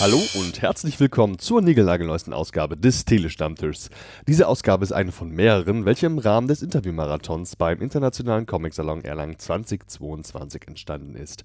Hallo und herzlich willkommen zur niegelnagelneuesten Ausgabe des Telestammtischs. Diese Ausgabe ist eine von mehreren, welche im Rahmen des Interviewmarathons beim Internationalen Comic-Salon Erlangen 2022 entstanden ist.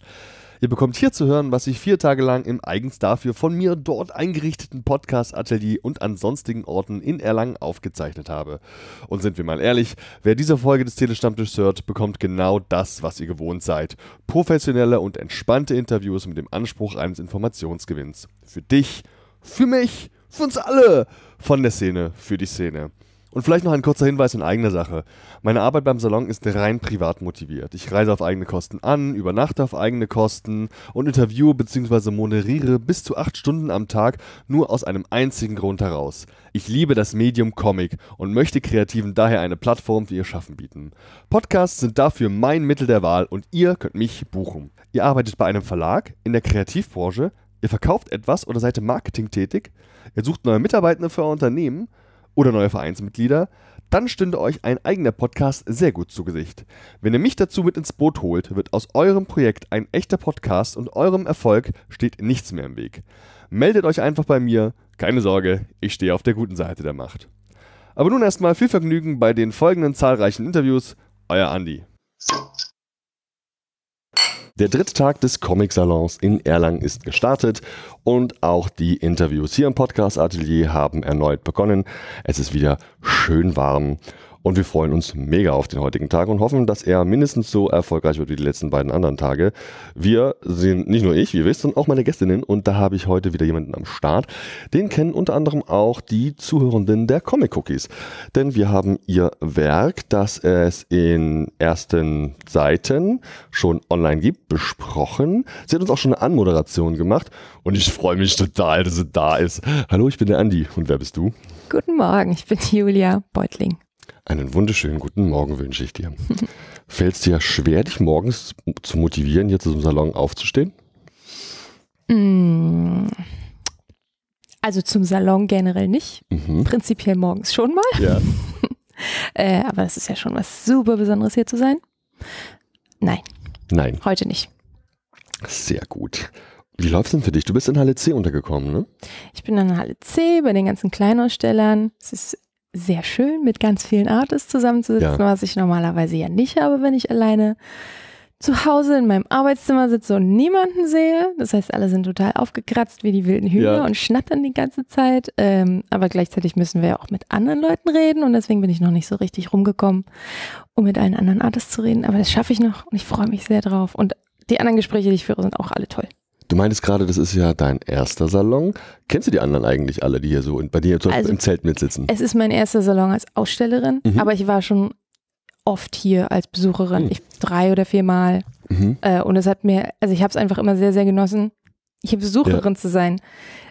Ihr bekommt hier zu hören, was ich vier Tage lang im eigens dafür von mir dort eingerichteten Podcast-Atelier und an sonstigen Orten in Erlangen aufgezeichnet habe. Und sind wir mal ehrlich, wer diese Folge des Telestammtischs hört, bekommt genau das, was ihr gewohnt seid. Professionelle und entspannte Interviews mit dem Anspruch eines Informationsgewinns. Für dich, für mich, für uns alle. Von der Szene, für die Szene. Und vielleicht noch ein kurzer Hinweis in eigener Sache. Meine Arbeit beim Salon ist rein privat motiviert. Ich reise auf eigene Kosten an, übernachte auf eigene Kosten und interviewe bzw. moderiere bis zu acht Stunden am Tag nur aus einem einzigen Grund heraus. Ich liebe das Medium Comic und möchte Kreativen daher eine Plattform für ihr Schaffen bieten. Podcasts sind dafür mein Mittel der Wahl und ihr könnt mich buchen. Ihr arbeitet bei einem Verlag, in der Kreativbranche, ihr verkauft etwas oder seid im Marketing tätig, ihr sucht neue Mitarbeitende für euer Unternehmen, oder neue Vereinsmitglieder, dann stünde euch ein eigener Podcast sehr gut zu Gesicht. Wenn ihr mich dazu mit ins Boot holt, wird aus eurem Projekt ein echter Podcast und eurem Erfolg steht nichts mehr im Weg. Meldet euch einfach bei mir, keine Sorge, ich stehe auf der guten Seite der Macht. Aber nun erstmal viel Vergnügen bei den folgenden zahlreichen Interviews. Euer Andi. Der dritte Tag des Comic-Salons in Erlangen ist gestartet und auch die Interviews hier im Podcast Atelier haben erneut begonnen. Es ist wieder schön warm und wir freuen uns mega auf den heutigen Tag und hoffen, dass er mindestens so erfolgreich wird wie die letzten beiden anderen Tage. Wir sind nicht nur ich, wie ihr wisst, sondern auch meine Gästinnen. Und da habe ich heute wieder jemanden am Start. Den kennen unter anderem auch die Zuhörenden der Comic Cookies. Denn wir haben ihr Werk, das es in ersten Seiten schon online gibt, besprochen. Sie hat uns auch schon eine Anmoderation gemacht. Und ich freue mich total, dass sie da ist. Hallo, ich bin der Andi. Und wer bist du? Guten Morgen, ich bin Julia Beutling. Einen wunderschönen guten Morgen wünsche ich dir. Fällt es dir schwer, dich morgens zu motivieren, hier zum Salon aufzustehen? Mm. Also zum Salon generell nicht. Mhm. Prinzipiell morgens schon mal. Ja. äh, aber es ist ja schon was super Besonderes hier zu sein. Nein. Nein. Heute nicht. Sehr gut. Wie läuft es denn für dich? Du bist in Halle C untergekommen, ne? Ich bin in Halle C bei den ganzen Kleinausstellern. Es ist sehr schön, mit ganz vielen Artists zusammenzusitzen, ja. was ich normalerweise ja nicht habe, wenn ich alleine zu Hause in meinem Arbeitszimmer sitze und niemanden sehe. Das heißt, alle sind total aufgekratzt wie die wilden Hühner ja. und schnattern die ganze Zeit. Ähm, aber gleichzeitig müssen wir ja auch mit anderen Leuten reden und deswegen bin ich noch nicht so richtig rumgekommen, um mit allen anderen Artists zu reden. Aber das schaffe ich noch und ich freue mich sehr drauf. Und die anderen Gespräche, die ich führe, sind auch alle toll. Du meintest gerade, das ist ja dein erster Salon. Kennst du die anderen eigentlich alle, die hier so bei dir also, im Zelt mitsitzen? Es ist mein erster Salon als Ausstellerin, mhm. aber ich war schon oft hier als Besucherin, mhm. ich, drei oder vier Mal. Mhm. Äh, und es hat mir, also ich habe es einfach immer sehr, sehr genossen, hier Besucherin ja. zu sein.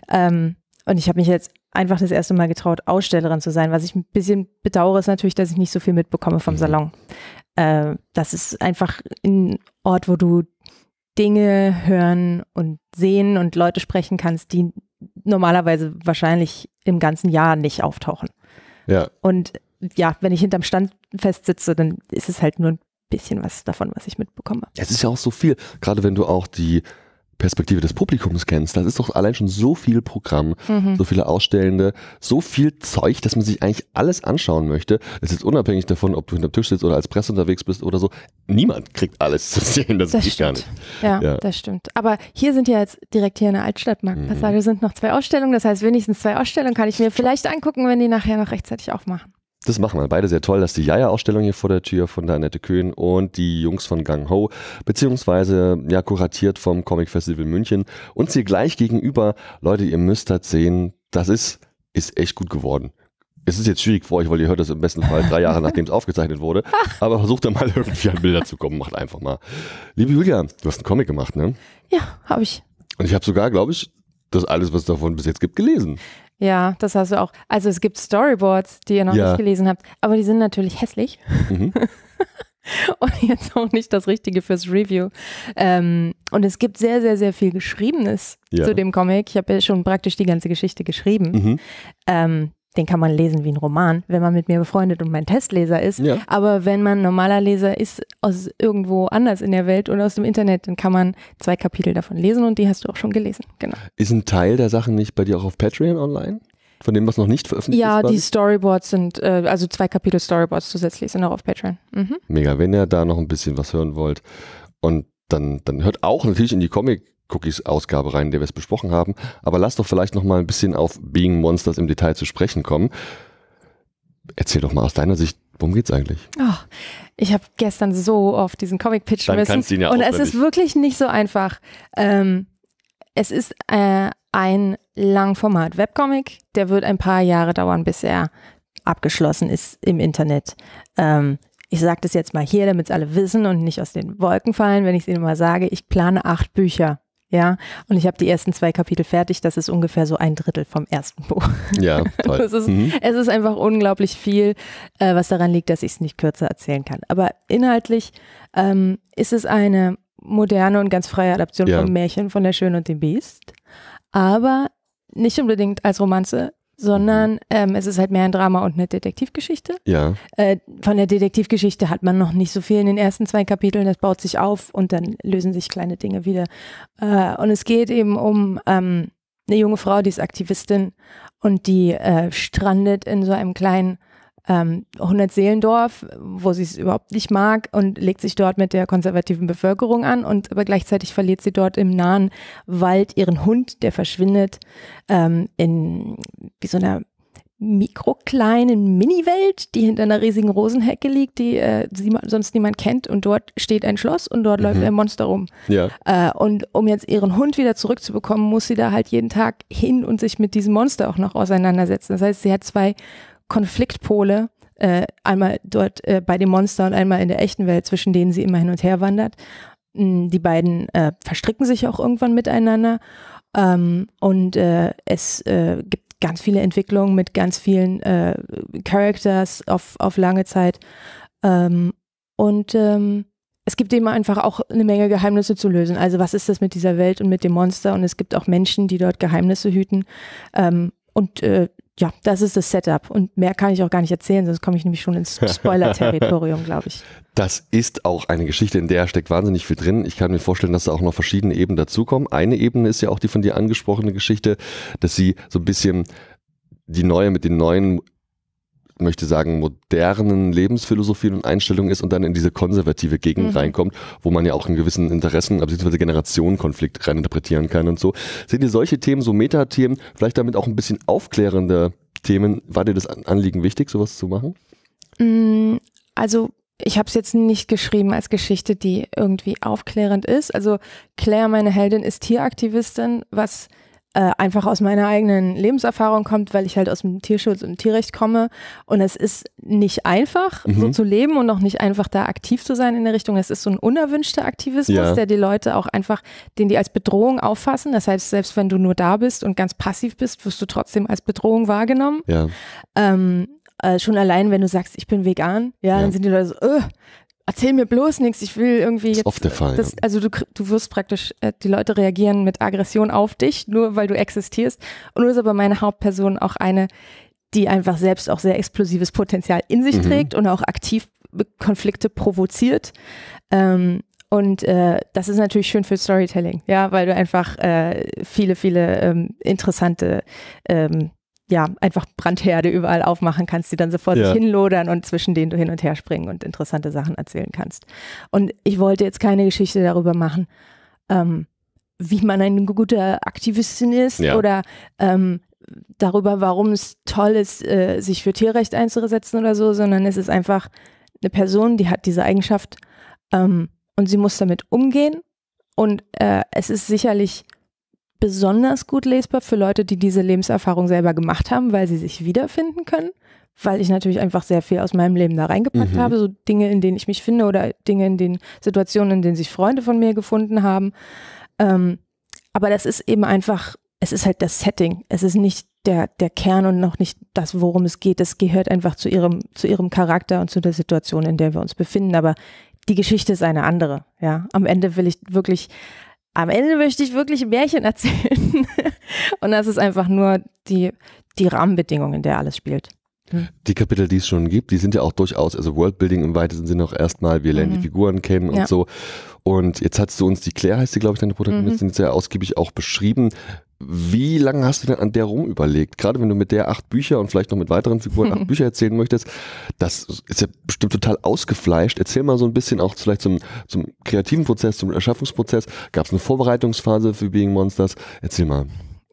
Ähm, und ich habe mich jetzt einfach das erste Mal getraut, Ausstellerin zu sein. Was ich ein bisschen bedauere, ist natürlich, dass ich nicht so viel mitbekomme vom mhm. Salon. Äh, das ist einfach ein Ort, wo du Dinge hören und sehen und Leute sprechen kannst, die normalerweise wahrscheinlich im ganzen Jahr nicht auftauchen. Ja. Und ja, wenn ich hinterm Stand festsitze, dann ist es halt nur ein bisschen was davon, was ich mitbekomme. Es ist ja auch so viel, gerade wenn du auch die Perspektive des Publikums kennst, das ist doch allein schon so viel Programm, mhm. so viele Ausstellende, so viel Zeug, dass man sich eigentlich alles anschauen möchte. Das ist unabhängig davon, ob du hinterm Tisch sitzt oder als Presse unterwegs bist oder so. Niemand kriegt alles zu sehen, das, das geht gar nicht. Ja, ja, das stimmt. Aber hier sind ja jetzt direkt hier in der Altstadtmarktpassage mhm. sind noch zwei Ausstellungen. Das heißt, wenigstens zwei Ausstellungen kann ich mir vielleicht angucken, wenn die nachher noch rechtzeitig aufmachen. Das machen wir beide sehr toll. Das ist die Jaja-Ausstellung hier vor der Tür von der Annette Köhn und die Jungs von Gang Ho, beziehungsweise ja kuratiert vom Comic Festival München. Und sie gleich gegenüber, Leute, ihr müsst das sehen, das ist, ist echt gut geworden. Es ist jetzt schwierig für euch, weil ihr hört das im besten Fall drei Jahre nachdem es aufgezeichnet wurde. Aber versucht da mal irgendwie an Bilder zu kommen. Macht einfach mal. Liebe Julia, du hast einen Comic gemacht, ne? Ja, habe ich. Und ich habe sogar, glaube ich, das alles, was es davon bis jetzt gibt, gelesen. Ja, das hast du auch. Also es gibt Storyboards, die ihr noch ja. nicht gelesen habt, aber die sind natürlich hässlich. Mhm. und jetzt auch nicht das Richtige fürs Review. Ähm, und es gibt sehr, sehr, sehr viel Geschriebenes ja. zu dem Comic. Ich habe ja schon praktisch die ganze Geschichte geschrieben. Mhm. Ähm, den kann man lesen wie ein Roman, wenn man mit mir befreundet und mein Testleser ist. Ja. Aber wenn man normaler Leser ist aus irgendwo anders in der Welt oder aus dem Internet, dann kann man zwei Kapitel davon lesen und die hast du auch schon gelesen. Genau. Ist ein Teil der Sachen nicht bei dir auch auf Patreon online? Von dem, was noch nicht veröffentlicht ja, ist? Ja, die Storyboards sind, äh, also zwei Kapitel Storyboards zusätzlich sind auch auf Patreon. Mhm. Mega, wenn ihr da noch ein bisschen was hören wollt und dann, dann hört auch natürlich in die Comic Cookies-Ausgabe rein, in der wir es besprochen haben. Aber lass doch vielleicht noch mal ein bisschen auf Being Monsters im Detail zu sprechen kommen. Erzähl doch mal aus deiner Sicht, worum geht's eigentlich? Oh, ich habe gestern so oft diesen Comic pitchen müssen. Kannst ihn ja und es ist wirklich nicht so einfach. Ähm, es ist äh, ein Langformat-Webcomic, der wird ein paar Jahre dauern, bis er abgeschlossen ist im Internet. Ähm, ich sage das jetzt mal hier, damit es alle wissen und nicht aus den Wolken fallen, wenn ich es ihnen mal sage, ich plane acht Bücher ja, und ich habe die ersten zwei Kapitel fertig. Das ist ungefähr so ein Drittel vom ersten Buch. Ja, toll. es, ist, mhm. es ist einfach unglaublich viel, äh, was daran liegt, dass ich es nicht kürzer erzählen kann. Aber inhaltlich ähm, ist es eine moderne und ganz freie Adaption ja. vom Märchen von der Schöne und dem Biest. Aber nicht unbedingt als Romanze, sondern ähm, es ist halt mehr ein Drama und eine Detektivgeschichte. Ja. Äh, von der Detektivgeschichte hat man noch nicht so viel in den ersten zwei Kapiteln. Das baut sich auf und dann lösen sich kleine Dinge wieder. Äh, und es geht eben um ähm, eine junge Frau, die ist Aktivistin und die äh, strandet in so einem kleinen ähm, 100 Seelendorf, wo sie es überhaupt nicht mag und legt sich dort mit der konservativen Bevölkerung an und aber gleichzeitig verliert sie dort im nahen Wald ihren Hund, der verschwindet ähm, in wie so einer mikrokleinen Mini-Welt, die hinter einer riesigen Rosenhecke liegt, die äh, sie, sonst niemand kennt. Und dort steht ein Schloss und dort mhm. läuft ein Monster rum. Ja. Äh, und um jetzt ihren Hund wieder zurückzubekommen, muss sie da halt jeden Tag hin und sich mit diesem Monster auch noch auseinandersetzen. Das heißt, sie hat zwei Konfliktpole, äh, einmal dort äh, bei dem Monster und einmal in der echten Welt, zwischen denen sie immer hin und her wandert. Mm, die beiden äh, verstricken sich auch irgendwann miteinander ähm, und äh, es äh, gibt ganz viele Entwicklungen mit ganz vielen äh, Characters auf, auf lange Zeit. Ähm, und ähm, es gibt eben einfach auch eine Menge Geheimnisse zu lösen. Also was ist das mit dieser Welt und mit dem Monster? Und es gibt auch Menschen, die dort Geheimnisse hüten. Ähm, und äh, ja, das ist das Setup. Und mehr kann ich auch gar nicht erzählen, sonst komme ich nämlich schon ins Spoiler-Territorium, glaube ich. Das ist auch eine Geschichte, in der steckt wahnsinnig viel drin. Ich kann mir vorstellen, dass da auch noch verschiedene Ebenen dazukommen. Eine Ebene ist ja auch die von dir angesprochene Geschichte, dass sie so ein bisschen die neue mit den neuen möchte sagen, modernen Lebensphilosophien und Einstellungen ist und dann in diese konservative Gegend mhm. reinkommt, wo man ja auch einen gewissen Interessen, beziehungsweise Generationenkonflikt reininterpretieren kann und so. Sind dir solche Themen, so Metathemen, vielleicht damit auch ein bisschen aufklärende Themen, war dir das Anliegen wichtig, sowas zu machen? Mm, also ich habe es jetzt nicht geschrieben als Geschichte, die irgendwie aufklärend ist. Also Claire, meine Heldin, ist Tieraktivistin, was äh, einfach aus meiner eigenen Lebenserfahrung kommt, weil ich halt aus dem Tierschutz und Tierrecht komme. Und es ist nicht einfach, mhm. so zu leben und auch nicht einfach da aktiv zu sein in der Richtung. Es ist so ein unerwünschter Aktivismus, ja. der die Leute auch einfach, den die als Bedrohung auffassen. Das heißt, selbst wenn du nur da bist und ganz passiv bist, wirst du trotzdem als Bedrohung wahrgenommen. Ja. Ähm, äh, schon allein, wenn du sagst, ich bin vegan, ja, ja. dann sind die Leute so, äh, erzähl mir bloß nichts, ich will irgendwie jetzt. Oft der Fall. Das, also du, du wirst praktisch, äh, die Leute reagieren mit Aggression auf dich, nur weil du existierst. Und nur ist aber meine Hauptperson auch eine, die einfach selbst auch sehr explosives Potenzial in sich mhm. trägt und auch aktiv Konflikte provoziert. Ähm, und äh, das ist natürlich schön für Storytelling, ja, weil du einfach äh, viele, viele ähm, interessante ähm, ja, einfach Brandherde überall aufmachen kannst, die dann sofort ja. sich hinlodern und zwischen denen du hin und her springen und interessante Sachen erzählen kannst. Und ich wollte jetzt keine Geschichte darüber machen, ähm, wie man ein guter Aktivistin ist ja. oder ähm, darüber, warum es toll ist, äh, sich für Tierrecht einzusetzen oder so, sondern es ist einfach eine Person, die hat diese Eigenschaft ähm, und sie muss damit umgehen. Und äh, es ist sicherlich besonders gut lesbar für Leute, die diese Lebenserfahrung selber gemacht haben, weil sie sich wiederfinden können. Weil ich natürlich einfach sehr viel aus meinem Leben da reingepackt mhm. habe, so Dinge, in denen ich mich finde oder Dinge in den Situationen, in denen sich Freunde von mir gefunden haben. Ähm, aber das ist eben einfach, es ist halt das Setting. Es ist nicht der, der Kern und noch nicht das, worum es geht. Es gehört einfach zu ihrem, zu ihrem Charakter und zu der Situation, in der wir uns befinden. Aber die Geschichte ist eine andere. Ja, am Ende will ich wirklich am Ende möchte ich wirklich ein Märchen erzählen. und das ist einfach nur die, die Rahmenbedingungen, in der alles spielt. Hm. Die Kapitel, die es schon gibt, die sind ja auch durchaus, also Worldbuilding im weitesten Sinne auch erstmal, wir lernen mhm. die Figuren kennen und ja. so. Und jetzt hast du uns, die Claire heißt sie, glaube ich, deine Protagonistin, mhm. sehr ausgiebig auch beschrieben. Wie lange hast du denn an der rum überlegt? Gerade wenn du mit der acht Bücher und vielleicht noch mit weiteren Figuren acht Bücher erzählen möchtest, das ist ja bestimmt total ausgefleischt. Erzähl mal so ein bisschen auch vielleicht zum, zum kreativen Prozess, zum Erschaffungsprozess. Gab es eine Vorbereitungsphase für Being Monsters? Erzähl mal.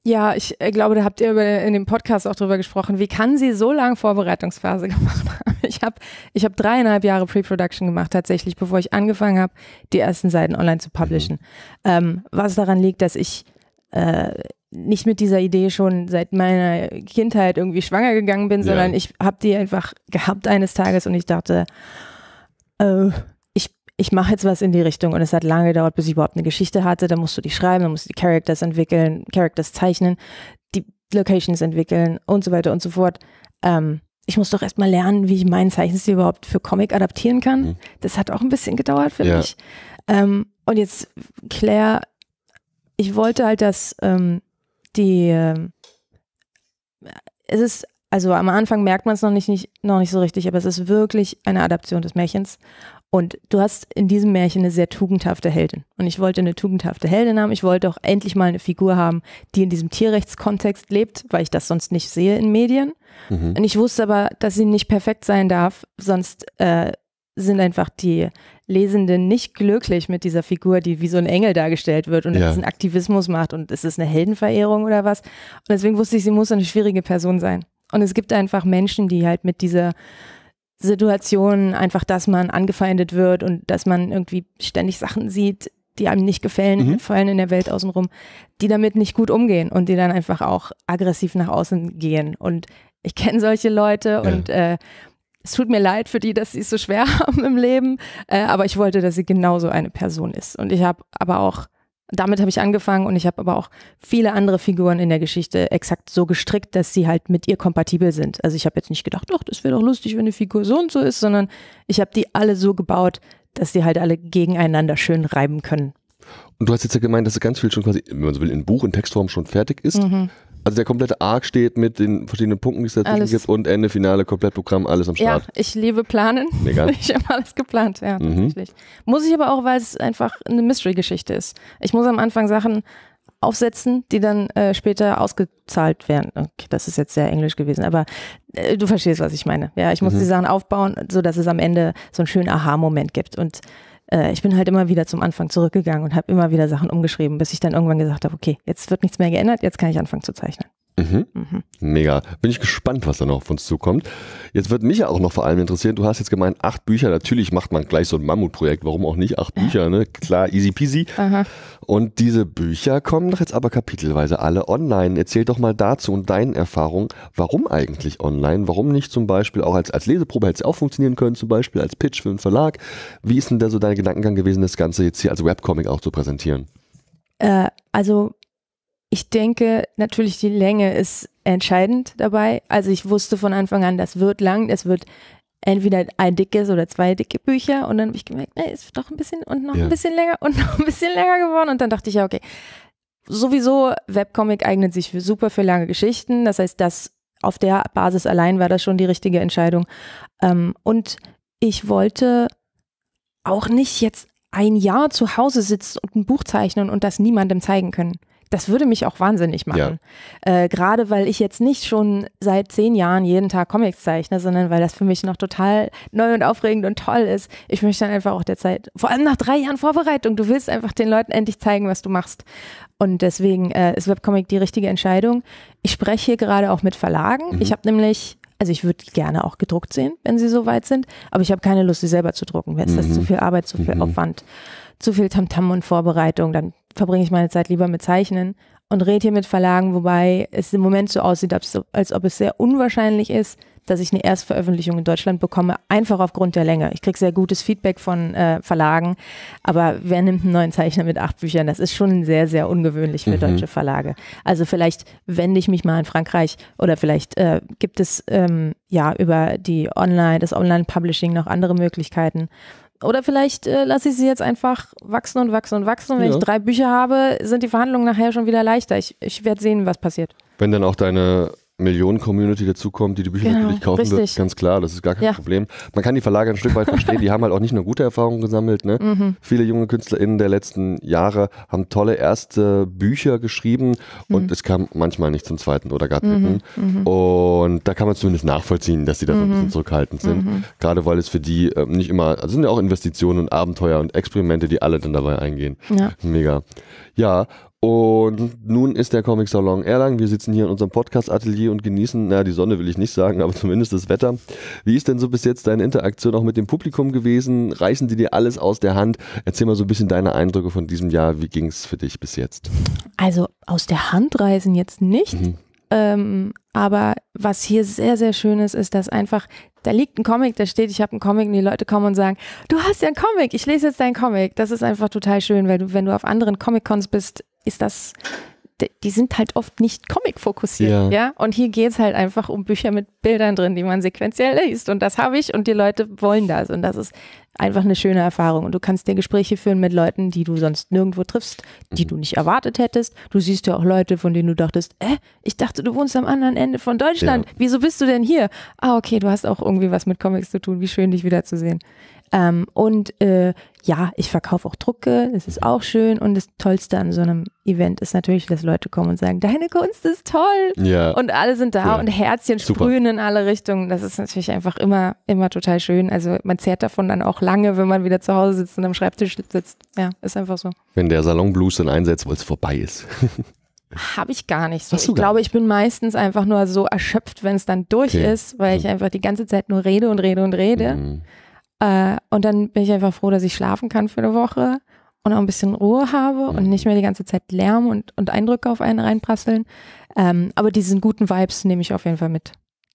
Ja, ich äh, glaube, da habt ihr in dem Podcast auch drüber gesprochen. Wie kann sie so lange Vorbereitungsphase gemacht haben? Ich habe ich hab dreieinhalb Jahre Pre-Production gemacht, tatsächlich, bevor ich angefangen habe, die ersten Seiten online zu publishen. Ähm, was daran liegt, dass ich äh, nicht mit dieser Idee schon seit meiner Kindheit irgendwie schwanger gegangen bin, sondern ja. ich habe die einfach gehabt eines Tages und ich dachte, äh, ich mache jetzt was in die Richtung und es hat lange gedauert, bis ich überhaupt eine Geschichte hatte. Da musst du die schreiben, dann musst du die Characters entwickeln, Characters zeichnen, die Locations entwickeln und so weiter und so fort. Ähm, ich muss doch erstmal lernen, wie ich meinen Zeichenstil überhaupt für Comic adaptieren kann. Mhm. Das hat auch ein bisschen gedauert für ja. mich. Ähm, und jetzt Claire, ich wollte halt, dass ähm, die, äh, es ist, also am Anfang merkt man es noch nicht, nicht, noch nicht so richtig, aber es ist wirklich eine Adaption des Märchens. Und du hast in diesem Märchen eine sehr tugendhafte Heldin. Und ich wollte eine tugendhafte Heldin haben. Ich wollte auch endlich mal eine Figur haben, die in diesem Tierrechtskontext lebt, weil ich das sonst nicht sehe in Medien. Mhm. Und ich wusste aber, dass sie nicht perfekt sein darf, sonst äh, sind einfach die Lesenden nicht glücklich mit dieser Figur, die wie so ein Engel dargestellt wird und ja. diesen Aktivismus macht und ist es eine Heldenverehrung oder was. Und deswegen wusste ich, sie muss eine schwierige Person sein. Und es gibt einfach Menschen, die halt mit dieser Situationen, einfach, dass man angefeindet wird und dass man irgendwie ständig Sachen sieht, die einem nicht gefallen, mhm. fallen in der Welt außenrum, die damit nicht gut umgehen und die dann einfach auch aggressiv nach außen gehen. Und ich kenne solche Leute ja. und äh, es tut mir leid für die, dass sie es so schwer haben im Leben, äh, aber ich wollte, dass sie genauso eine Person ist. Und ich habe aber auch damit habe ich angefangen und ich habe aber auch viele andere Figuren in der Geschichte exakt so gestrickt, dass sie halt mit ihr kompatibel sind. Also ich habe jetzt nicht gedacht, doch, das wäre doch lustig, wenn eine Figur so und so ist, sondern ich habe die alle so gebaut, dass sie halt alle gegeneinander schön reiben können. Und du hast jetzt ja gemeint, dass ganz viel schon quasi, wenn man so will, in Buch- und Textform schon fertig ist. Mhm. Also der komplette Arc steht mit den verschiedenen Punkten, die es dazwischen gibt und Ende, Finale, Komplettprogramm, alles am Start. Ja, ich liebe Planen. Mega. Ich habe alles geplant, ja, mhm. tatsächlich. Muss ich aber auch, weil es einfach eine Mystery-Geschichte ist. Ich muss am Anfang Sachen aufsetzen, die dann äh, später ausgezahlt werden. Okay, das ist jetzt sehr englisch gewesen, aber äh, du verstehst, was ich meine. Ja, ich muss mhm. die Sachen aufbauen, sodass es am Ende so einen schönen Aha-Moment gibt. Und äh, ich bin halt immer wieder zum Anfang zurückgegangen und habe immer wieder Sachen umgeschrieben, bis ich dann irgendwann gesagt habe, okay, jetzt wird nichts mehr geändert, jetzt kann ich anfangen zu zeichnen. Mhm. Mhm. Mega. Bin ich gespannt, was da noch auf uns zukommt. Jetzt wird mich ja auch noch vor allem interessieren, du hast jetzt gemeint, acht Bücher, natürlich macht man gleich so ein Mammutprojekt, warum auch nicht acht Bücher, ne? Klar, easy peasy. Aha. Und diese Bücher kommen doch jetzt aber kapitelweise alle online. Erzähl doch mal dazu und deinen Erfahrungen, warum eigentlich online? Warum nicht zum Beispiel auch als, als Leseprobe hätte es auch funktionieren können, zum Beispiel als Pitch für einen Verlag? Wie ist denn da so dein Gedankengang gewesen, das Ganze jetzt hier als Webcomic auch zu präsentieren? Äh, also ich denke, natürlich die Länge ist entscheidend dabei. Also ich wusste von Anfang an, das wird lang, das wird entweder ein dickes oder zwei dicke Bücher und dann habe ich gemerkt, nee, ist doch ein bisschen und noch ja. ein bisschen länger und noch ein bisschen länger geworden und dann dachte ich ja, okay, sowieso Webcomic eignet sich für super für lange Geschichten. Das heißt, das auf der Basis allein war das schon die richtige Entscheidung. Ähm, und ich wollte auch nicht jetzt ein Jahr zu Hause sitzen und ein Buch zeichnen und das niemandem zeigen können das würde mich auch wahnsinnig machen. Ja. Äh, Gerade weil ich jetzt nicht schon seit zehn Jahren jeden Tag Comics zeichne, sondern weil das für mich noch total neu und aufregend und toll ist. Ich möchte dann einfach auch der Zeit, vor allem nach drei Jahren Vorbereitung, du willst einfach den Leuten endlich zeigen, was du machst. Und deswegen äh, ist Webcomic die richtige Entscheidung. Ich spreche hier gerade auch mit Verlagen. Mhm. Ich habe nämlich also ich würde gerne auch gedruckt sehen, wenn sie so weit sind, aber ich habe keine Lust, sie selber zu drucken. Mir ist das zu mhm. viel Arbeit, zu viel mhm. Aufwand, zu viel Tamtam und Vorbereitung. Dann verbringe ich meine Zeit lieber mit Zeichnen und rede hier mit Verlagen, wobei es im Moment so aussieht, als, ob es sehr unwahrscheinlich ist, dass ich eine Erstveröffentlichung in Deutschland bekomme, einfach aufgrund der Länge. Ich kriege sehr gutes Feedback von äh, Verlagen, aber wer nimmt einen neuen Zeichner mit acht Büchern? Das ist schon sehr, sehr ungewöhnlich für mhm. deutsche Verlage. Also vielleicht wende ich mich mal in Frankreich oder vielleicht äh, gibt es ähm, ja über die Online, das Online-Publishing noch andere Möglichkeiten. Oder vielleicht äh, lasse ich sie jetzt einfach wachsen und wachsen und wachsen. Und wenn ja. ich drei Bücher habe, sind die Verhandlungen nachher schon wieder leichter. Ich, ich werde sehen, was passiert. Wenn dann auch deine Millionen-Community dazukommt, die die Bücher Genau, natürlich kaufen richtig. wird, ganz klar, das ist gar kein Ja. Problem. Man kann die Verlage ein Stück weit verstehen, die haben halt auch nicht nur gute Erfahrungen gesammelt. Ne? Mhm. Viele junge KünstlerInnen der letzten Jahre haben tolle erste Bücher geschrieben und Mhm. es kam manchmal nicht zum zweiten oder gar dritten. Und da kann man zumindest nachvollziehen, dass sie da so ein Mhm. bisschen zurückhaltend sind. Gerade weil es für die ähm, nicht immer, also es sind ja auch Investitionen und Abenteuer und Experimente, die alle dann dabei eingehen. Ja. Mega. Ja, und nun ist der Comic Salon Erlangen. Wir sitzen hier in unserem Podcast-Atelier und genießen, na, die Sonne will ich nicht sagen, aber zumindest das Wetter. Wie ist denn so bis jetzt deine Interaktion auch mit dem Publikum gewesen? Reißen die dir alles aus der Hand? Erzähl mal so ein bisschen deine Eindrücke von diesem Jahr. Wie ging es für dich bis jetzt? Also aus der Hand reisen jetzt nicht. Mhm. Ähm, aber was hier sehr, sehr schön ist, ist, dass einfach, da liegt ein Comic, da steht, ich habe einen Comic und die Leute kommen und sagen, du hast ja einen Comic, ich lese jetzt deinen Comic. Das ist einfach total schön, weil du, wenn du auf anderen Comic-Cons bist, ist das, die- sind halt oft nicht Comic-fokussiert, Ja. ja. Und hier geht's halt einfach um Bücher mit Bildern drin, die man sequenziell liest. Und das habe ich und die Leute wollen das. Und das ist einfach eine schöne Erfahrung. Und du kannst dir Gespräche führen mit Leuten, die du sonst nirgendwo triffst, die du nicht erwartet hättest. Du siehst ja auch Leute, von denen du dachtest, äh, ich dachte, du wohnst am anderen Ende von Deutschland. Wieso bist du denn hier? Ah, okay, du hast auch irgendwie was mit Comics zu tun. Wie schön, dich wiederzusehen. Ähm, und äh, ja, ich verkaufe auch Drucke, das ist auch schön. Und das Tollste an so einem Event ist natürlich, dass Leute kommen und sagen, deine Kunst ist toll. Ja. Und alle sind da Cool. und Herzchen Super. sprühen in alle Richtungen. Das ist natürlich einfach immer, immer total schön. Also man zehrt davon dann auch lange, wenn man wieder zu Hause sitzt und am Schreibtisch sitzt. Ja, ist einfach so. Wenn der Salon Blues dann einsetzt, weil es vorbei ist. Habe ich gar nicht so. Ich glaube, ich bin meistens einfach nur so erschöpft, wenn es dann durch Okay. ist, weil ich einfach die ganze Zeit nur rede und rede und rede. Mhm. Äh, und dann bin ich einfach froh, dass ich schlafen kann für eine Woche und auch ein bisschen Ruhe habe und nicht mehr die ganze Zeit Lärm und, und Eindrücke auf einen reinprasseln. Ähm, aber diesen guten Vibes nehme ich auf jeden Fall mit.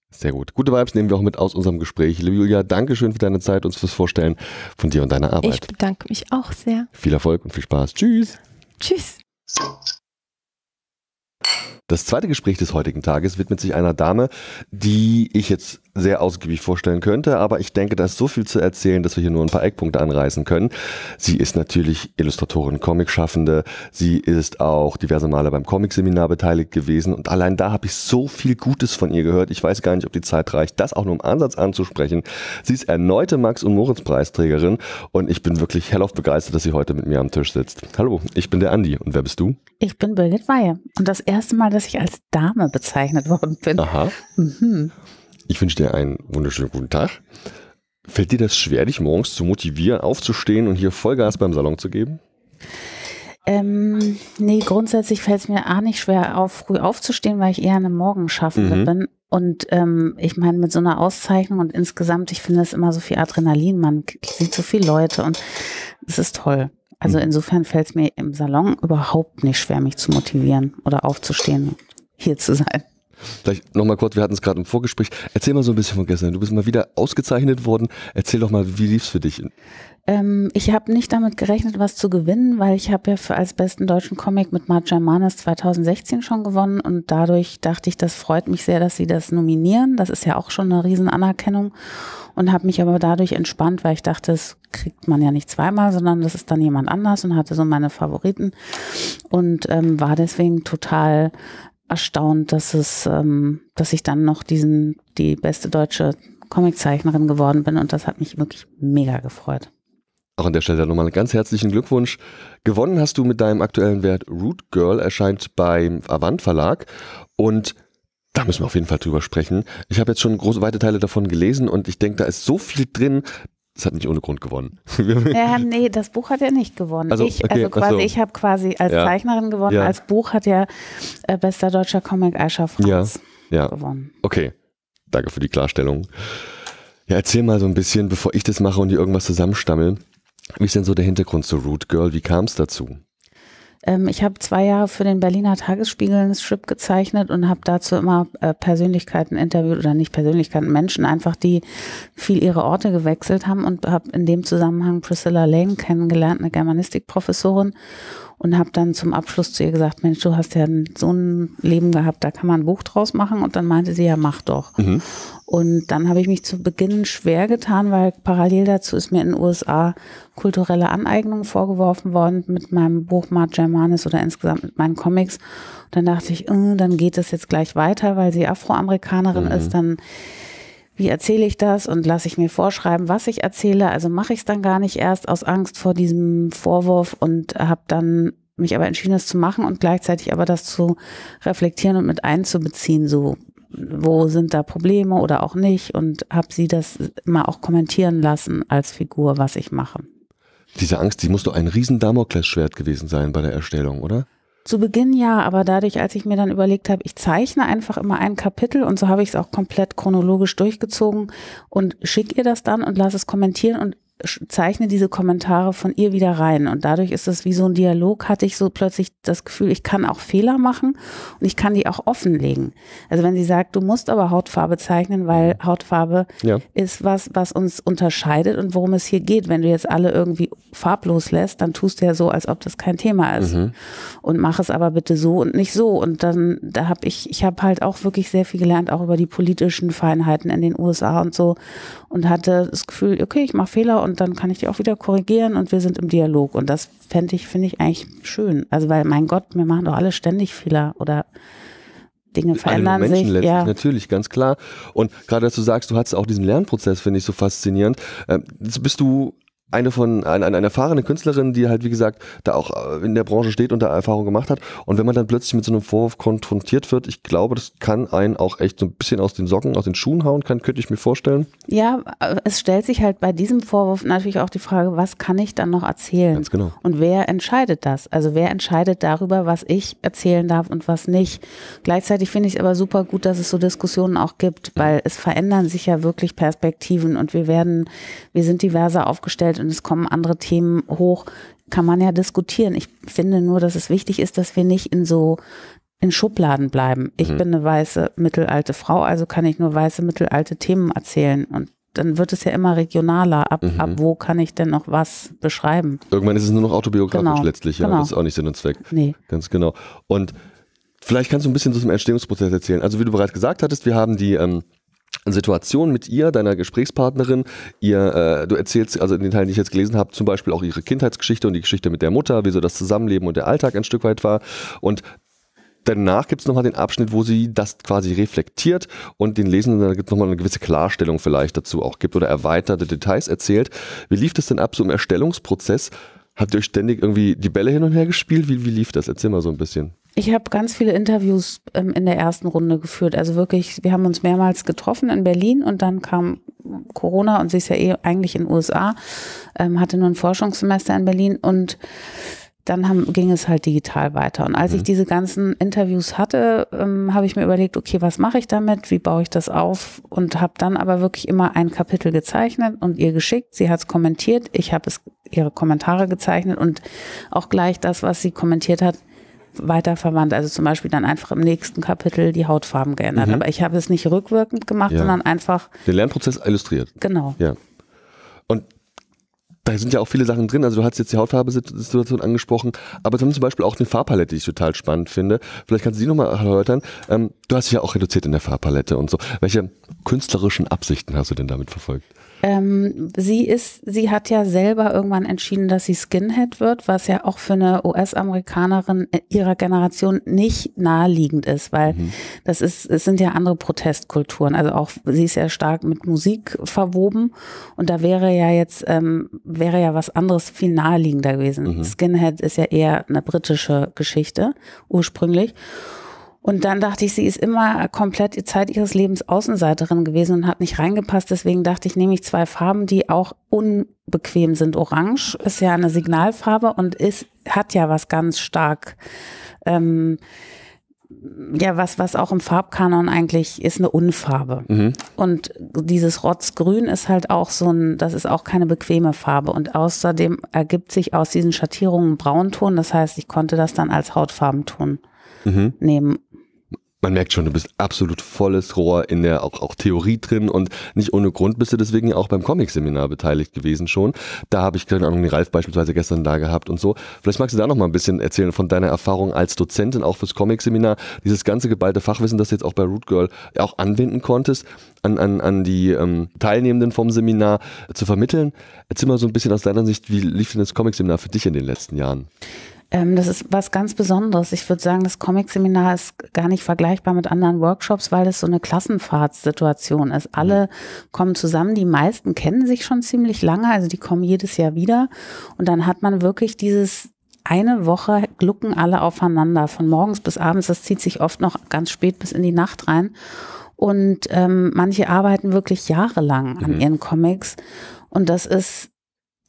Sehr gut. Gute Vibes nehmen wir auch mit aus unserem Gespräch. Liebe Julia, danke schön für deine Zeit, uns fürs Vorstellen von dir und deiner Arbeit. Ich bedanke mich auch sehr. Viel Erfolg und viel Spaß. Tschüss. Tschüss. Das zweite Gespräch des heutigen Tages widmet sich einer Dame, die ich jetzt sehr ausgiebig vorstellen könnte, aber ich denke, da ist so viel zu erzählen, dass wir hier nur ein paar Eckpunkte anreißen können. Sie ist natürlich Illustratorin, Comicschaffende, sie ist auch diverse Male beim Comicseminar beteiligt gewesen und allein da habe ich so viel Gutes von ihr gehört. Ich weiß gar nicht, ob die Zeit reicht, das auch nur im Ansatz anzusprechen. Sie ist erneute Max- und Moritz-Preisträgerin und ich bin wirklich hellauf begeistert, dass sie heute mit mir am Tisch sitzt. Hallo, ich bin der Andi und wer bist du? Ich bin Birgit Weihe und das erste Mal, dass ich als Dame bezeichnet worden bin. Aha. Mhm. Ich wünsche dir einen wunderschönen guten Tag. Fällt dir das schwer, dich morgens zu motivieren, aufzustehen und hier Vollgas beim Salon zu geben? Ähm, nee, grundsätzlich fällt es mir auch nicht schwer, auf, früh aufzustehen, weil ich eher eine Morgenschaffende Mhm. bin. Und ähm, ich meine, mit so einer Auszeichnung und insgesamt, ich finde es immer so viel Adrenalin, man sieht so viele Leute und es ist toll. Also Mhm. insofern fällt es mir im Salon überhaupt nicht schwer, mich zu motivieren oder aufzustehen, hier zu sein. Vielleicht nochmal kurz, wir hatten es gerade im Vorgespräch. Erzähl mal so ein bisschen von gestern. Du bist mal wieder ausgezeichnet worden. Erzähl doch mal, wie lief's für dich? Ähm, ich habe nicht damit gerechnet, was zu gewinnen, weil ich habe ja für als besten deutschen Comic mit Marja Manes 2016 schon gewonnen und dadurch dachte ich, das freut mich sehr, dass sie das nominieren. Das ist ja auch schon eine Riesenanerkennung und habe mich aber dadurch entspannt, weil ich dachte, das kriegt man ja nicht zweimal, sondern das ist dann jemand anders und hatte so meine Favoriten und ähm, war deswegen total erstaunt, dass es, ähm, dass ich dann noch diesen die beste deutsche Comiczeichnerin geworden bin und das hat mich wirklich mega gefreut. Auch an der Stelle nochmal einen ganz herzlichen Glückwunsch. Gewonnen hast du mit deinem aktuellen Wert Root Girl, erscheint beim Avant Verlag und da müssen wir auf jeden Fall drüber sprechen. Ich habe jetzt schon große, weite Teile davon gelesen und ich denke, da ist so viel drin. Das hat nicht ohne Grund gewonnen. Ja, nee, das Buch hat er nicht gewonnen. Also, ich, okay, also quasi, ach so. ich habe quasi als Ja. Zeichnerin gewonnen, Ja. als Buch hat ja äh, bester deutscher Comic Aisha Franz ja, gewonnen. okay. Danke für die Klarstellung. Ja, erzähl mal so ein bisschen, bevor ich das mache und dir irgendwas zusammenstammel. Wie ist denn so der Hintergrund zu Root Girl? Wie kam es dazu? Ähm, ich habe zwei Jahre für den Berliner Tagesspiegel einen Strip gezeichnet und habe dazu immer äh, Persönlichkeiten interviewt oder nicht Persönlichkeiten, Menschen einfach, die viel ihre Orte gewechselt haben und habe in dem Zusammenhang Priscilla Lane kennengelernt, eine Germanistikprofessorin und habe dann zum Abschluss zu ihr gesagt, Mensch, du hast ja so ein Leben gehabt, da kann man ein Buch draus machen und dann meinte sie, ja, mach doch. Mhm. Und dann habe ich mich zu Beginn schwer getan, weil parallel dazu ist mir in den USA kulturelle Aneignung vorgeworfen worden mit meinem Buch Mart Germanis oder insgesamt mit meinen Comics. Und dann dachte ich, äh, dann geht es jetzt gleich weiter, weil sie Afroamerikanerin mhm. ist, dann wie erzähle ich das und lasse ich mir vorschreiben, was ich erzähle. Also mache ich es dann gar nicht erst aus Angst vor diesem Vorwurf und habe dann mich aber entschieden, es zu machen und gleichzeitig aber das zu reflektieren und mit einzubeziehen, so wo sind da Probleme oder auch nicht und habe sie das mal auch kommentieren lassen als Figur, was ich mache. Diese Angst, die muss doch ein riesen Damoklesschwert gewesen sein bei der Erstellung, oder? Zu Beginn ja, aber dadurch, als ich mir dann überlegt habe, ich zeichne einfach immer ein Kapitel und so habe ich es auch komplett chronologisch durchgezogen und schicke ihr das dann und lasse es kommentieren und zeichne diese Kommentare von ihr wieder rein. Und dadurch ist es wie so ein Dialog, hatte ich so plötzlich das Gefühl, ich kann auch Fehler machen und ich kann die auch offenlegen. Also wenn sie sagt, du musst aber Hautfarbe zeichnen, weil Hautfarbe ja. ist was, was uns unterscheidet und worum es hier geht. Wenn du jetzt alle irgendwie farblos lässt, dann tust du ja so, als ob das kein Thema ist. Mhm. Und mach es aber bitte so und nicht so. Und dann, da habe ich, ich habe halt auch wirklich sehr viel gelernt, auch über die politischen Feinheiten in den USA und so. Und hatte das Gefühl, okay, ich mache Fehler und dann kann ich die auch wieder korrigieren und wir sind im Dialog. Und das fände ich, finde ich eigentlich schön. Also weil, mein Gott, wir machen doch alle ständig Fehler oder Dinge verändern Alle Menschen sich. Letztlich, ja. natürlich, ganz klar. Und gerade, dass du sagst, du hattest auch diesen Lernprozess, finde ich so faszinierend. Ähm, bist du eine von eine, eine erfahrene Künstlerin, die halt wie gesagt da auch äh, in der Branche steht und da Erfahrung gemacht hat und wenn man dann plötzlich mit so einem Vorwurf konfrontiert wird, ich glaube, das kann einen auch echt so ein bisschen aus den Socken, aus den Schuhen hauen, kann könnte ich mir vorstellen. Ja, es stellt sich halt bei diesem Vorwurf natürlich auch die Frage, was kann ich dann noch erzählen? Ganz genau. Und wer entscheidet das? Also wer entscheidet darüber, was ich erzählen darf und was nicht? Gleichzeitig finde ich es aber super gut, dass es so Diskussionen auch gibt, weil es verändern sich ja wirklich Perspektiven und wir werden, wir sind diverser aufgestellt und es kommen andere Themen hoch, kann man ja diskutieren. Ich finde nur, dass es wichtig ist, dass wir nicht in so in Schubladen bleiben. Ich mhm. bin eine weiße mittelalte Frau, also kann ich nur weiße mittelalte Themen erzählen und dann wird es ja immer regionaler. Ab, mhm. ab wo kann ich denn noch was beschreiben? Irgendwann ist es nur noch autobiografisch genau. letztlich, ja. Genau. Das ist auch nicht Sinn und Zweck. Nee. Ganz genau. Und vielleicht kannst du ein bisschen so zum Entstehungsprozess erzählen. Also wie du bereits gesagt hattest, wir haben die ähm, Situation mit ihr, deiner Gesprächspartnerin. Ihr, äh, du erzählst, also in den Teilen, die ich jetzt gelesen habe, zum Beispiel auch ihre Kindheitsgeschichte und die Geschichte mit der Mutter, wie so das Zusammenleben und der Alltag ein Stück weit war. Und danach gibt es nochmal den Abschnitt, wo sie das quasi reflektiert und den Lesenden gibt es nochmal eine gewisse Klarstellung vielleicht dazu auch gibt oder erweiterte Details erzählt. Wie lief das denn ab so im Erstellungsprozess? Habt ihr euch ständig irgendwie die Bälle hin und her gespielt? Wie, wie lief das? Erzähl mal so ein bisschen. Ich habe ganz viele Interviews ähm, in der ersten Runde geführt. Also wirklich, wir haben uns mehrmals getroffen in Berlin und dann kam Corona und sie ist ja eh eigentlich in den USA, ähm, hatte nur ein Forschungssemester in Berlin und dann haben, ging es halt digital weiter. Und als mhm. ich diese ganzen Interviews hatte, ähm, habe ich mir überlegt, okay, was mache ich damit? Wie baue ich das auf? Und habe dann aber wirklich immer ein Kapitel gezeichnet und ihr geschickt. Sie hat es kommentiert. Ich habe es ihre Kommentare gezeichnet und auch gleich das, was sie kommentiert hat, weiterverwandt. Also zum Beispiel dann einfach im nächsten Kapitel die Hautfarben geändert. Mhm. Aber ich habe es nicht rückwirkend gemacht, ja. sondern einfach. Den Lernprozess illustriert. Genau. Ja. Und da sind ja auch viele Sachen drin. Also du hast jetzt die Hautfarbesituation angesprochen, aber zum Beispiel auch eine Farbpalette, die ich total spannend finde. Vielleicht kannst du die nochmal erläutern. Ähm, du hast dich ja auch reduziert in der Farbpalette und so. Welche künstlerischen Absichten hast du denn damit verfolgt? Ähm, sie ist, sie hat ja selber irgendwann entschieden, dass sie Skinhead wird, was ja auch für eine US-Amerikanerin ihrer Generation nicht naheliegend ist, weil mhm. das ist, es sind ja andere Protestkulturen. Also auch sie ist ja stark mit Musik verwoben und da wäre ja jetzt ähm, wäre ja was anderes viel naheliegender gewesen. Mhm. Skinhead ist ja eher eine britische Geschichte ursprünglich. Und dann dachte ich, sie ist immer komplett die Zeit ihres Lebens Außenseiterin gewesen und hat nicht reingepasst. Deswegen dachte ich, nehme ich zwei Farben, die auch unbequem sind. Orange ist ja eine Signalfarbe und ist, hat ja was ganz stark, ähm, ja, was, was auch im Farbkanon eigentlich ist eine Unfarbe. Mhm. Und dieses Rotzgrün ist halt auch so ein, das ist auch keine bequeme Farbe. Und außerdem ergibt sich aus diesen Schattierungen ein Braunton. Das heißt, ich konnte das dann als Hautfarbenton mhm. nehmen. Man merkt schon, du bist absolut volles Rohr in der auch, auch Theorie drin und nicht ohne Grund bist du deswegen ja auch beim Comic-Seminar beteiligt gewesen schon. Da habe ich, keine Ahnung, den Ralf beispielsweise gestern da gehabt und so. Vielleicht magst du da noch mal ein bisschen erzählen von deiner Erfahrung als Dozentin auch fürs Comic-Seminar, dieses ganze geballte Fachwissen, das du jetzt auch bei Root Girl auch anwenden konntest, an, an, an die ähm, Teilnehmenden vom Seminar zu vermitteln. Erzähl mal so ein bisschen aus deiner Sicht, wie lief denn das Comic-Seminar für dich in den letzten Jahren? Ähm, das ist was ganz Besonderes. Ich würde sagen, das Comic-Seminar ist gar nicht vergleichbar mit anderen Workshops, weil es so eine Klassenfahrtssituation ist. Alle mhm. kommen zusammen, die meisten kennen sich schon ziemlich lange, also die kommen jedes Jahr wieder. Und dann hat man wirklich dieses eine Woche glucken alle aufeinander, von morgens bis abends. Das zieht sich oft noch ganz spät bis in die Nacht rein. Und ähm, manche arbeiten wirklich jahrelang an mhm. ihren Comics. Und das ist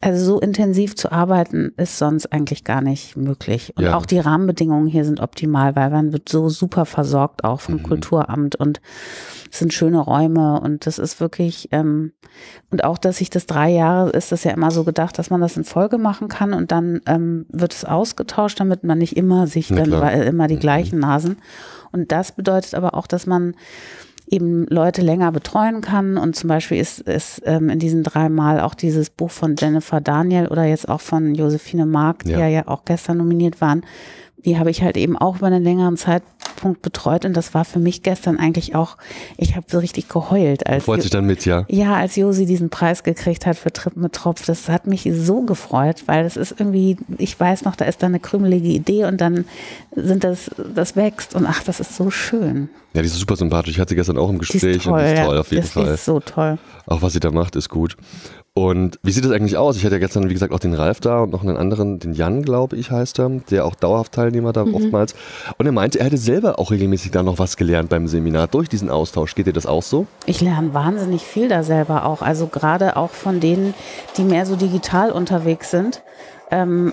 also so intensiv zu arbeiten ist sonst eigentlich gar nicht möglich. Und ja. auch die Rahmenbedingungen hier sind optimal, weil man wird so super versorgt auch vom mhm. Kulturamt und es sind schöne Räume und das ist wirklich ähm, und auch, dass sich das drei Jahre ist das ja immer so gedacht, dass man das in Folge machen kann und dann ähm, wird es ausgetauscht, damit man nicht immer sich dann immer die mhm. gleichen Nasen. Und das bedeutet aber auch, dass man eben Leute länger betreuen kann. Und zum Beispiel ist, ist ähm, in diesen drei Mal auch dieses Buch von Jennifer Daniel oder jetzt auch von Josephine Mark, die ja, ja auch gestern nominiert waren, die habe ich halt eben auch über einen längeren Zeitpunkt betreut und das war für mich gestern eigentlich auch, ich habe so richtig geheult. Als Freut sich dann mit, ja? Ja, als Josi diesen Preis gekriegt hat für Trip mit Tropf, das hat mich so gefreut, weil es ist irgendwie, ich weiß noch, da ist da eine krümelige Idee und dann sind das, das wächst und ach, das ist so schön. Ja, die ist super sympathisch. Ich hatte gestern auch im Gespräch die ist toll, und die ist toll, ja. auf jeden das Fall. Die ist so toll. Auch was sie da macht, ist gut. Und wie sieht das eigentlich aus? Ich hatte ja gestern, wie gesagt, auch den Ralf da und noch einen anderen, den Jan, glaube ich, heißt er, der auch dauerhaft Teilnehmer da mhm. oftmals. Und er meinte, er hätte selber auch regelmäßig da noch was gelernt beim Seminar durch diesen Austausch. Geht dir das auch so? Ich lerne wahnsinnig viel da selber auch. Also gerade auch von denen, die mehr so digital unterwegs sind. Ähm,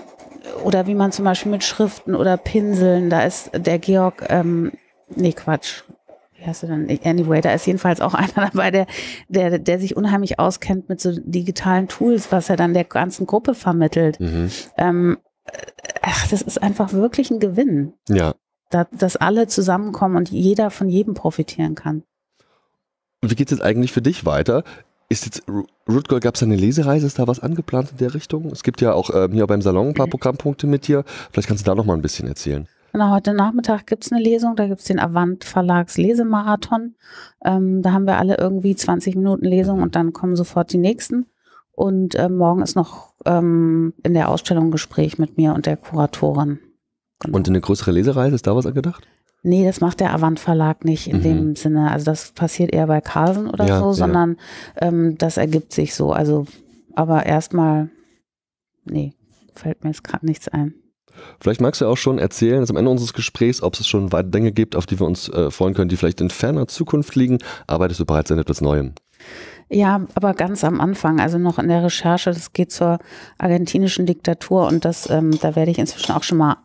oder wie man zum Beispiel mit Schriften oder Pinseln, da ist der Georg, ähm, nee Quatsch, heißt du denn? Anyway, da ist jedenfalls auch einer dabei, der, der, der sich unheimlich auskennt mit so digitalen Tools, was er dann der ganzen Gruppe vermittelt. Mhm. Ähm, ach, das ist einfach wirklich ein Gewinn. Ja. Da, dass alle zusammenkommen und jeder von jedem profitieren kann. Und wie geht es jetzt eigentlich für dich weiter? Ist jetzt Root Girl, gab es eine Lesereise? Ist da was angeplant in der Richtung? Es gibt ja auch ähm, hier beim Salon ein paar Programmpunkte mit dir. Vielleicht kannst du da noch mal ein bisschen erzählen. Genau, heute Nachmittag gibt es eine Lesung, da gibt es den Avant Verlags Lesemarathon. Ähm, da haben wir alle irgendwie 20 Minuten Lesung und dann kommen sofort die nächsten. Und äh, morgen ist noch ähm, in der Ausstellung ein Gespräch mit mir und der Kuratorin. Genau. Und eine größere Lesereise, ist da was angedacht? Nee, das macht der Avant Verlag nicht in mhm. dem Sinne. Also das passiert eher bei Carlsen oder ja, so, sondern ja. ähm, das ergibt sich so. Also, aber erstmal, nee, fällt mir jetzt gerade nichts ein. Vielleicht magst du auch schon erzählen, dass am Ende unseres Gesprächs, ob es schon weitere Dinge gibt, auf die wir uns äh, freuen können, die vielleicht in ferner Zukunft liegen. Arbeitest du bereits an etwas Neuem? Ja, aber ganz am Anfang, also noch in der Recherche, das geht zur argentinischen Diktatur und das, ähm, da werde ich inzwischen auch schon mal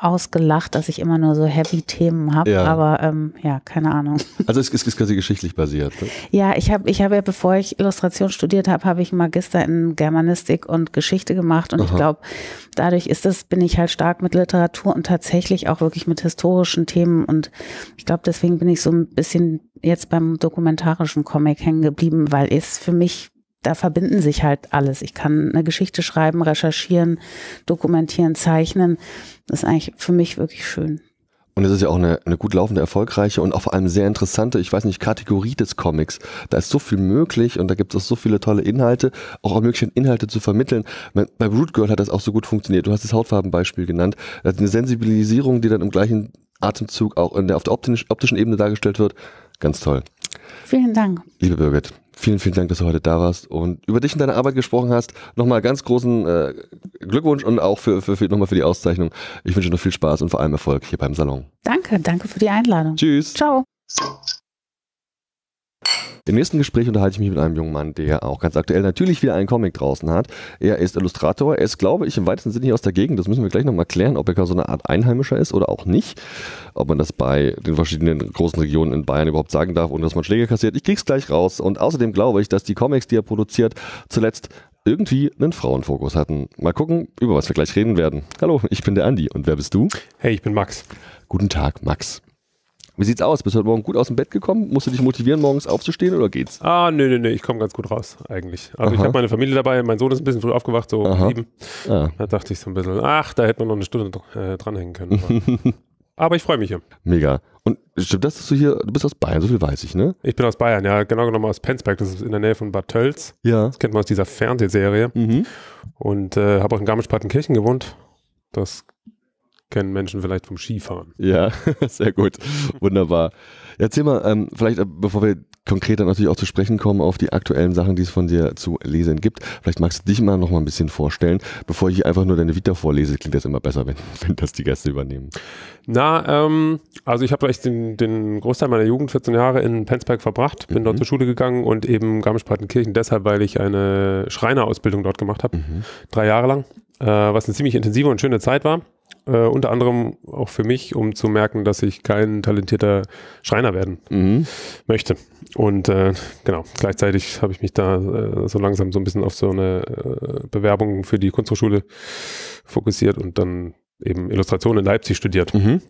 ausgelacht, dass ich immer nur so Heavy-Themen habe, ja. aber ähm, ja, keine Ahnung. Also es ist, ist quasi geschichtlich basiert. Ne? Ja, ich habe ich hab ja, bevor ich Illustration studiert habe, habe ich Magister in Germanistik und Geschichte gemacht und Aha. ich glaube, dadurch ist das, bin ich halt stark mit Literatur und tatsächlich auch wirklich mit historischen Themen und ich glaube, deswegen bin ich so ein bisschen jetzt beim dokumentarischen Comic hängen geblieben, weil es für mich da verbinden sich halt alles. Ich kann eine Geschichte schreiben, recherchieren, dokumentieren, zeichnen. Das ist eigentlich für mich wirklich schön. Und es ist ja auch eine, eine gut laufende, erfolgreiche und auch vor allem sehr interessante, ich weiß nicht, Kategorie des Comics. Da ist so viel möglich und da gibt es so viele tolle Inhalte, auch Möglichkeiten, Inhalte zu vermitteln. Bei Root Girl hat das auch so gut funktioniert. Du hast das Hautfarbenbeispiel genannt. Das ist eine Sensibilisierung, die dann im gleichen Atemzug auch der, auf der optischen Ebene dargestellt wird. Ganz toll. Vielen Dank. Liebe Birgit, vielen, vielen Dank, dass du heute da warst und über dich und deine Arbeit gesprochen hast. Nochmal ganz großen äh, Glückwunsch und auch für, für, für, nochmal für die Auszeichnung. Ich wünsche noch viel Spaß und vor allem Erfolg hier beim Salon. Danke, danke für die Einladung. Tschüss. Ciao. Im nächsten Gespräch unterhalte ich mich mit einem jungen Mann, der auch ganz aktuell natürlich wieder einen Comic draußen hat. Er ist Illustrator. Er ist, glaube ich, im weitesten Sinne hier aus der Gegend. Das müssen wir gleich nochmal klären, ob er so eine Art Einheimischer ist oder auch nicht. Ob man das bei den verschiedenen großen Regionen in Bayern überhaupt sagen darf, ohne dass man Schläge kassiert. Ich krieg's gleich raus. Und außerdem glaube ich, dass die Comics, die er produziert, zuletzt irgendwie einen Frauenfokus hatten. Mal gucken, über was wir gleich reden werden. Hallo, ich bin der Andi. Und wer bist du? Hey, ich bin Max. Guten Tag, Max. Wie sieht's aus? Bist du heute Morgen gut aus dem Bett gekommen? Musst du dich motivieren, morgens aufzustehen oder geht's? Ah, nee, nee, nee, ich komme ganz gut raus, eigentlich. Also Aha. ich habe meine Familie dabei, mein Sohn ist ein bisschen früh aufgewacht, so um sieben. Ah. Da dachte ich so ein bisschen, ach, da hätte man noch eine Stunde äh, dranhängen können. Aber ich freue mich hier. Mega. Und stimmt das, dass du hier, du bist aus Bayern, so viel weiß ich, ne? Ich bin aus Bayern, ja, genau genommen aus Penzberg, das ist in der Nähe von Bad Tölz. Ja. Das kennt man aus dieser Fernsehserie. Mhm. Und äh, habe auch in Garmisch-Partenkirchen gewohnt. Das kennen Menschen vielleicht vom Skifahren. Ja, sehr gut. Wunderbar. Erzähl mal, ähm, vielleicht, äh, bevor wir konkret dann natürlich auch zu sprechen kommen auf die aktuellen Sachen, die es von dir zu lesen gibt, vielleicht magst du dich mal noch mal ein bisschen vorstellen, bevor ich einfach nur deine Vita vorlese, klingt das immer besser, wenn, wenn das die Gäste übernehmen. Na, ähm, also ich habe echt den, den, Großteil meiner Jugend, 14 Jahre in Penzberg verbracht, bin mhm. dort zur Schule gegangen und eben Garmisch-Partenkirchen deshalb, weil ich eine Schreinerausbildung dort gemacht habe, mhm. drei Jahre lang, äh, was eine ziemlich intensive und schöne Zeit war. Äh, unter anderem auch für mich, um zu merken, dass ich kein talentierter Schreiner werden mhm. möchte. Und äh, genau, gleichzeitig habe ich mich da äh, so langsam so ein bisschen auf so eine äh, Bewerbung für die Kunsthochschule fokussiert und dann eben Illustration in Leipzig studiert. Mhm.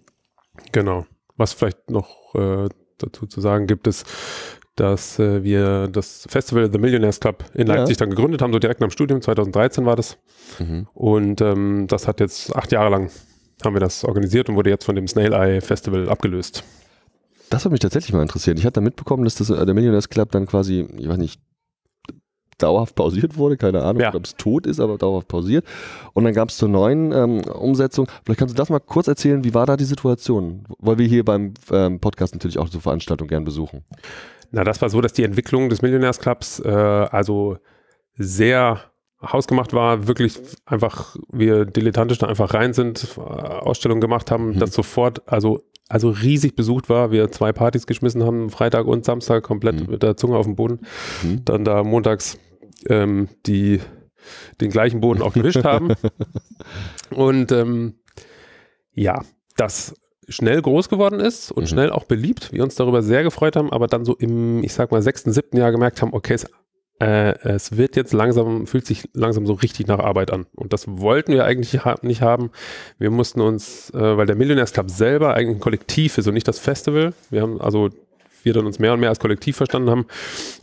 Genau. Was vielleicht noch äh, dazu zu sagen gibt, ist, dass äh, wir das Festival The Millionaires Club in Leipzig ja. dann gegründet haben, so direkt nach dem Studium, 2013 war das. Mhm. Und ähm, das hat jetzt acht Jahre lang haben wir das organisiert und wurde jetzt von dem Snail Eye Festival abgelöst. Das würde mich tatsächlich mal interessieren. Ich hatte da mitbekommen, dass das, äh, der Millionaires Club dann quasi, ich weiß nicht, dauerhaft pausiert wurde, keine Ahnung, ja. ob es tot ist, aber dauerhaft pausiert. Und dann gab es zur neuen ähm, Umsetzung. Vielleicht kannst du das mal kurz erzählen, wie war da die Situation? Weil wir hier beim ähm, Podcast natürlich auch so Veranstaltungen gern besuchen. Na, das war so, dass die Entwicklung des Millionaires Clubs äh, also sehr hausgemacht war, wirklich einfach wir dilettantisch da einfach rein sind, äh, Ausstellungen gemacht haben, mhm. das sofort, also also riesig besucht war, wir zwei Partys geschmissen haben, Freitag und Samstag komplett mhm. mit der Zunge auf dem Boden, mhm. dann da montags ähm, die den gleichen Boden auch gewischt haben und ähm, ja, das schnell groß geworden ist und mhm. schnell auch beliebt, wir uns darüber sehr gefreut haben, aber dann so im, ich sag mal, sechsten, siebten Jahr gemerkt haben, okay, es äh, es wird jetzt langsam, fühlt sich langsam so richtig nach Arbeit an. Und das wollten wir eigentlich ha nicht haben. Wir mussten uns, äh, weil der Millionaires Club selber eigentlich ein Kollektiv ist und nicht das Festival. Wir haben also wir dann uns mehr und mehr als Kollektiv verstanden haben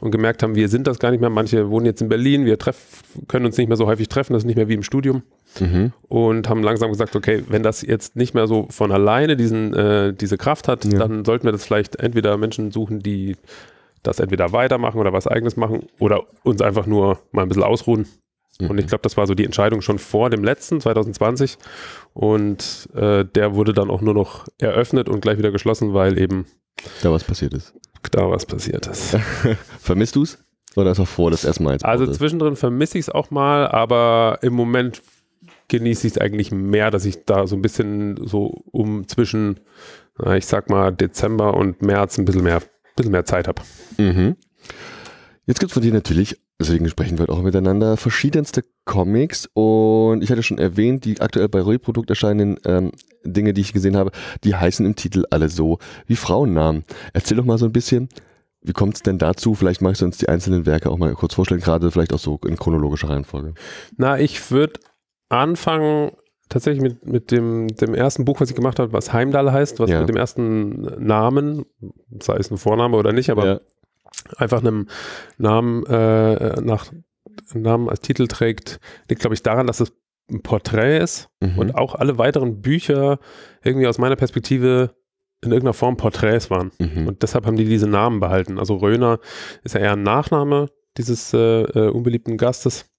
und gemerkt haben, wir sind das gar nicht mehr. Manche wohnen jetzt in Berlin, wir treff, können uns nicht mehr so häufig treffen, das ist nicht mehr wie im Studium. Mhm. Und haben langsam gesagt, okay, wenn das jetzt nicht mehr so von alleine diesen, äh, diese Kraft hat, ja. dann sollten wir das vielleicht entweder Menschen suchen, die das entweder weitermachen oder was eigenes machen oder uns einfach nur mal ein bisschen ausruhen. Mhm. Und ich glaube, das war so die Entscheidung schon vor dem letzten, 2020. Und äh, der wurde dann auch nur noch eröffnet und gleich wieder geschlossen, weil eben da was passiert ist. Da was passiert ist. Vermisst du es? Oder ist auch vor, das erstmal jetzt? Also zwischendrin vermisse ich es auch mal, aber im Moment genieße ich es eigentlich mehr, dass ich da so ein bisschen so um zwischen, ich sag mal, Dezember und März ein bisschen mehr bisschen mehr Zeit habe. Mhm. Jetzt gibt es von dir natürlich, deswegen sprechen wir auch miteinander, verschiedenste Comics und ich hatte schon erwähnt, die aktuell bei Reprodukt erscheinenden ähm, Dinge, die ich gesehen habe, die heißen im Titel alle so wie Frauennamen. Erzähl doch mal so ein bisschen, wie kommt es denn dazu? Vielleicht magst du uns die einzelnen Werke auch mal kurz vorstellen, gerade vielleicht auch so in chronologischer Reihenfolge. Na, ich würde anfangen tatsächlich mit, mit dem, dem ersten Buch, was ich gemacht habe, was Heimdall heißt, was ja. mit dem ersten Namen, sei es ein Vorname oder nicht, aber ja. einfach einem Namen äh, nach Namen als Titel trägt, liegt, glaube ich, daran, dass es ein Porträt ist mhm. und auch alle weiteren Bücher irgendwie aus meiner Perspektive in irgendeiner Form Porträts waren. Mhm. Und deshalb haben die diese Namen behalten. Also Röner ist ja eher ein Nachname dieses äh, äh unbeliebten Gastes.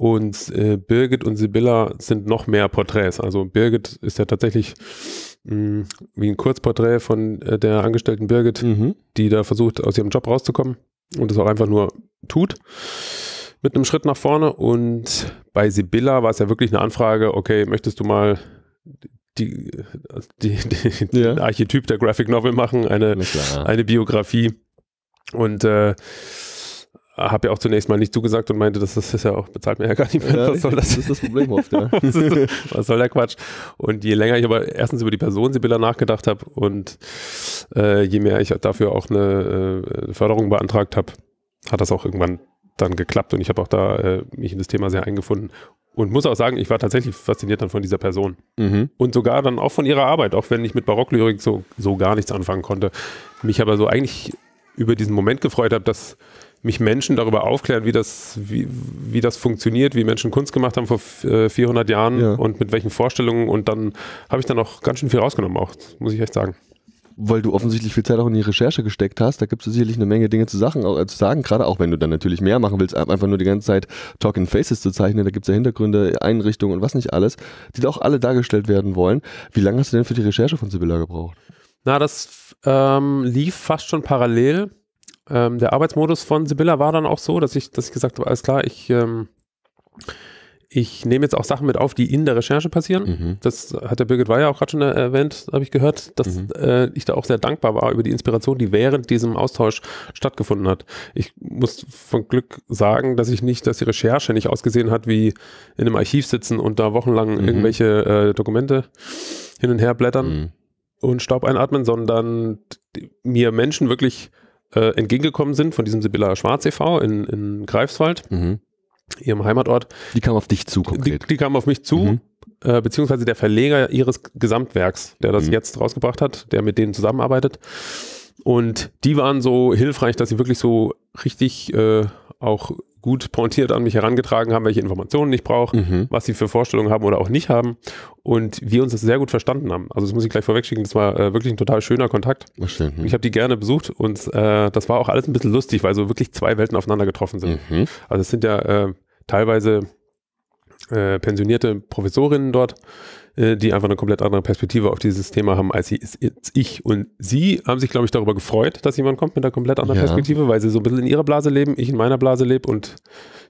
Und äh, Birgit und Sibylla sind noch mehr Porträts. Also Birgit ist ja tatsächlich mh, hm, wie ein Kurzporträt von äh, der Angestellten Birgit, mhm. die da versucht, aus ihrem Job rauszukommen und es auch einfach nur tut mit einem Schritt nach vorne. Und bei Sibylla war es ja wirklich eine Anfrage, okay, möchtest du mal die, die, die ja. Archetyp der Graphic Novel machen, eine, eine Biografie. Und äh, habe ja auch zunächst mal nicht zugesagt und meinte, das ist, ja auch, bezahlt mir ja gar nicht mehr. Ja, was soll das? Das ist das Problem oft, ja. was, soll der Quatsch? Und je länger ich aber erstens über die Person Sibylla nachgedacht habe und äh, je mehr ich dafür auch eine äh, Förderung beantragt habe, hat das auch irgendwann dann geklappt und ich habe auch da äh, mich in das Thema sehr eingefunden. und muss auch sagen, ich war tatsächlich fasziniert dann von dieser Person. Mhm. Und sogar dann auch von ihrer Arbeit, auch wenn ich mit Barocklyrik so, so gar nichts anfangen konnte. Mich aber so eigentlich über diesen Moment gefreut habe, dass mich Menschen darüber aufklären, wie das, wie, wie das funktioniert, wie Menschen Kunst gemacht haben vor 400 äh, Jahren ja. und mit welchen Vorstellungen. Und dann habe ich dann auch ganz schön viel rausgenommen, auch, muss ich echt sagen weil du offensichtlich viel Zeit auch in die Recherche gesteckt hast. Da gibt es sicherlich eine Menge Dinge zu, Sachen, äh, zu sagen, gerade auch wenn du dann natürlich mehr machen willst, einfach nur die ganze Zeit Talking Faces zu zeichnen. Da gibt es ja Hintergründe, Einrichtungen und was nicht alles, die auch alle dargestellt werden wollen. Wie lange hast du denn für die Recherche von Sibylla gebraucht? Na, das ähm, lief fast schon parallel. Ähm, der Arbeitsmodus von Sibylla war dann auch so, dass ich, dass ich gesagt habe, alles klar, ich ähm, ich nehme jetzt auch Sachen mit auf, die in der Recherche passieren. Mhm. Das hat der Birgit Weyer auch gerade schon erwähnt, habe ich gehört, dass mhm. äh, ich da auch sehr dankbar war über die Inspiration, die während diesem Austausch stattgefunden hat. Ich muss von Glück sagen, dass ich nicht, dass die Recherche nicht ausgesehen hat, wie in einem Archiv sitzen und da wochenlang mhm. irgendwelche äh, Dokumente hin und her blättern mhm. und Staub einatmen, sondern mir Menschen wirklich äh, entgegengekommen sind von diesem Sibylla Schwarz e.V. in, in Greifswald mhm ihrem Heimatort. Die kam auf dich zu konkret. Die, die kam auf mich zu, mhm. äh, beziehungsweise der Verleger ihres Gesamtwerks, der das mhm. jetzt rausgebracht hat, der mit denen zusammenarbeitet. Und die waren so hilfreich, dass sie wirklich so richtig äh, auch gut pointiert an mich herangetragen haben, welche Informationen ich brauche, mhm. was sie für Vorstellungen haben oder auch nicht haben. Und wir uns das sehr gut verstanden haben. Also das muss ich gleich vorwegschicken, das war äh, wirklich ein total schöner Kontakt. Schön, hm. Ich habe die gerne besucht und äh, das war auch alles ein bisschen lustig, weil so wirklich zwei Welten aufeinander getroffen sind. Mhm. Also es sind ja äh, teilweise äh, pensionierte Professorinnen dort, äh, die einfach eine komplett andere Perspektive auf dieses Thema haben als ich. Und sie haben sich, glaube ich, darüber gefreut, dass jemand kommt mit einer komplett anderen ja. Perspektive, weil sie so ein bisschen in ihrer Blase leben, ich in meiner Blase lebe und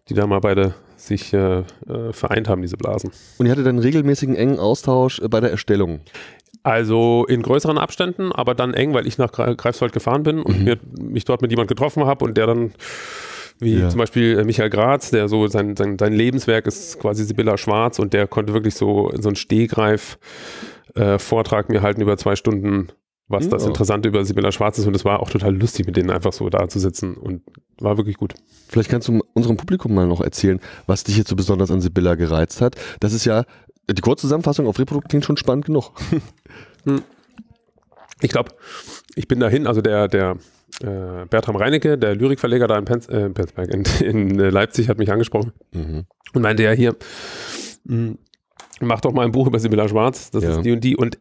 die da mal beide sich äh, äh vereint haben, diese Blasen. Und ihr hattet dann regelmäßigen engen Austausch äh, bei der Erstellung? Also in größeren Abständen, aber dann eng, weil ich nach Greifswald gefahren bin und mhm. mir, mich dort mit jemand getroffen habe und der dann wie ja. zum Beispiel äh, Michael Graz, der so sein, sein, sein Lebenswerk ist quasi Sibylla Schwarz und der konnte wirklich so so einen Stehgreif-Vortrag äh, mir halten über zwei Stunden, was das oh. Interessante über Sibylla Schwarz ist und es war auch total lustig, mit denen einfach so da zu sitzen und war wirklich gut. Vielleicht kannst du unserem Publikum mal noch erzählen, was dich jetzt so besonders an Sibylla gereizt hat. Das ist ja, die Kurzzusammenfassung auf Reprodukt klingt schon spannend genug. Hm. Ich glaube, ich bin dahin, also der, der äh, Bertram Reinecke, der Lyrikverleger da in, Pens äh, Penzberg, in, in, Leipzig, hat mich angesprochen mhm. und meinte ja hier, mh, hm, mach doch mal ein Buch über Sibylla Schwarz, das ja. ist die und die und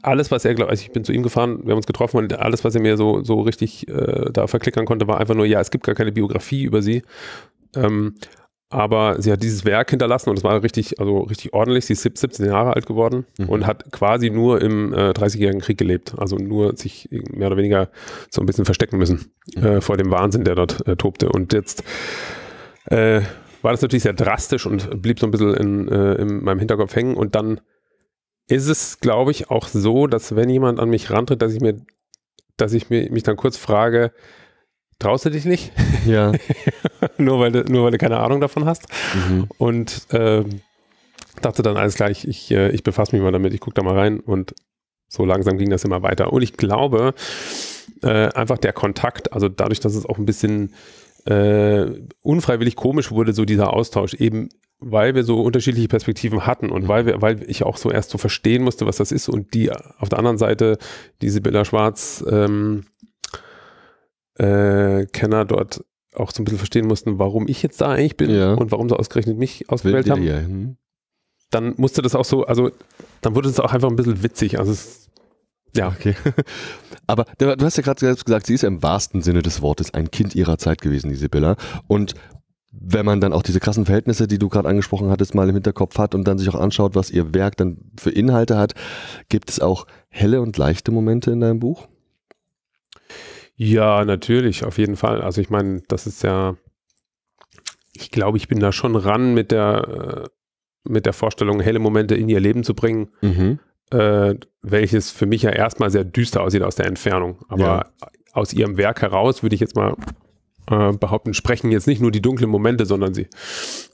alles, was er glaubt, also ich bin zu ihm gefahren, wir haben uns getroffen und alles, was er mir so, so richtig äh, da verklickern konnte, war einfach nur, ja, es gibt gar keine Biografie über sie. Ähm, aber sie hat dieses Werk hinterlassen und es war richtig, also richtig ordentlich. Sie ist 17 Jahre alt geworden mhm. und hat quasi nur im äh, 30-jährigen Krieg gelebt. Also nur sich mehr oder weniger so ein bisschen verstecken müssen mhm. äh, vor dem Wahnsinn, der dort äh, tobte. Und jetzt äh, war das natürlich sehr drastisch und blieb so ein bisschen in, äh, in meinem Hinterkopf hängen. Und dann ist es, glaube ich, auch so, dass wenn jemand an mich rantritt, dass ich mir, dass ich mir, mich dann kurz frage, traust du dich nicht? Ja. nur, weil du, nur weil du keine Ahnung davon hast. Mhm. Und ähm, dachte dann alles gleich, ich, äh, ich befasse mich mal damit, ich gucke da mal rein und so langsam ging das immer weiter. Und ich glaube, äh, einfach der Kontakt, also dadurch, dass es auch ein bisschen äh, unfreiwillig komisch wurde, so dieser Austausch, eben weil wir so unterschiedliche Perspektiven hatten und mhm. weil wir, weil ich auch so erst so verstehen musste, was das ist und die auf der anderen Seite, diese Billa Schwarz ähm, äh, Kenner dort auch so ein bisschen verstehen mussten, warum ich jetzt da eigentlich bin ja. und warum sie ausgerechnet mich ausgewählt haben. Ja, hm. Dann musste das auch so, also dann wurde es auch einfach ein bisschen witzig. Also es, ja. Okay. Aber du hast ja gerade gesagt, sie ist im wahrsten Sinne des Wortes ein Kind ihrer Zeit gewesen, die Sibylla. Und wenn man dann auch diese krassen Verhältnisse, die du gerade angesprochen hattest, mal im Hinterkopf hat und dann sich auch anschaut, was ihr Werk dann für Inhalte hat, gibt es auch helle und leichte Momente in deinem Buch? Ja, natürlich, auf jeden Fall. Also ich meine, das ist ja, ich glaube, ich bin da schon ran mit der, äh, mit der Vorstellung, helle Momente in ihr Leben zu bringen, mhm. äh, welches für mich ja erstmal sehr düster aussieht aus der Entfernung. Aber ja. aus ihrem Werk heraus würde ich jetzt mal äh, behaupten, sprechen jetzt nicht nur die dunklen Momente, sondern sie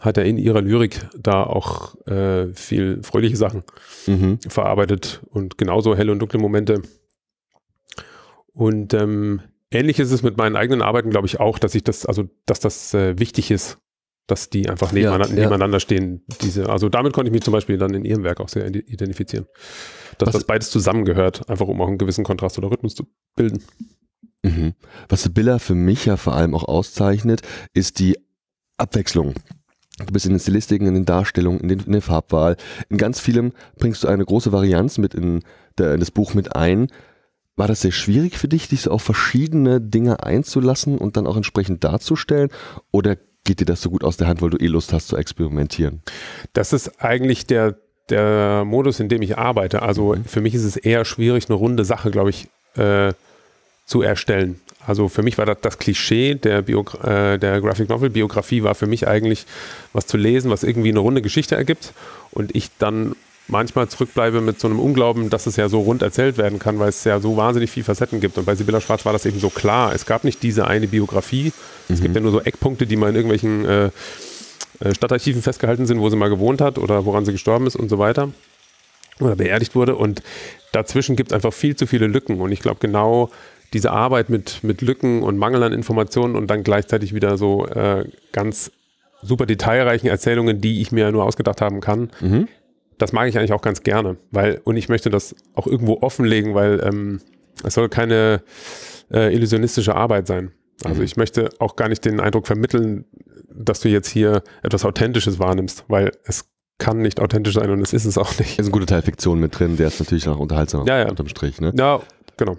hat ja in ihrer Lyrik da auch äh, viel fröhliche Sachen mhm. verarbeitet und genauso helle und dunkle Momente. Und ähm, ähnlich ist es mit meinen eigenen Arbeiten, glaube ich, auch, dass ich das, also dass das äh, wichtig ist, dass die einfach nebeneinander, ja, nebeneinander stehen. Diese, also damit konnte ich mich zum Beispiel dann in ihrem Werk auch sehr identifizieren. Dass Was, das beides zusammengehört, einfach um auch einen gewissen Kontrast oder Rhythmus zu bilden. Mhm. Was Sibylla für mich ja vor allem auch auszeichnet, ist die Abwechslung. Du bist in den Stilistiken, in den Darstellungen, in, den, in der Farbwahl. In ganz vielem bringst du eine große Varianz mit in, der, in das Buch mit ein. War das sehr schwierig für dich, dich so auf verschiedene Dinge einzulassen und dann auch entsprechend darzustellen? Oder geht dir das so gut aus der Hand, weil du eh Lust hast zu experimentieren? Das ist eigentlich der, der Modus, in dem ich arbeite. Also mhm. für mich ist es eher schwierig, eine runde Sache, glaube ich, äh, zu erstellen. Also für mich war das das Klischee der, Bio, äh, der Graphic Novel Biografie war für mich eigentlich was zu lesen, was irgendwie eine runde Geschichte ergibt und ich dann manchmal zurückbleibe mit so einem Unglauben, dass es ja so rund erzählt werden kann, weil es ja so wahnsinnig viele Facetten gibt. Und bei Sibylla Schwarz war das eben so klar. Es gab nicht diese eine Biografie. Mhm. Es gibt ja nur so Eckpunkte, die mal in irgendwelchen äh, äh, Stadtarchiven festgehalten sind, wo sie mal gewohnt hat oder woran sie gestorben ist und so weiter. Oder beerdigt wurde. Und dazwischen gibt es einfach viel zu viele Lücken. Und ich glaube, genau diese Arbeit mit, mit Lücken und Mangel an Informationen und dann gleichzeitig wieder so äh, ganz super detailreichen Erzählungen, die ich mir nur ausgedacht haben kann, mhm das mag ich eigentlich auch ganz gerne, weil, und ich möchte das auch irgendwo offenlegen, weil ähm, es soll keine äh, illusionistische Arbeit sein. Also mhm. ich möchte auch gar nicht den Eindruck vermitteln, dass du jetzt hier etwas Authentisches wahrnimmst, weil es kann nicht authentisch sein und es ist es auch nicht. Es ist ein guter Teil Fiktion mit drin, der ist natürlich auch unterhaltsam ja, ja. unterm Strich. Ne? Ja, genau.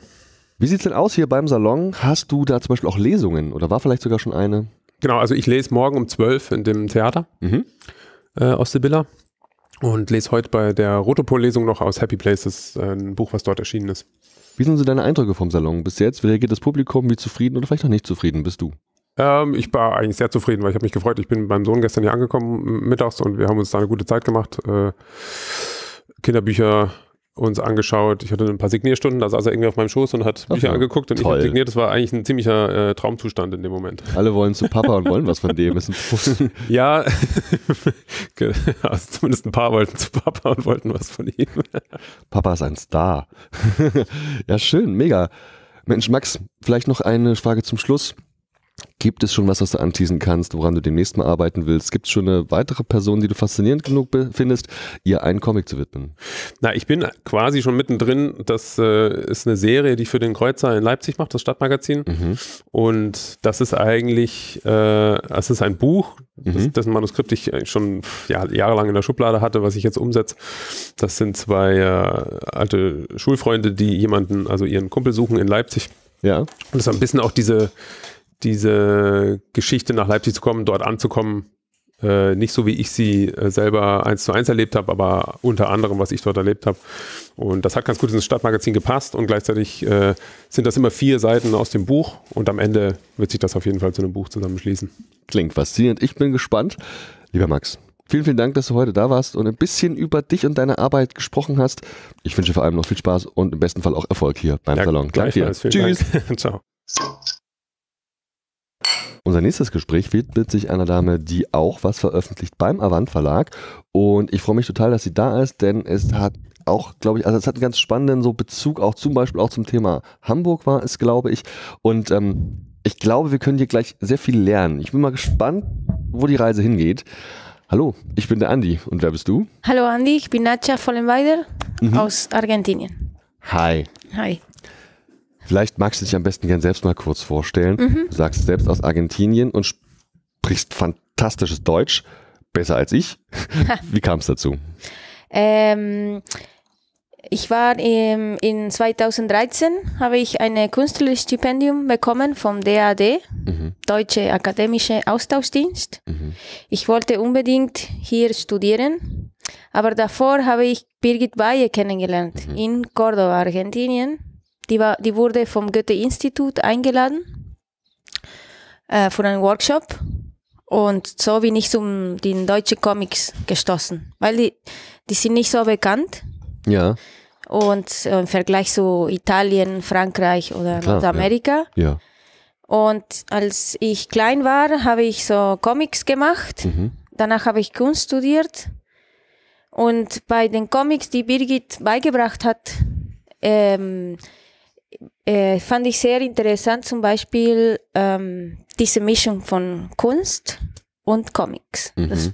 Wie sieht es denn aus hier beim Salon? Hast du da zum Beispiel auch Lesungen oder war vielleicht sogar schon eine? Genau, also ich lese morgen um 12 in dem Theater mhm. äh, aus Sibylla und lese heute bei der Rotopol-Lesung noch aus Happy Places äh, ein Buch, was dort erschienen ist. Wie sind so deine Eindrücke vom Salon bis jetzt? Wie reagiert das Publikum? Wie zufrieden oder vielleicht noch nicht zufrieden bist du? Ähm, ich war eigentlich sehr zufrieden, weil ich habe mich gefreut. Ich bin beim Sohn gestern hier angekommen mittags und wir haben uns da eine gute Zeit gemacht. Äh, Kinderbücher uns angeschaut. Ich hatte ein paar Signierstunden, da saß er irgendwie auf meinem Schoß und hat Bücher angeguckt und toll. ich habe signiert. Das war eigentlich ein ziemlicher äh, Traumzustand in dem Moment. Alle wollen zu Papa und wollen was von dem. ja, also zumindest ein paar wollten zu Papa und wollten was von ihm. Papa ist ein Star. ja, schön, mega. Mensch, Max, vielleicht noch eine Frage zum Schluss. Gibt es schon was, was du anteasen kannst, woran du demnächst mal arbeiten willst? Gibt es schon eine weitere Person, die du faszinierend genug findest, ihr einen Comic zu widmen? Na, ich bin quasi schon mittendrin. Das äh, ist eine Serie, die für den Kreuzer in Leipzig macht, das Stadtmagazin. Mhm. Und das ist eigentlich, äh, es ist ein Buch, mhm. dessen Manuskript ich schon ja, jahrelang in der Schublade hatte, was ich jetzt umsetze. Das sind zwei äh, alte Schulfreunde, die jemanden, also ihren Kumpel suchen in Leipzig. Ja. Und das ist ein bisschen auch diese diese Geschichte nach Leipzig zu kommen, dort anzukommen, äh, nicht so wie ich sie äh, selber eins zu eins erlebt habe, aber unter anderem, was ich dort erlebt habe. Und das hat ganz gut ins Stadtmagazin gepasst und gleichzeitig äh, sind das immer vier Seiten aus dem Buch und am Ende wird sich das auf jeden Fall zu einem Buch zusammenschließen. Klingt faszinierend. Ich bin gespannt. Lieber Max, vielen, vielen Dank, dass du heute da warst und ein bisschen über dich und deine Arbeit gesprochen hast. Ich wünsche vor allem noch viel Spaß und im besten Fall auch Erfolg hier beim ja, Salon. Danke dir. Tschüss. Dank. Ciao. Unser nächstes Gespräch widmet sich einer Dame, die auch was veröffentlicht beim Avant Verlag. Und ich freue mich total, dass sie da ist, denn es hat auch, glaube ich, also es hat einen ganz spannenden so Bezug auch zum Beispiel auch zum Thema Hamburg war es, glaube ich. Und ähm, ich glaube, wir können hier gleich sehr viel lernen. Ich bin mal gespannt, wo die Reise hingeht. Hallo, ich bin der Andi. Und wer bist du? Hallo Andi, ich bin Nacha Vollenweider mhm. aus Argentinien. Hi. Hi. Vielleicht magst du dich am besten gern selbst mal kurz vorstellen. Mhm. Du sagst selbst aus Argentinien und sprichst fantastisches Deutsch, besser als ich. Wie kam es dazu? Ähm, ich war im, in 2013 habe ich ein Künstlerstipendium bekommen vom DAD, mhm. Deutsche Akademische Austauschdienst. Mhm. Ich wollte unbedingt hier studieren, aber davor habe ich Birgit Baye kennengelernt mhm. in Cordoba, Argentinien. Die, war, die wurde vom Goethe-Institut eingeladen äh, für einen Workshop. Und so bin ich zum den deutschen Comics gestoßen, weil die, die sind nicht so bekannt. Ja. Und äh, im Vergleich zu Italien, Frankreich oder Klar, Nordamerika. Ja. ja. Und als ich klein war, habe ich so Comics gemacht. Mhm. Danach habe ich Kunst studiert. Und bei den Comics, die Birgit beigebracht hat, ähm, äh, fand ich sehr interessant, zum Beispiel ähm, diese Mischung von Kunst und Comics. Mhm. Das,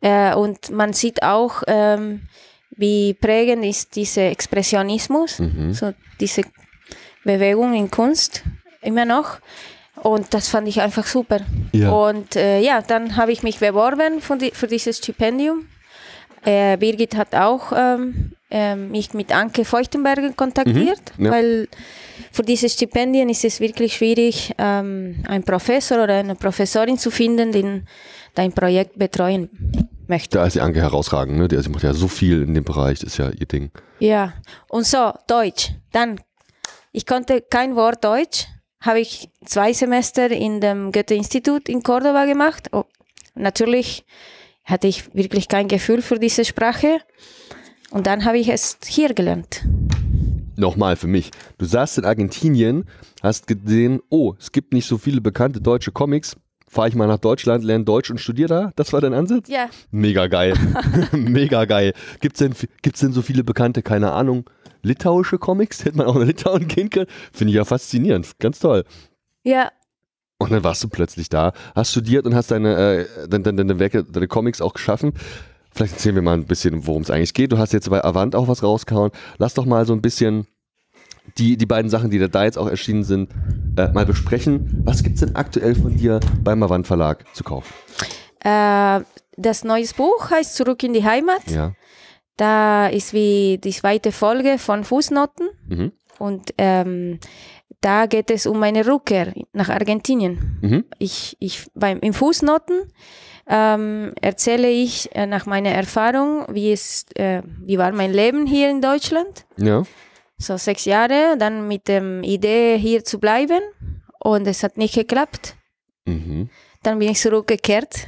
äh, und man sieht auch, ähm, wie prägend ist dieser Expressionismus, mhm. so diese Bewegung in Kunst immer noch. Und das fand ich einfach super. Ja. Und äh, ja, dann habe ich mich beworben die, für dieses Stipendium. Äh, Birgit hat auch ähm, äh, mich mit Anke Feuchtenberger kontaktiert, mhm, ja. weil für diese Stipendien ist es wirklich schwierig, ähm, einen Professor oder eine Professorin zu finden, die dein Projekt betreuen möchte. Da ist die Anke herausragend, ne? Die, sie macht ja so viel in dem Bereich, das ist ja ihr Ding. Ja, und so, Deutsch. Dann, ich konnte kein Wort Deutsch, habe ich zwei Semester in dem Goethe-Institut in Cordoba gemacht. Oh, natürlich hatte ich wirklich kein Gefühl für diese Sprache. Und dann habe ich es hier gelernt. Nochmal für mich. Du saßt in Argentinien, hast gesehen, oh, es gibt nicht so viele bekannte deutsche Comics. Fahre ich mal nach Deutschland, lerne Deutsch und studiere da? Das war dein Ansatz? Ja. Mega geil. Mega geil. Gibt es denn, gibt's denn so viele bekannte, keine Ahnung, litauische Comics? Hätte man auch nach Litauen gehen können? Finde ich ja faszinierend. Ganz toll. Ja, und dann warst du plötzlich da, hast studiert und hast deine, äh, deine, deine Werke, deine Comics auch geschaffen. Vielleicht erzählen wir mal ein bisschen, worum es eigentlich geht. Du hast jetzt bei Avant auch was rausgehauen. Lass doch mal so ein bisschen die, die beiden Sachen, die da jetzt auch erschienen sind, äh, mal besprechen. Was gibt es denn aktuell von dir beim Avant Verlag zu kaufen? Äh, das neue Buch heißt Zurück in die Heimat. Ja. Da ist wie die zweite Folge von Fußnoten. Mhm. Und ähm, da geht es um meine Rückkehr nach Argentinien. Mhm. Ich, ich, beim, Im Fußnoten ähm, erzähle ich äh, nach meiner Erfahrung, wie es, äh, wie war mein Leben hier in Deutschland. Ja. So sechs Jahre, dann mit der Idee hier zu bleiben und es hat nicht geklappt. Mhm. Dann bin ich zurückgekehrt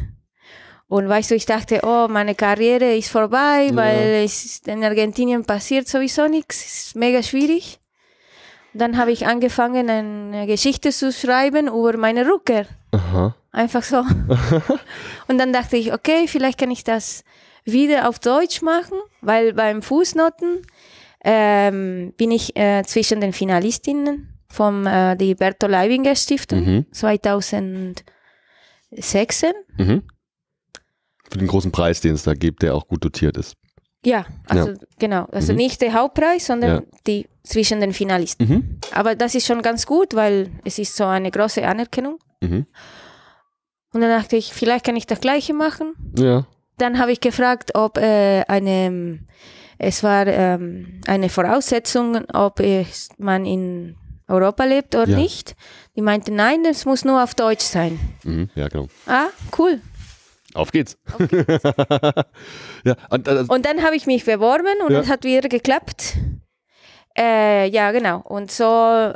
und weißt du, ich dachte, oh, meine Karriere ist vorbei, ja. weil es in Argentinien passiert sowieso nichts, es ist mega schwierig. Dann habe ich angefangen, eine Geschichte zu schreiben über meine Rückkehr. Aha. Einfach so. und dann dachte ich, okay, vielleicht kann ich das wieder auf Deutsch machen, weil beim Fußnoten ähm, bin ich äh, zwischen den Finalistinnen vom äh, die Bertolt Leibinger Stiftung mhm. 2016. Mhm. Für den großen Preis, den es da gibt, der auch gut dotiert ist. Ja, also ja. genau. Also mhm. nicht der Hauptpreis, sondern ja. die zwischen den Finalisten. Mhm. Aber das ist schon ganz gut, weil es ist so eine große Anerkennung. Mhm. Und dann dachte ich, vielleicht kann ich das Gleiche machen. Ja. Dann habe ich gefragt, ob äh, eine, es war ähm, eine Voraussetzung, ob es, man in Europa lebt oder ja. nicht. Die meinte, nein, es muss nur auf Deutsch sein. Mhm. Ja, genau. Ah, cool. Auf geht's. Auf geht's. ja, und, äh, und, dann habe ich mich beworben und ja. es hat wieder geklappt. Äh, ja, genau. Und so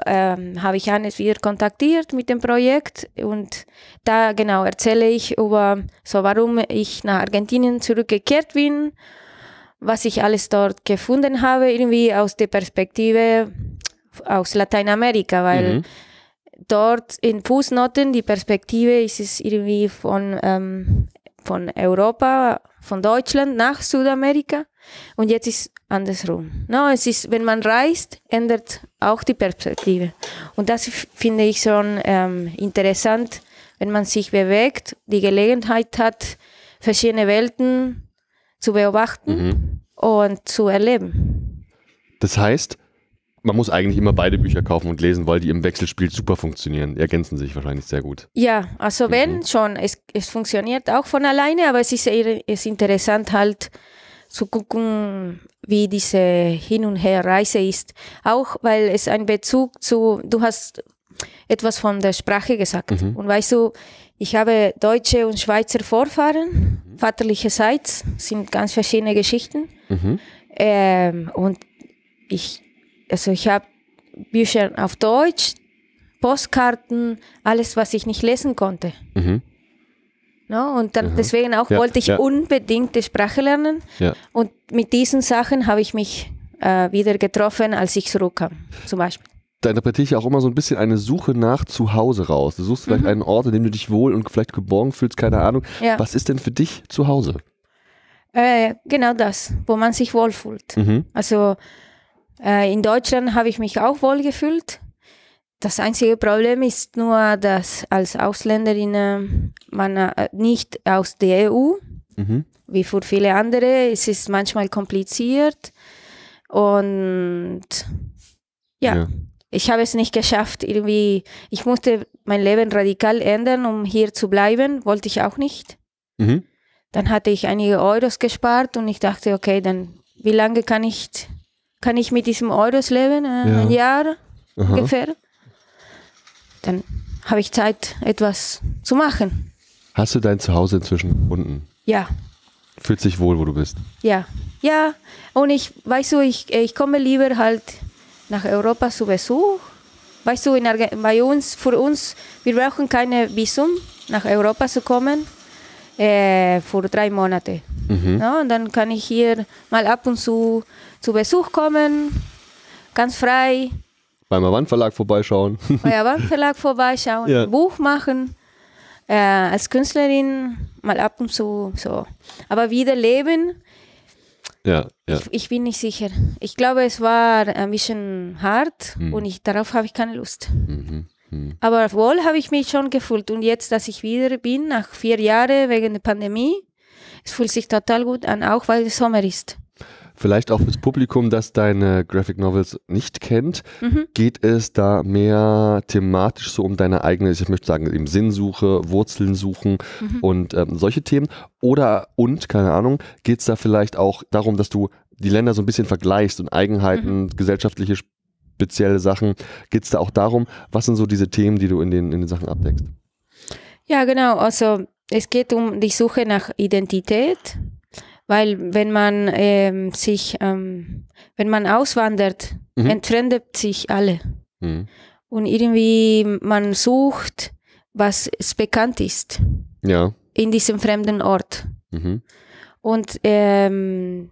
ähm, habe ich Hannes wieder kontaktiert mit dem Projekt und da genau erzähle ich über so, warum ich nach Argentinien zurückgekehrt bin, was ich alles dort gefunden habe, irgendwie aus der Perspektive aus Lateinamerika, weil mhm. dort in Fußnoten die Perspektive ist es irgendwie von ähm, von Europa, von Deutschland nach Südamerika und jetzt ist andersrum. No, es ist, wenn man reist, ändert auch die Perspektive. Und das finde ich schon ähm, interessant, wenn man sich bewegt, die Gelegenheit hat, verschiedene Welten zu beobachten mhm. und zu erleben. Das heißt, man muss eigentlich immer beide Bücher kaufen und lesen, weil die im Wechselspiel super funktionieren. Die ergänzen sich wahrscheinlich sehr gut. Ja, also wenn mhm. schon, es, es funktioniert auch von alleine, aber es ist, eher, ist interessant halt zu gucken, wie diese Hin- und Herreise ist. Auch weil es einen Bezug zu, du hast etwas von der Sprache gesagt. Mhm. Und weißt du, ich habe deutsche und Schweizer Vorfahren, mhm. vaterlicherseits, sind ganz verschiedene Geschichten. Mhm. Ähm, und ich also ich habe Bücher auf Deutsch, Postkarten, alles, was ich nicht lesen konnte. Mhm. No, und dann, mhm. deswegen auch ja, wollte ich ja. unbedingt die Sprache lernen. Ja. Und mit diesen Sachen habe ich mich äh, wieder getroffen, als ich zurückkam, zum Beispiel. Da interpretiere ich auch immer so ein bisschen eine Suche nach Zuhause raus. Du suchst vielleicht mhm. einen Ort, in dem du dich wohl und vielleicht geborgen fühlst, keine Ahnung. Was ist denn für dich zu Hause? Äh, genau das, wo man sich wohlfühlt. Mhm. Also äh, in Deutschland habe ich mich auch wohl gefühlt. das einzige Problem ist nur, dass als Ausländerin man äh, nicht aus der EU, mhm. wie für viele andere, es ist manchmal kompliziert und ja, ja, ich habe es nicht geschafft. Irgendwie, ich musste mein Leben radikal ändern, um hier zu bleiben, wollte ich auch nicht. Mhm. Dann hatte ich einige Euros gespart und ich dachte, okay, dann wie lange kann ich, kann ich mit diesem Euros leben? Äh, ja. Ein Jahr Aha. ungefähr. Dann habe ich Zeit, etwas zu machen. Hast du dein Zuhause inzwischen gefunden? Ja. Fühlt sich wohl, wo du bist? Ja, ja. Und ich, weißt du, ich, ich komme lieber halt nach Europa zu Besuch. Weißt du, in bei uns, für uns, wir brauchen keine Visum, nach Europa zu kommen, äh, für drei Monate. Mhm. Ja, und dann kann ich hier mal ab und zu zu Besuch kommen, ganz frei. Beim Wandverlag vorbeischauen. Beim Wandverlag vorbeischauen, ja. Buch machen. Äh, als Künstlerin mal ab und zu so. Aber wieder leben, ja, ja. Ich, ich, bin nicht sicher. Ich glaube, es war ein bisschen hart mhm. und ich, darauf habe ich keine Lust. Mhm. Mhm. Aber wohl habe ich mich schon gefühlt. Und jetzt, dass ich wieder bin, nach vier Jahren wegen der Pandemie, es fühlt sich total gut an, auch weil es Sommer ist. Vielleicht auch fürs Publikum, das deine Graphic Novels nicht kennt, mhm. geht es da mehr thematisch so um deine eigene, ich möchte sagen, eben Sinnsuche, Wurzeln suchen mhm. und ähm, solche Themen? Oder und, keine Ahnung, geht es da vielleicht auch darum, dass du die Länder so ein bisschen vergleichst und Eigenheiten, mhm. gesellschaftliche spezielle Sachen? Geht es da auch darum, was sind so diese Themen, die du in den, in den Sachen abdeckst? Ja, genau. Also es geht um die Suche nach Identität weil wenn man ähm, sich, ähm, wenn man auswandert, mhm. entfremdet sich alle. Mhm. Und irgendwie man sucht, was es bekannt ist. Ja. In diesem fremden Ort. Mhm. Und ähm,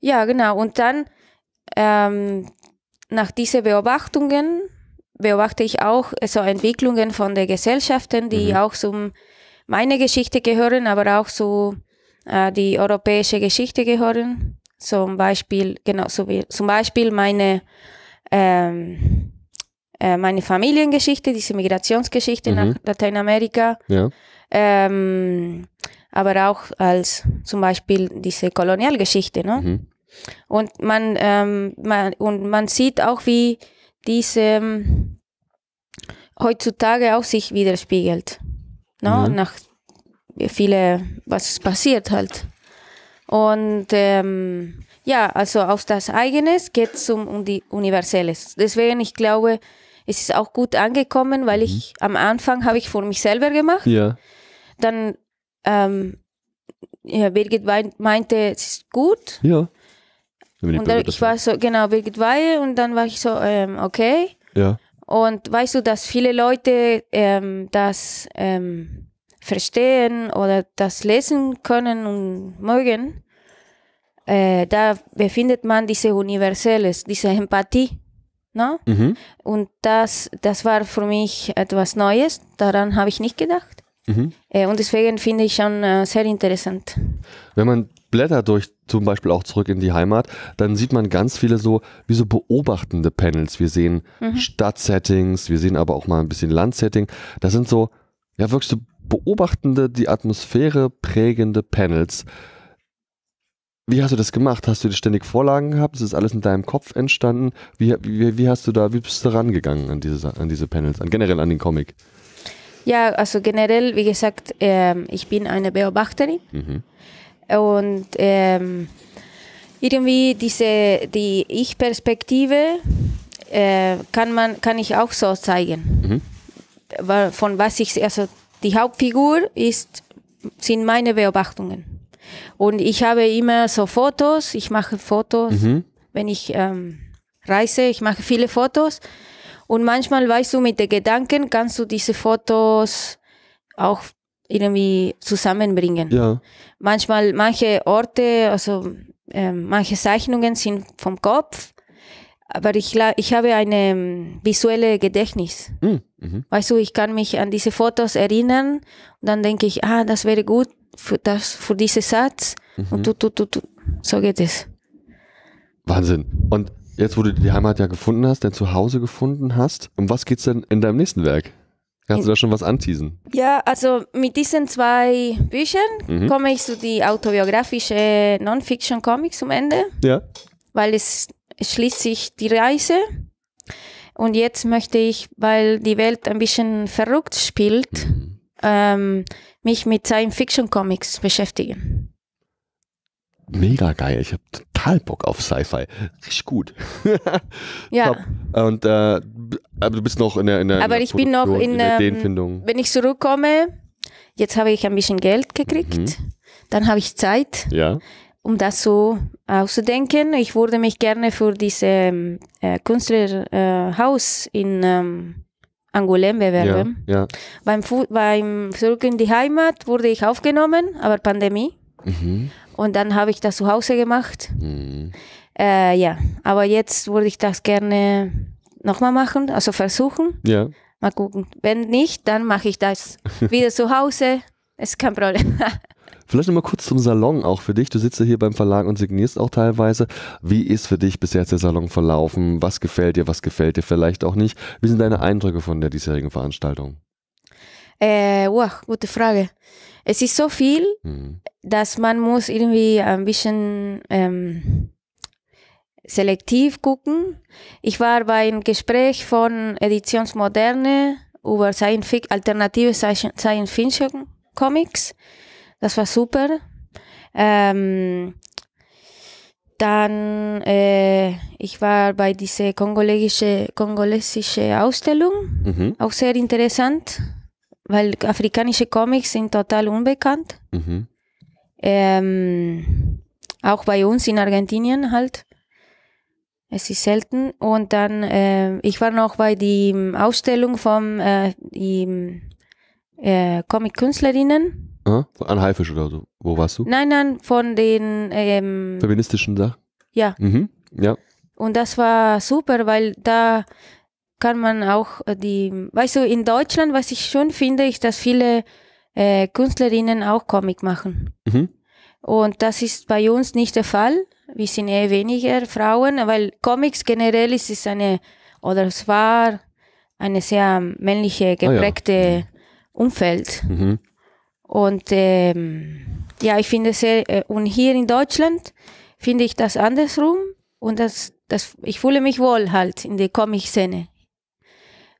ja, genau. Und dann ähm, nach diesen Beobachtungen beobachte ich auch so Entwicklungen von den Gesellschaften, die mhm. auch zum meine Geschichte gehören, aber auch so äh, die europäische Geschichte gehören. Zum Beispiel, genau, so wie, zum Beispiel meine, ähm, äh, meine Familiengeschichte, diese Migrationsgeschichte mhm. nach Lateinamerika. Ja. Ähm, aber auch als zum Beispiel diese Kolonialgeschichte. Ne? Mhm. Und, man, ähm, man, und man sieht auch, wie diese ähm, heutzutage auch sich widerspiegelt. Ne? Mhm. Nach viele, was passiert halt. Und ähm, ja, also aus das Eigenes geht es um, die Universelles. Deswegen, ich glaube, es ist auch gut angekommen, weil ich mhm. am Anfang habe ich vor mich selber gemacht. Ja. Dann ähm, ja, Birgit meinte, es ist gut. Ja. Und dann, ich war so, genau, Birgit Weihe und dann war ich so, ähm, okay. Ja. Und weißt du, dass viele Leute ähm, das ähm, verstehen oder das lesen können und mögen, äh, da befindet man diese Universelles, diese Empathie. Ne? Mhm. Und das, das war für mich etwas Neues, daran habe ich nicht gedacht. Mhm. Äh, und deswegen finde ich schon äh, sehr interessant. Wenn man blättert durch zum Beispiel auch zurück in die Heimat, dann sieht man ganz viele so wie so beobachtende Panels. Wir sehen mhm. Stadtsettings, wir sehen aber auch mal ein bisschen Landsetting. Das sind so, ja, wirklich so beobachtende, die Atmosphäre prägende Panels. Wie hast du das gemacht? Hast du dir ständig Vorlagen gehabt? Ist das alles in deinem Kopf entstanden? Wie, wie, wie hast du da, wie bist du rangegangen an diese, an diese Panels, an, generell an den Comic? Ja, also generell, wie gesagt, ähm, ich bin eine Beobachterin mhm. und ähm, irgendwie diese die Ich-Perspektive äh, kann man kann ich auch so zeigen, mhm. von was ich also die Hauptfigur ist, sind meine Beobachtungen. Und ich habe immer so Fotos, ich mache Fotos, mhm. wenn ich ähm, reise, ich mache viele Fotos. Und manchmal, weißt du, mit den Gedanken kannst du diese Fotos auch irgendwie zusammenbringen. Ja. Manchmal, manche Orte, also äh, manche Zeichnungen sind vom Kopf aber ich, ich habe ein ähm, visuelles Gedächtnis. Hm, mhm. Weißt du, ich kann mich an diese Fotos erinnern und dann denke ich, ah, das wäre gut für, das, für diesen Satz. Mhm. Und tu, tu, tu, tu. so geht es. Wahnsinn. Und Jetzt, wo du die Heimat ja gefunden hast, dein Zuhause gefunden hast, um was geht's denn in deinem nächsten Werk? Kannst du da schon was anteasen? Ja, also mit diesen zwei Büchern Mhm. komme ich zu die autobiografische Non-Fiction-Comics zum Ende, Ja. weil es, es schließt sich die Reise. Und jetzt möchte ich, weil die Welt ein bisschen verrückt spielt, ähm, mich mit Science-Fiction-Comics beschäftigen. Mega geil. Ich habe total Bock auf Sci-Fi. Richtig gut. Ja. Und äh, aber du bist noch in der, in der, Aber in der ich bin noch Produktion, in, der ähm, Ideenfindung. Wenn ich zurückkomme, jetzt habe ich ein bisschen Geld gekriegt, Mhm. dann habe ich Zeit, Ja. Um das so auszudenken. Ich würde mich gerne für dieses ähm, äh, Künstlerhaus äh, in ähm, Angoulême Ja. bewerben. Ja. Beim, Fu beim Zurück in die Heimat wurde ich aufgenommen, aber Pandemie. Mhm. Und dann habe ich das zu Hause gemacht. Mhm. Äh, ja, aber jetzt würde ich das gerne nochmal machen, also versuchen. Ja. Mal gucken. Wenn nicht, dann mache ich das wieder zu Hause. Ist kein Problem. Vielleicht nochmal kurz zum Salon auch für dich. Du sitzt ja hier beim Verlag und signierst auch teilweise. Wie ist für dich bisher jetzt der Salon verlaufen? Was gefällt dir, was gefällt dir vielleicht auch nicht? Wie sind deine Eindrücke von der diesjährigen Veranstaltung? Äh, wow, gute Frage. Es ist so viel, Mhm. dass man muss irgendwie ein bisschen ähm, selektiv gucken. Ich war bei einem Gespräch von Editionsmoderne über Science alternative Sci- Science Fiction Comics. Das war super. Ähm, dann, äh, ich war bei dieser kongolesische, kongolesische Ausstellung Mhm. auch sehr interessant, weil afrikanische Comics sind total unbekannt. Mhm. Ähm, auch bei uns in Argentinien halt. Es ist selten. Und dann, äh, ich war noch bei der Ausstellung von äh, die, äh, Comic-Künstlerinnen. Ah, an Haifisch oder so. Wo warst du? Nein, nein, von den, ähm, Feministischen Sachen? ja. Mhm. Ja. Und das war super, weil da kann man auch äh, die, weißt du, in Deutschland, was ich schon finde, ist, dass viele äh, Künstlerinnen auch Comic machen. Mhm. Und das ist bei uns nicht der Fall. Wir sind eher weniger Frauen, weil Comics generell ist es eine, oder es war eine sehr männliche geprägte Umfeld. Mhm. Und ähm, ja, ich finde sehr, äh, und hier in Deutschland finde ich das andersrum und das, das, ich fühle mich wohl halt in der Comic-Szene.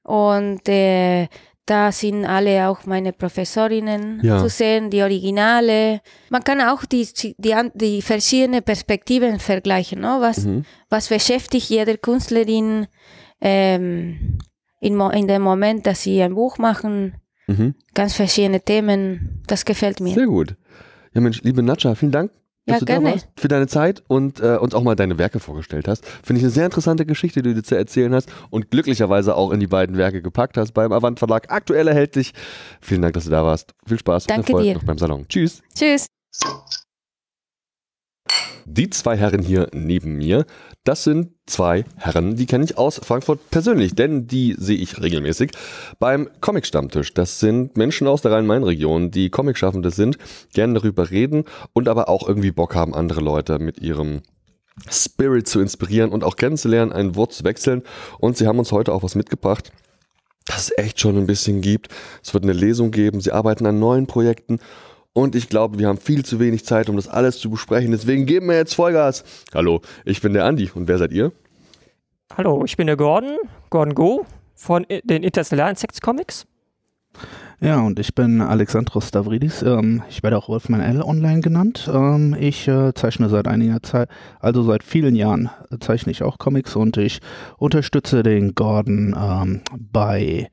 Und äh, da sind alle auch meine Professorinnen Ja. zu sehen, die Originale. Man kann auch die, die, die verschiedenen Perspektiven vergleichen. Ne? Was, Mhm. was beschäftigt jede Künstlerin ähm, in, in dem Moment, dass sie ein Buch machen? Mhm. ganz verschiedene Themen. Das gefällt mir. Sehr gut. Ja, Mensch, liebe Natscha, vielen Dank. dass Ja, du gerne. Da warst, für deine Zeit und äh, uns auch mal deine Werke vorgestellt hast. Finde ich eine sehr interessante Geschichte, die du dir zu erzählen hast und glücklicherweise auch in die beiden Werke gepackt hast beim Avant Verlag. Aktuell erhältlich. Vielen Dank, dass du da warst. Viel Spaß Danke und Erfolg dir. noch beim Salon. Tschüss. Tschüss. Die zwei Herren hier neben mir, das sind zwei Herren, die kenne ich aus Frankfurt persönlich, denn die sehe ich regelmäßig beim Comic-Stammtisch. Das sind Menschen aus der Rhein-Main-Region, die Comicschaffende sind, gerne darüber reden und aber auch irgendwie Bock haben, andere Leute mit ihrem Spirit zu inspirieren und auch kennenzulernen, ein Wort zu wechseln. Und sie haben uns heute auch was mitgebracht, das es echt schon ein bisschen gibt. Es wird eine Lesung geben, sie arbeiten an neuen Projekten und ich glaube, wir haben viel zu wenig Zeit, um das alles zu besprechen. Deswegen geben wir jetzt Vollgas. Hallo, ich bin der Andi. Und wer seid ihr? Hallo, ich bin der Gordon, Gordon Go von den Interstellar Insects Comics. Ja, und ich bin Alexandros Stavridis. Ähm, ich werde auch Wolfman L. online genannt. Ähm, ich äh, zeichne seit einiger Zeit, also seit vielen Jahren, äh, zeichne ich auch Comics und ich unterstütze den Gordon ähm, bei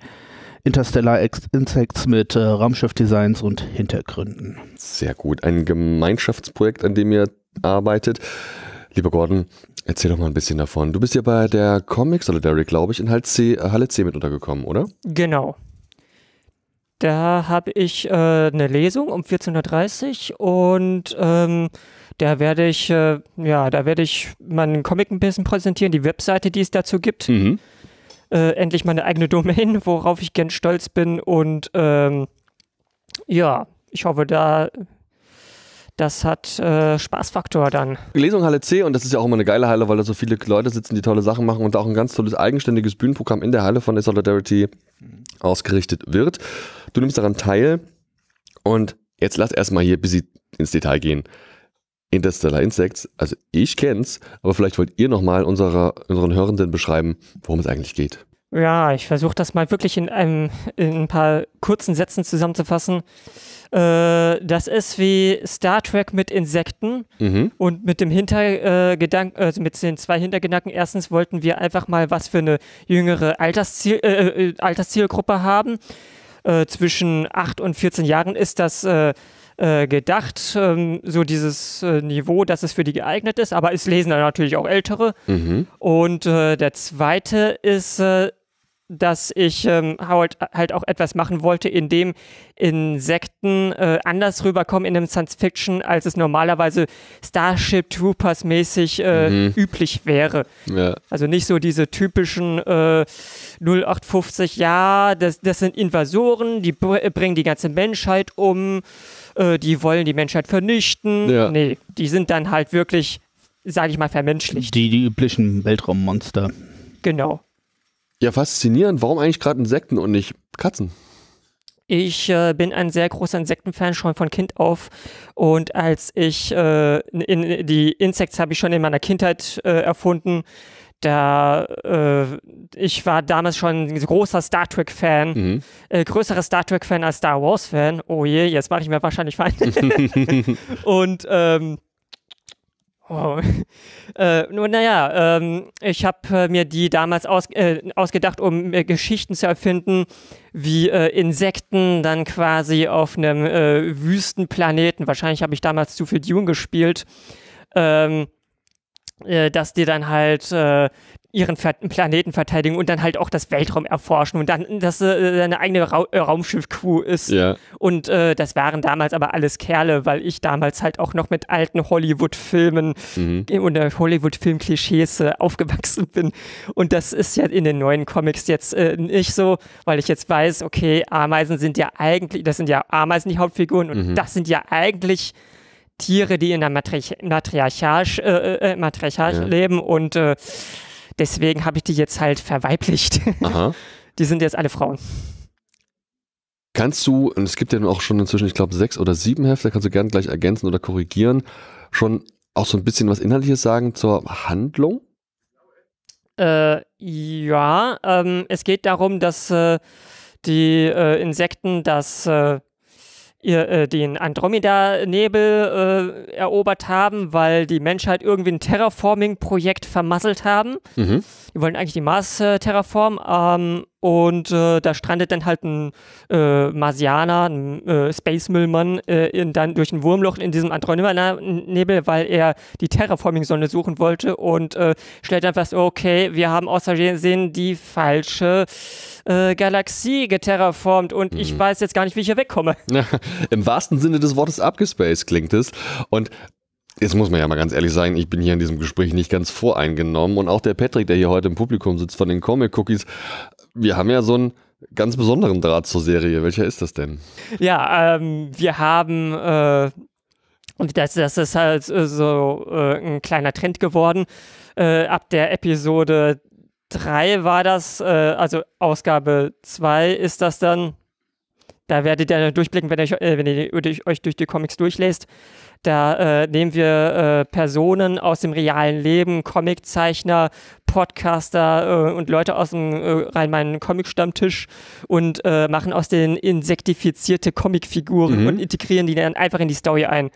Interstellar Insects mit äh, Raumschiffdesigns und Hintergründen. Sehr gut. Ein Gemeinschaftsprojekt, an dem ihr arbeitet. Lieber Gordon, erzähl doch mal ein bisschen davon. Du bist ja bei der Comic Solidarity, glaube ich, in Halle C, äh, Halle C mit untergekommen, oder? Genau. Da habe ich äh, eine Lesung um 14.30 Uhr und ähm, da werde ich, äh, ja, da werde ich meinen Comic ein bisschen präsentieren, die Webseite, die es dazu gibt. Mhm. Äh, endlich meine eigene Domain, worauf ich ganz stolz bin und ähm, ja, ich hoffe, da das hat äh, Spaßfaktor dann. Lesung Halle C und das ist ja auch immer eine geile Halle, weil da so viele Leute sitzen, die tolle Sachen machen und da auch ein ganz tolles eigenständiges Bühnenprogramm in der Halle von der Solidarity ausgerichtet wird. Du nimmst daran teil und jetzt lass erstmal hier ein bisschen ins Detail gehen. Interstellar Insects, also ich kenn's, aber vielleicht wollt ihr nochmal unseren Hörenden beschreiben, worum es eigentlich geht. Ja, ich versuche das mal wirklich in, einem, in ein paar kurzen Sätzen zusammenzufassen. Äh, das ist wie Star Trek mit Insekten mhm. und mit dem Hintergedanken, äh, also mit den zwei Hintergedanken. Erstens wollten wir einfach mal was für eine jüngere Altersziel, äh, äh Alterszielgruppe haben. Äh, zwischen 8 und 14 Jahren ist das äh, gedacht, ähm, so dieses äh, Niveau, dass es für die geeignet ist, aber es lesen dann natürlich auch Ältere. Mhm. Und äh, der zweite ist äh, dass ich ähm, halt, halt auch etwas machen wollte, in dem Insekten äh, anders rüberkommen in einem Science Fiction, als es normalerweise Starship Troopers mäßig äh, mhm. üblich wäre. Ja. Also nicht so diese typischen äh, 0850, ja, das, das sind Invasoren, die br bringen die ganze Menschheit um, äh, die wollen die Menschheit vernichten. Ja. Nee, die sind dann halt wirklich, sage ich mal, vermenschlicht. Die, die üblichen Weltraummonster. Genau. Ja, faszinierend. Warum eigentlich gerade Insekten und nicht Katzen? Ich äh, bin ein sehr großer Insektenfan schon von Kind auf und als ich äh, in, die Insects habe ich schon in meiner Kindheit äh, erfunden. Da äh, ich war damals schon ein großer Star Trek Fan, mhm. Äh, größerer Star Trek Fan als Star Wars Fan. Oh je, jetzt mache ich mir wahrscheinlich Feinde. und ähm, Oh. Äh, nun, naja, ähm, ich habe äh, mir die damals aus, äh, ausgedacht, um äh, Geschichten zu erfinden, wie äh, Insekten dann quasi auf einem äh, Wüstenplaneten, wahrscheinlich habe ich damals zu viel Dune gespielt, ähm, dass die dann halt ihren Planeten verteidigen und dann halt auch das Weltraum erforschen und dann, dass äh, eine eigene Ra äh, Raumschiff-Crew ist. Ja. Und äh, das waren damals aber alles Kerle, weil ich damals halt auch noch mit alten Hollywood-Filmen mhm. und äh, Hollywood-Film-Klischees äh, aufgewachsen bin. Und das ist ja in den neuen Comics jetzt äh, nicht so, weil ich jetzt weiß, okay, Ameisen sind ja eigentlich, das sind ja Ameisen die Hauptfiguren und mhm. das sind ja eigentlich Tiere, die in der Matri Matriarchal, äh, Matriarchal ja. leben und Deswegen habe ich die jetzt halt verweiblicht. Aha. Die sind jetzt alle Frauen. Kannst du, und es gibt ja auch schon inzwischen, ich glaube, sechs oder sieben Hefte, kannst du gerne gleich ergänzen oder korrigieren, schon auch so ein bisschen was Inhaltliches sagen zur Handlung? Äh, ja, ähm, es geht darum, dass äh, die äh, Insekten das äh, äh, den Andromeda-Nebel äh, erobert haben, weil die Menschheit irgendwie ein Terraforming-Projekt vermasselt haben. Mhm. Die wollen eigentlich die Mars äh, terraformen ähm, und äh, da strandet dann halt ein äh, Marsianer, ein äh, Space-Müllmann, äh, dann durch ein Wurmloch in diesem Andromeda-Nebel, weil er die Terraforming-Sonne suchen wollte und äh, stellt dann fest, okay, wir haben außerdem die falsche äh, Galaxie geterraformt und mhm. ich weiß jetzt gar nicht, wie ich hier wegkomme. Ja, Im wahrsten Sinne des Wortes abgespaced klingt es. Und Jetzt muss man ja mal ganz ehrlich sagen, ich bin hier in diesem Gespräch nicht ganz voreingenommen und auch der Patrick, der hier heute im Publikum sitzt von den Comic Cookies, wir haben ja so einen ganz besonderen Draht zur Serie. Welcher ist das denn? Ja, ähm, wir haben, äh, das, das ist halt äh, so äh, ein kleiner Trend geworden. Äh, ab der Episode 3 war das, äh, also Ausgabe 2 ist das dann. Da werdet ihr durchblicken, wenn ihr, äh, wenn ihr euch durch die Comics durchlässt. Da äh, nehmen wir äh, Personen aus dem realen Leben, Comiczeichner, Podcaster äh, und Leute aus dem äh, Rhein-Main-Comic-Stammtisch und äh, machen aus denen insektifizierte Comicfiguren mhm. und integrieren die dann einfach in die Story ein.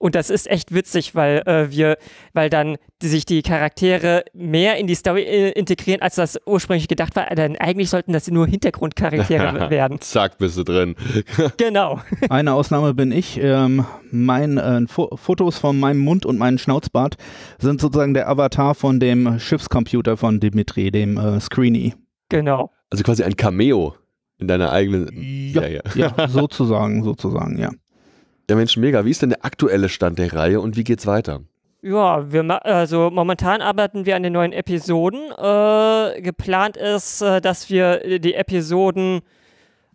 Und das ist echt witzig, weil äh, wir, weil dann die, sich die Charaktere mehr in die Story äh, integrieren, als das ursprünglich gedacht war. Denn eigentlich sollten das nur Hintergrundcharaktere werden. Zack, bist du drin. genau. Eine Ausnahme bin ich. Ähm, mein äh, Fo Fotos von meinem Mund und meinem Schnauzbart sind sozusagen der Avatar von dem Schiffscomputer von Dimitri, dem äh, Screeny. Genau. Also quasi ein Cameo in deiner eigenen ja, Serie. Ja, sozusagen, sozusagen, ja. Ja, Mensch, mega. Wie ist denn der aktuelle Stand der Reihe und wie geht's weiter? Ja, wir also momentan arbeiten wir an den neuen Episoden. Äh, geplant ist, äh, dass wir die Episoden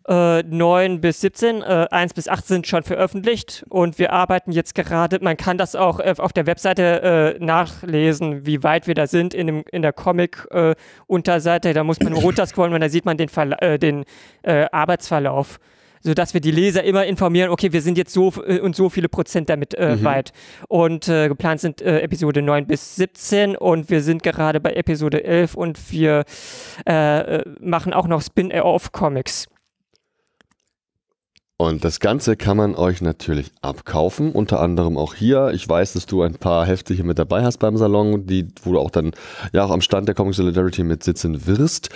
äh, 9 bis 17, äh, 1 bis 8 sind schon veröffentlicht und wir arbeiten jetzt gerade, man kann das auch äh, auf der Webseite äh, nachlesen, wie weit wir da sind in, dem, in der Comic-Unterseite. da muss man runterscrollen und da sieht man den, Verla äh, den äh, Arbeitsverlauf sodass wir die Leser immer informieren, okay, wir sind jetzt so und so viele Prozent damit äh, mhm. weit. Und äh, geplant sind äh, Episode 9 bis 17 und wir sind gerade bei Episode 11 und wir äh, machen auch noch Spin-Off-Comics. Und das Ganze kann man euch natürlich abkaufen, unter anderem auch hier. Ich weiß, dass du ein paar Hefte hier mit dabei hast beim Salon, die, wo du auch dann ja auch am Stand der Comic Solidarity mit sitzen wirst.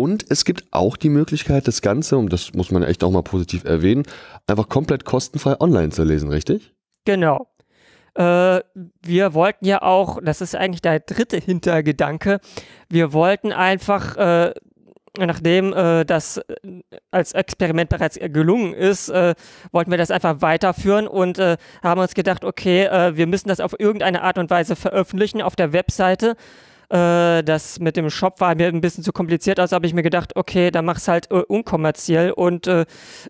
Und es gibt auch die Möglichkeit, das Ganze, und das muss man echt auch mal positiv erwähnen, einfach komplett kostenfrei online zu lesen, richtig? Genau. Äh, wir wollten ja auch, das ist eigentlich der dritte Hintergedanke, wir wollten einfach äh, nachdem äh, das als Experiment bereits gelungen ist, äh, wollten wir das einfach weiterführen und äh, haben uns gedacht, okay, äh, wir müssen das auf irgendeine Art und Weise veröffentlichen auf der Webseite. Äh, das mit dem Shop war mir ein bisschen zu kompliziert, also habe ich mir gedacht, okay, dann mach's halt unkommerziell und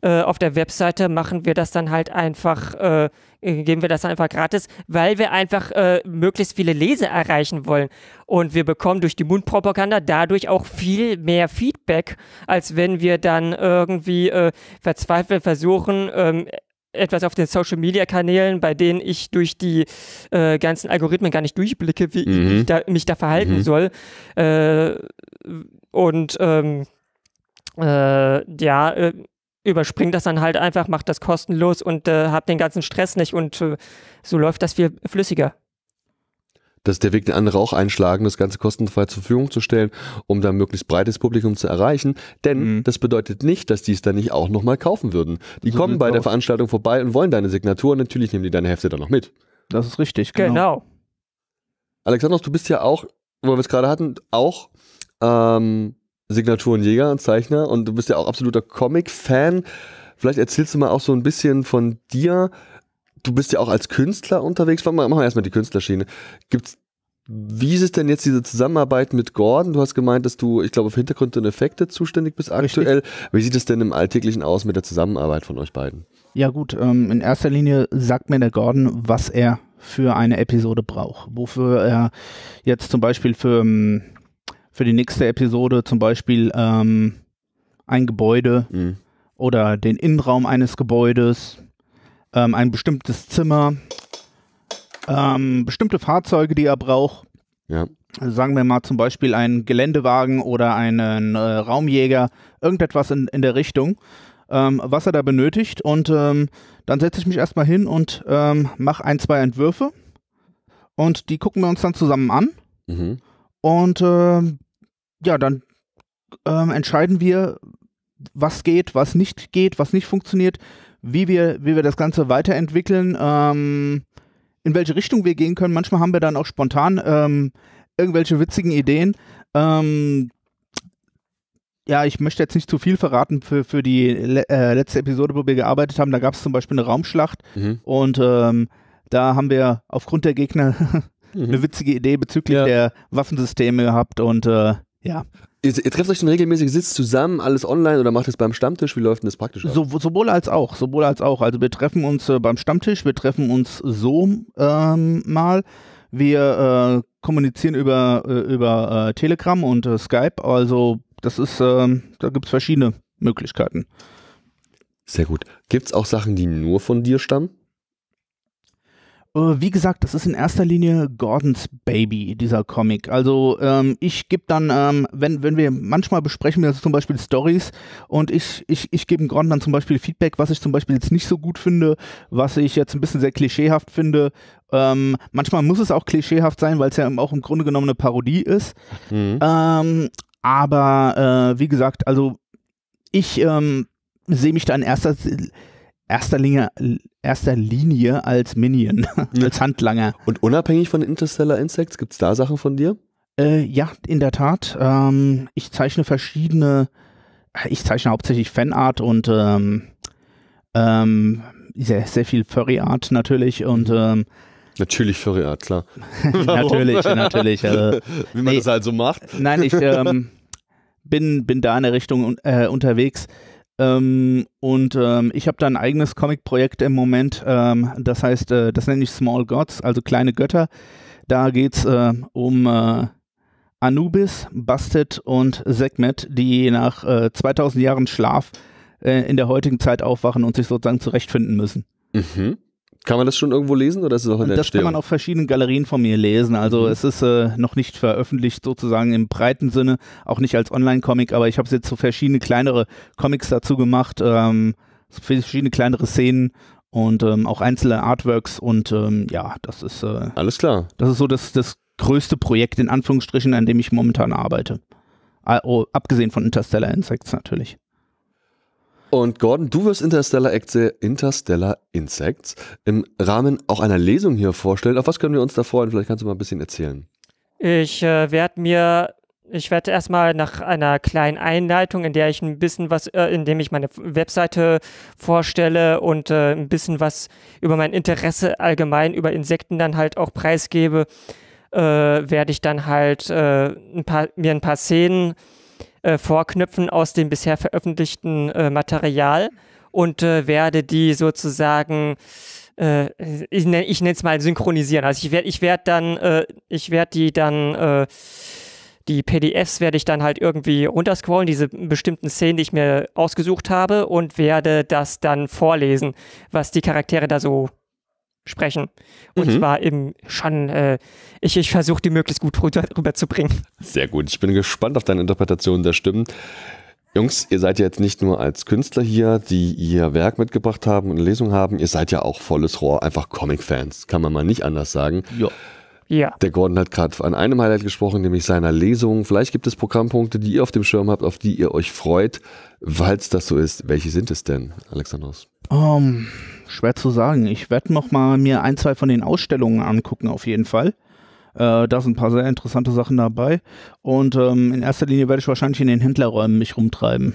auf der Webseite machen wir das dann halt einfach geben wir das einfach gratis, weil wir einfach äh, möglichst viele Leser erreichen wollen. Und wir bekommen durch die Mundpropaganda dadurch auch viel mehr Feedback, als wenn wir dann irgendwie äh, verzweifelt versuchen, ähm, etwas auf den Social Media Kanälen, bei denen ich durch die äh, ganzen Algorithmen gar nicht durchblicke, wie mhm. ich da, mich da verhalten mhm. soll. Äh, und ähm, äh, ja, äh, überspringt das dann halt einfach, macht das kostenlos und äh, habt den ganzen Stress nicht und äh, so läuft das viel flüssiger. Das ist der Weg, den andere auch einschlagen, das Ganze kostenfrei zur Verfügung zu stellen, um dann möglichst breites Publikum zu erreichen. Denn mhm. das bedeutet nicht, dass die es dann nicht auch nochmal kaufen würden. Die so kommen bei der Veranstaltung vorbei und wollen deine Signatur und natürlich nehmen die deine Hefte dann noch mit. Das ist richtig, genau. genau. Alexandros, du bist ja auch, wo wir es gerade hatten, auch ähm, Signaturenjäger und Zeichner und du bist ja auch absoluter Comic-Fan. Vielleicht erzählst du mal auch so ein bisschen von dir. Du bist ja auch als Künstler unterwegs. Machen wir erstmal die Künstlerschiene. Gibt's wie ist es denn jetzt diese Zusammenarbeit mit Gordon? Du hast gemeint, dass du, ich glaube, für Hintergrund und Effekte zuständig bist aktuell. Richtig. Wie sieht es denn im Alltäglichen aus mit der Zusammenarbeit von euch beiden? Ja gut, ähm, in erster Linie sagt mir der Gordon, was er für eine Episode braucht. Wofür er jetzt zum Beispiel für ähm, für die nächste Episode zum Beispiel ähm, ein Gebäude mhm. oder den Innenraum eines Gebäudes, ähm, ein bestimmtes Zimmer, ähm, bestimmte Fahrzeuge, die er braucht. Ja. Also sagen wir mal zum Beispiel einen Geländewagen oder einen äh, Raumjäger, irgendetwas in, in der Richtung, ähm, was er da benötigt. Und ähm, dann setze ich mich erstmal hin und ähm, mache ein, zwei Entwürfe. Und die gucken wir uns dann zusammen an. Mhm. Und äh, ja, dann ähm, entscheiden wir, was geht, was nicht geht, was nicht funktioniert, wie wir, wie wir das Ganze weiterentwickeln, ähm, in welche Richtung wir gehen können. Manchmal haben wir dann auch spontan ähm, irgendwelche witzigen Ideen. Ähm, ja, ich möchte jetzt nicht zu viel verraten für, für die le äh, letzte Episode, wo wir gearbeitet haben. Da gab es zum Beispiel eine Raumschlacht mhm. und ähm, da haben wir aufgrund der Gegner mhm. eine witzige Idee bezüglich ja. der Waffensysteme gehabt und äh, ja. Ihr, ihr, trefft euch dann regelmäßig, sitzt zusammen, alles online oder macht es beim Stammtisch? Wie läuft denn das praktisch ab? So, sowohl als auch, sowohl als auch. Also wir treffen uns äh, beim Stammtisch, wir treffen uns so ähm, mal. Wir äh, kommunizieren über, äh, über äh, Telegram und äh, Skype. Also das ist, ähm, da gibt es verschiedene Möglichkeiten. Sehr gut. Gibt es auch Sachen, die nur von dir stammen? Äh, wie gesagt, das ist in erster Linie Gordons Baby, dieser Comic. Also ähm, ich gebe dann, ähm, wenn, wenn wir manchmal besprechen wir also zum Beispiel Stories und ich, ich, ich gebe Gordon dann zum Beispiel Feedback, was ich zum Beispiel jetzt nicht so gut finde, was ich jetzt ein bisschen sehr klischeehaft finde. Ähm, manchmal muss es auch klischeehaft sein, weil es ja auch im Grunde genommen eine Parodie ist. Mhm. Ähm, aber äh, wie gesagt, also ich ähm, sehe mich da in erster erster Linie, erster Linie als Minion, als Handlanger. Und unabhängig von Interstellar Insects, gibt es da Sachen von dir? Äh, ja, in der Tat. Ähm, ich zeichne verschiedene, ich zeichne hauptsächlich Fanart und ähm, ähm, sehr, sehr viel Furry Art natürlich und mhm. ähm, Natürlich Furry Art, klar. natürlich, natürlich. Äh, Wie man nee, das halt so macht. Nein, ich ähm, bin, bin da in der Richtung äh, unterwegs. Ähm, und ähm, ich habe da ein eigenes Comic-Projekt im Moment, ähm, das heißt, äh, das nenne ich Small Gods, also kleine Götter. Da geht es äh, um äh, Anubis, Bastet und Sekhmet, die nach äh, 2000 Jahren Schlaf äh, in der heutigen Zeit aufwachen und sich sozusagen zurechtfinden müssen. Mhm. Kann man das schon irgendwo lesen oder ist es auch in der Das Entstehung? kann man auf verschiedenen Galerien von mir lesen. Also Mhm. es ist äh, noch nicht veröffentlicht sozusagen im breiten Sinne, auch nicht als Online-Comic, aber ich habe jetzt so verschiedene kleinere Comics dazu gemacht, ähm, verschiedene kleinere Szenen und ähm, auch einzelne Artworks und ähm, ja, das ist äh, Alles klar. das ist so das, das größte Projekt in Anführungsstrichen, an dem ich momentan arbeite. Ah, Oh, abgesehen von Interstellar Insects natürlich. Und Gordon, du wirst Interstellar, Interstellar Insects im Rahmen auch einer Lesung hier vorstellen. Auf was können wir uns da freuen? Vielleicht kannst du mal ein bisschen erzählen. Ich äh, werde mir, ich werde erstmal nach einer kleinen Einleitung, in der ich ein bisschen was, äh, in dem ich meine Webseite vorstelle und äh, ein bisschen was über mein Interesse allgemein über Insekten dann halt auch preisgebe, äh, werde ich dann halt äh, ein paar, mir ein paar Szenen äh, vorknüpfen aus dem bisher veröffentlichten äh, Material und äh, werde die sozusagen äh, ich, nenn- ich nenne es mal synchronisieren. Also ich werde ich werd dann, äh, ich werde die dann, äh, die PDFs werde ich dann halt irgendwie runterscrollen, diese bestimmten Szenen, die ich mir ausgesucht habe und werde das dann vorlesen, was die Charaktere da so sprechen. Und Mhm. zwar eben schon, äh, ich, ich versuche die möglichst gut rüber, rüberzubringen. Sehr gut. Ich bin gespannt auf deine Interpretation der Stimmen. Jungs, ihr seid ja jetzt nicht nur als Künstler hier, die ihr Werk mitgebracht haben und eine Lesung haben, ihr seid ja auch volles Rohr, einfach Comic-Fans. Kann man mal nicht anders sagen. Ja. Ja. Der Gordon hat gerade an einem Highlight gesprochen, nämlich seiner Lesung. Vielleicht gibt es Programmpunkte, die ihr auf dem Schirm habt, auf die ihr euch freut. Falls das so ist, welche sind es denn, Alexandros? Ähm, schwer zu sagen. Ich werde noch mal mir ein, zwei von den Ausstellungen angucken, auf jeden Fall. Äh, da sind ein paar sehr interessante Sachen dabei. Und ähm, in erster Linie werde ich wahrscheinlich in den Händlerräumen mich rumtreiben.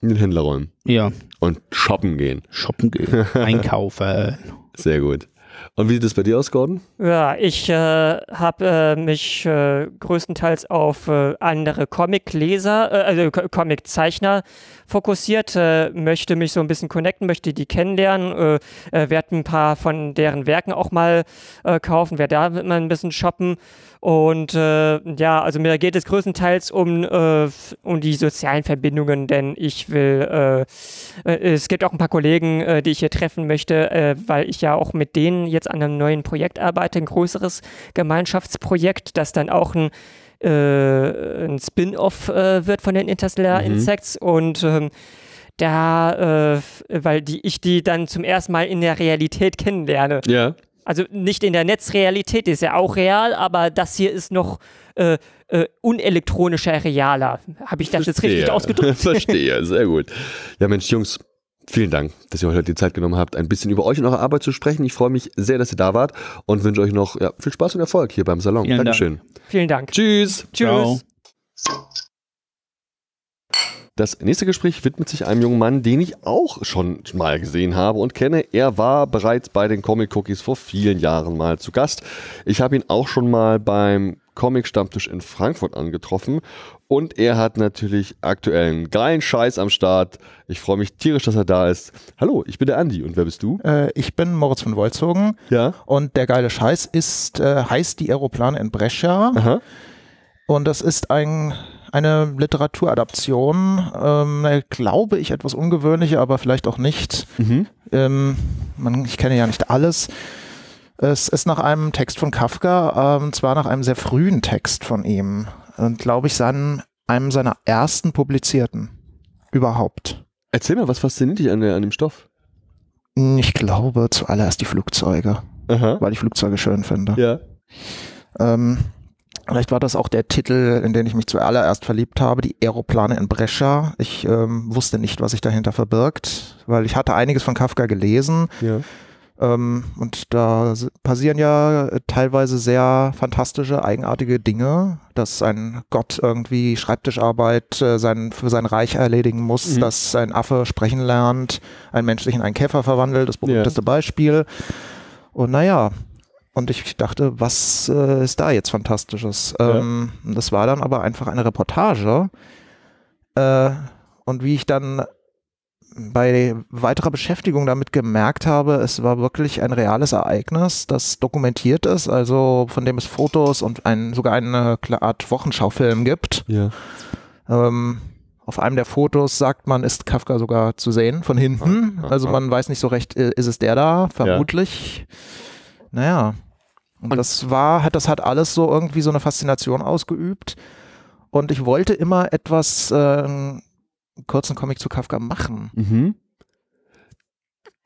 In den Händlerräumen. Ja, Und shoppen gehen. shoppen gehen, einkaufen. Sehr gut. Und wie sieht es bei dir aus, Gordon? Ja, ich äh, habe äh, mich äh, größtenteils auf äh, andere Comic-Leser, äh, also Co- Comic-Zeichner fokussiert, äh, möchte mich so ein bisschen connecten, möchte die kennenlernen, werde ein paar von deren Werken auch mal kaufen, werde da mal ein bisschen shoppen und äh, ja, also mir geht es größtenteils um, äh, um die sozialen Verbindungen, denn ich will, äh, äh, es gibt auch ein paar Kollegen, äh, die ich hier treffen möchte, äh, weil ich ja auch mit denen jetzt an einem neuen Projekt arbeite, ein größeres Gemeinschaftsprojekt, das dann auch ein, äh, ein Spin-off äh, wird von den Interstellar Mhm. Insects und ähm, da, äh, weil die, ich die dann zum ersten Mal in der Realität kennenlerne. Ja. Also nicht in der Netzrealität, die ist ja auch real, aber das hier ist noch äh, äh, unelektronischer, realer. Habe ich das jetzt richtig ausgedrückt? Verstehe, sehr gut. Ja, Mensch, Jungs, vielen Dank, dass ihr heute die Zeit genommen habt, ein bisschen über euch und eure Arbeit zu sprechen. Ich freue mich sehr, dass ihr da wart und wünsche euch noch ja, viel Spaß und Erfolg hier beim Salon. Vielen Dank. Dankeschön. Vielen Dank. Tschüss. Ciao. Das nächste Gespräch widmet sich einem jungen Mann, den ich auch schon mal gesehen habe und kenne. Er war bereits bei den Comic Cookies vor vielen Jahren mal zu Gast. Ich habe ihn auch schon mal beim Comic Stammtisch in Frankfurt angetroffen und er hat natürlich aktuellen geilen Scheiß am Start. Ich freue mich tierisch, dass er da ist. Hallo, ich bin der Andi und wer bist du? Äh, ich bin Moritz von Wolzogen Ja. und der geile Scheiß ist, äh, heißt die Aeroplane in Brescia Aha. und das ist ein, eine Literaturadaption, ähm, glaube ich etwas ungewöhnliche, aber vielleicht auch nicht. Mhm. Ähm, man, ich kenne ja nicht alles. Es ist nach einem Text von Kafka, ähm, zwar nach einem sehr frühen Text von ihm und glaube ich seinen, einem seiner ersten publizierten überhaupt. Erzähl mal, was fasziniert dich an, der, an dem Stoff? Ich glaube zuallererst die Flugzeuge, Aha. weil ich Flugzeuge schön finde. Ja. Ähm, vielleicht war das auch der Titel, in den ich mich zuallererst verliebt habe, die Aeroplane in Brescia. Ich ähm, wusste nicht, was sich dahinter verbirgt, weil ich hatte einiges von Kafka gelesen Ja. ähm, und da passieren ja äh, teilweise sehr fantastische, eigenartige Dinge, dass ein Gott irgendwie Schreibtischarbeit äh, sein, für sein Reich erledigen muss, Mhm. dass ein Affe sprechen lernt, ein Mensch sich in einen Käfer verwandelt, das berühmteste Beispiel. Und naja, und ich dachte, was äh, ist da jetzt Fantastisches? Ja. Ähm, das war dann aber einfach eine Reportage. Äh, und wie ich dann bei weiterer Beschäftigung damit gemerkt habe, es war wirklich ein reales Ereignis, das dokumentiert ist, also von dem es Fotos und ein, sogar eine Art Wochenschaufilm gibt. Ja. Ähm, auf einem der Fotos sagt man, ist Kafka sogar zu sehen von hinten. Also man weiß nicht so recht, äh, ist es der da? Vermutlich. Naja. Und, Und- das war, hat, das hat alles so irgendwie so eine Faszination ausgeübt. Und ich wollte immer etwas, äh, einen kurzen Comic zu Kafka machen. Mhm.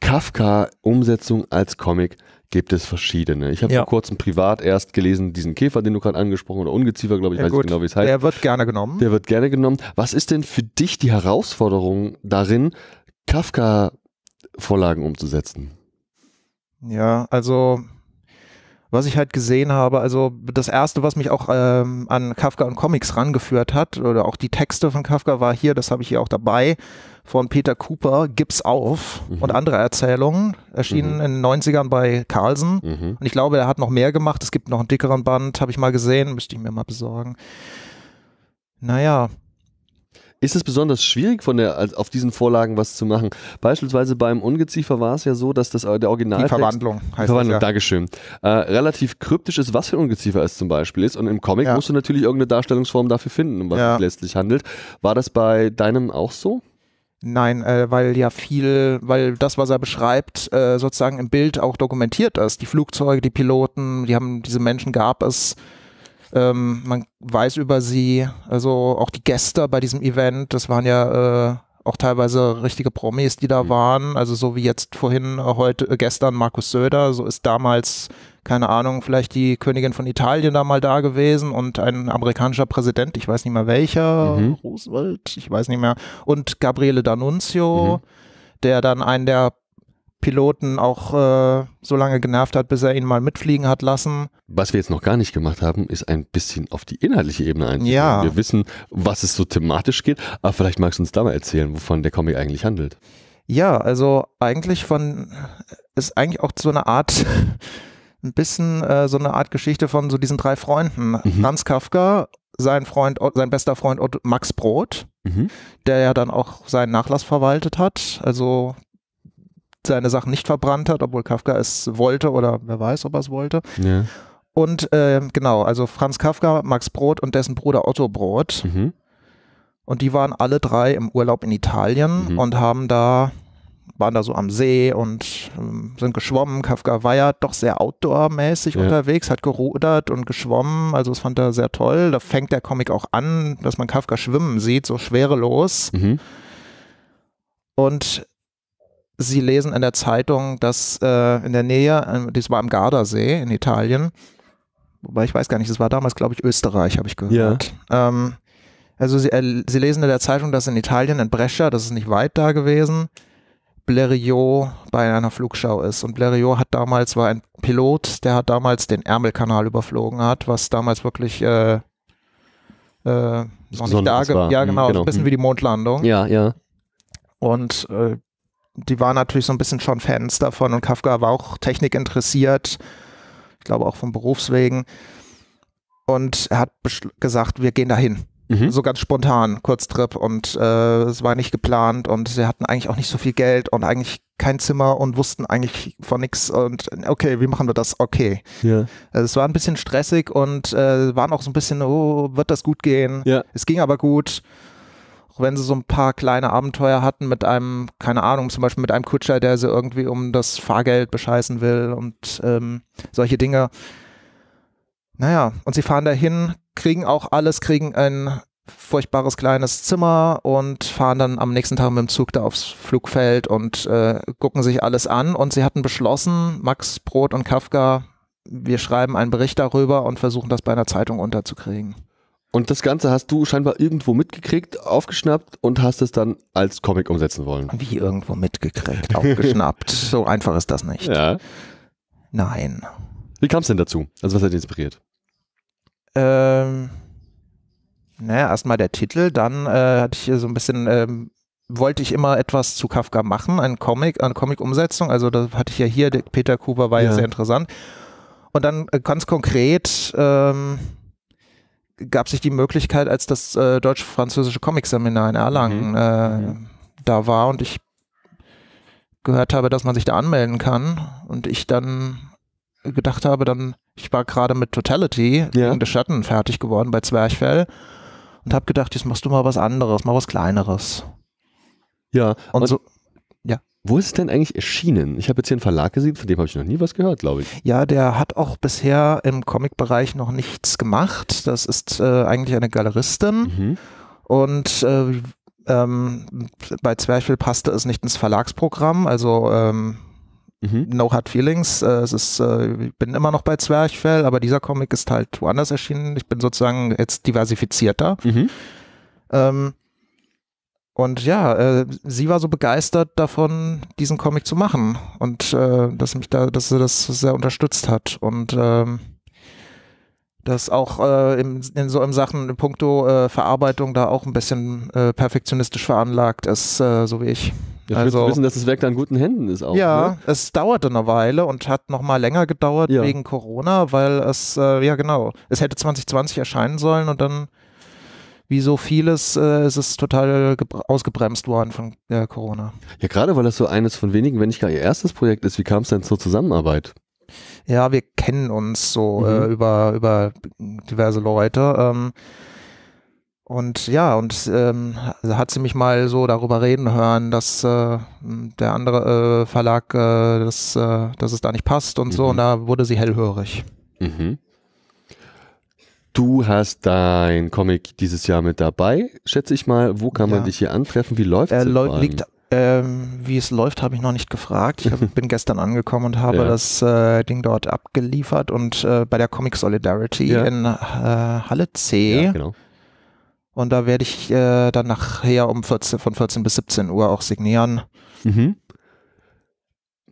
Kafka-Umsetzung als Comic gibt es verschiedene. Ich habe Ja. vor kurzem privat erst gelesen, diesen Käfer, den du gerade angesprochen oder Ungeziefer, glaube ich, Ja, weiß gut. nicht genau, wie es heißt. Der wird gerne genommen. Der wird gerne genommen. Was ist denn für dich die Herausforderung darin, Kafka-Vorlagen umzusetzen? Ja, also was ich halt gesehen habe, also das erste, was mich auch ähm, an Kafka und Comics rangeführt hat, oder auch die Texte von Kafka war hier, das habe ich hier auch dabei, von Peter Cooper, Gib's auf Mhm. und andere Erzählungen, erschienen Mhm. in den 90ern bei Carlsen. Mhm. Und ich glaube, er hat noch mehr gemacht. Es gibt noch einen dickeren Band, habe ich mal gesehen, müsste ich mir mal besorgen. Naja, Ist es besonders schwierig, von der, auf diesen Vorlagen was zu machen? Beispielsweise beim Ungeziefer war es ja so, dass das äh, der Original. die Verwandlung heißt Verwandlung, ja. Dankeschön. Äh, relativ kryptisch ist, was für ein Ungeziefer es zum Beispiel ist. Und im Comic Ja. musst du natürlich irgendeine Darstellungsform dafür finden, um was Ja. es letztlich handelt. War das bei deinem auch so? Nein, äh, weil ja viel, weil das, was er beschreibt, äh, sozusagen im Bild auch dokumentiert ist. Die Flugzeuge, die Piloten, die haben, diese Menschen gab es. Ähm, man weiß über sie, also auch die Gäste bei diesem Event, das waren ja äh, auch teilweise richtige Promis, die da Mhm. waren. Also so wie jetzt vorhin, äh, heute, äh, gestern Markus Söder, so ist damals, keine Ahnung, vielleicht die Königin von Italien da mal da gewesen und ein amerikanischer Präsident, ich weiß nicht mehr welcher, Mhm. Roosevelt, ich weiß nicht mehr, und Gabriele D'Annunzio, Mhm. der dann einen der Piloten auch äh, so lange genervt hat, bis er ihn mal mitfliegen hat lassen. Was wir jetzt noch gar nicht gemacht haben, ist ein bisschen auf die inhaltliche Ebene einzugehen. Ja. Wir wissen, was es so thematisch geht, aber vielleicht magst du uns da mal erzählen, wovon der Comic eigentlich handelt. Ja, also eigentlich von, ist eigentlich auch so eine Art, ein bisschen äh, so eine Art Geschichte von so diesen drei Freunden. Mhm. Franz Kafka, sein Freund, sein bester Freund Max Brod, Mhm. der ja dann auch seinen Nachlass verwaltet hat, also seine Sachen nicht verbrannt hat, obwohl Kafka es wollte oder wer weiß, ob er es wollte. Ja. Und äh, genau, also Franz Kafka, Max Brod und dessen Bruder Otto Brod. Mhm. Und die waren alle drei im Urlaub in Italien Mhm. und haben da, waren da so am See und ähm, sind geschwommen. Kafka war ja doch sehr outdoor-mäßig Ja. unterwegs, hat gerudert und geschwommen. Also das fand er sehr toll. Da fängt der Comic auch an, dass man Kafka schwimmen sieht, so schwerelos. Mhm. Und sie lesen in der Zeitung, dass äh, in der Nähe, äh, das war am Gardasee in Italien, wobei ich weiß gar nicht, das war damals, glaube ich, Österreich, habe ich gehört. Ähm, also sie, äh, sie lesen in der Zeitung, dass in Italien, in Brescia, das ist nicht weit da gewesen, Blériot bei einer Flugschau ist. Und Blériot hat damals, war ein Pilot, der hat damals den Ärmelkanal überflogen hat, was damals wirklich äh, äh, noch nicht da war. Ja, Mhm, genau, so genau. ein bisschen Mhm. wie die Mondlandung. Ja, ja. Und äh, die waren natürlich so ein bisschen schon Fans davon und Kafka war auch Technik interessiert, ich glaube auch von Berufswegen. Und er hat gesagt, wir gehen dahin. Mhm. So ganz spontan, Kurztrip und äh, es war nicht geplant und sie hatten eigentlich auch nicht so viel Geld und eigentlich kein Zimmer und wussten eigentlich von nichts und okay, wie machen wir das? Okay. ja. Also es war ein bisschen stressig und äh, waren auch so ein bisschen, oh, wird das gut gehen? Ja. Es ging aber gut. Auch wenn sie so ein paar kleine Abenteuer hatten mit einem, keine Ahnung, zum Beispiel mit einem Kutscher, der sie irgendwie um das Fahrgeld bescheißen will und ähm, solche Dinge. Naja, und sie fahren dahin, kriegen auch alles, kriegen ein furchtbares kleines Zimmer und fahren dann am nächsten Tag mit dem Zug da aufs Flugfeld und äh, gucken sich alles an. Und sie hatten beschlossen, Max Brot und Kafka, wir schreiben einen Bericht darüber und versuchen das bei einer Zeitung unterzukriegen. Und das Ganze hast du scheinbar irgendwo mitgekriegt, aufgeschnappt und hast es dann als Comic umsetzen wollen. Wie irgendwo mitgekriegt, aufgeschnappt. so einfach ist das nicht. Ja. Nein. Wie kam es denn dazu? Also was hat dich inspiriert? Ähm, naja, erstmal der Titel, dann äh, hatte ich hier so ein bisschen, ähm, wollte ich immer etwas zu Kafka machen, ein Comic, eine Comic-Umsetzung. Also da hatte ich ja hier, Peter Kuber war ja, Ja. sehr interessant. Und dann äh, ganz konkret ähm, gab sich die Möglichkeit, als das äh, deutsch-französische Comic-Seminar in Erlangen Mhm. äh, Mhm. da war und ich gehört habe, dass man sich da anmelden kann und ich dann gedacht habe, dann, ich war gerade mit Totality Ja. gegen des Schatten fertig geworden bei Zwerchfell und habe gedacht, jetzt machst du mal was anderes, mal was kleineres. Ja, Und, und so, wo ist es denn eigentlich erschienen? Ich habe jetzt hier einen Verlag gesehen, von dem habe ich noch nie was gehört, glaube ich. ja, der hat auch bisher im Comic-Bereich noch nichts gemacht. Das ist äh, eigentlich eine Galeristin. Mhm. Und äh, ähm, bei Zwerchfell passte es nicht ins Verlagsprogramm, also ähm, Mhm. No Hard Feelings. Äh, es ist, äh, ich bin immer noch bei Zwerchfell, aber dieser Comic ist halt woanders erschienen. Ich bin sozusagen jetzt diversifizierter. Mhm. Ähm, und ja, äh, sie war so begeistert davon, diesen Comic zu machen und äh, dass mich da, dass sie das sehr unterstützt hat und ähm, das auch äh, im, in so im Sachen in puncto äh, Verarbeitung da auch ein bisschen äh, perfektionistisch veranlagt ist, äh, so wie ich. Ja, Also- wissen, dass das Werk da in guten Händen ist auch. ja, Ne? es dauerte eine Weile und hat noch mal länger gedauert Ja. wegen Corona, weil es, äh, ja genau, es hätte 2020 erscheinen sollen und dann, wie so vieles, äh, ist es total gebr- ausgebremst worden von äh, Corona. Ja, gerade weil das so eines von wenigen, wenn nicht gar ihr erstes Projekt ist, wie kam es denn zur Zusammenarbeit? Ja, wir kennen uns so Mhm. äh, über, über diverse Leute. Ähm, und ja, und ähm, hat sie mich mal so darüber reden hören, dass äh, der andere äh, Verlag, äh, das, äh, dass es da nicht passt und so. Mhm. Und da wurde sie hellhörig. Mhm. Du hast dein Comic dieses Jahr mit dabei, schätze ich mal. Wo kann man Ja. dich hier antreffen? Wie läuft es? läu- liegt, ähm, wie es läuft, habe ich noch nicht gefragt. Ich hab, bin gestern angekommen und habe Ja. das äh, Ding dort abgeliefert und äh, bei der Comic Solidarity Ja. in äh, Halle C. Ja, genau. Und da werde ich äh, dann nachher um 14, von 14 bis 17 Uhr auch signieren. Mhm.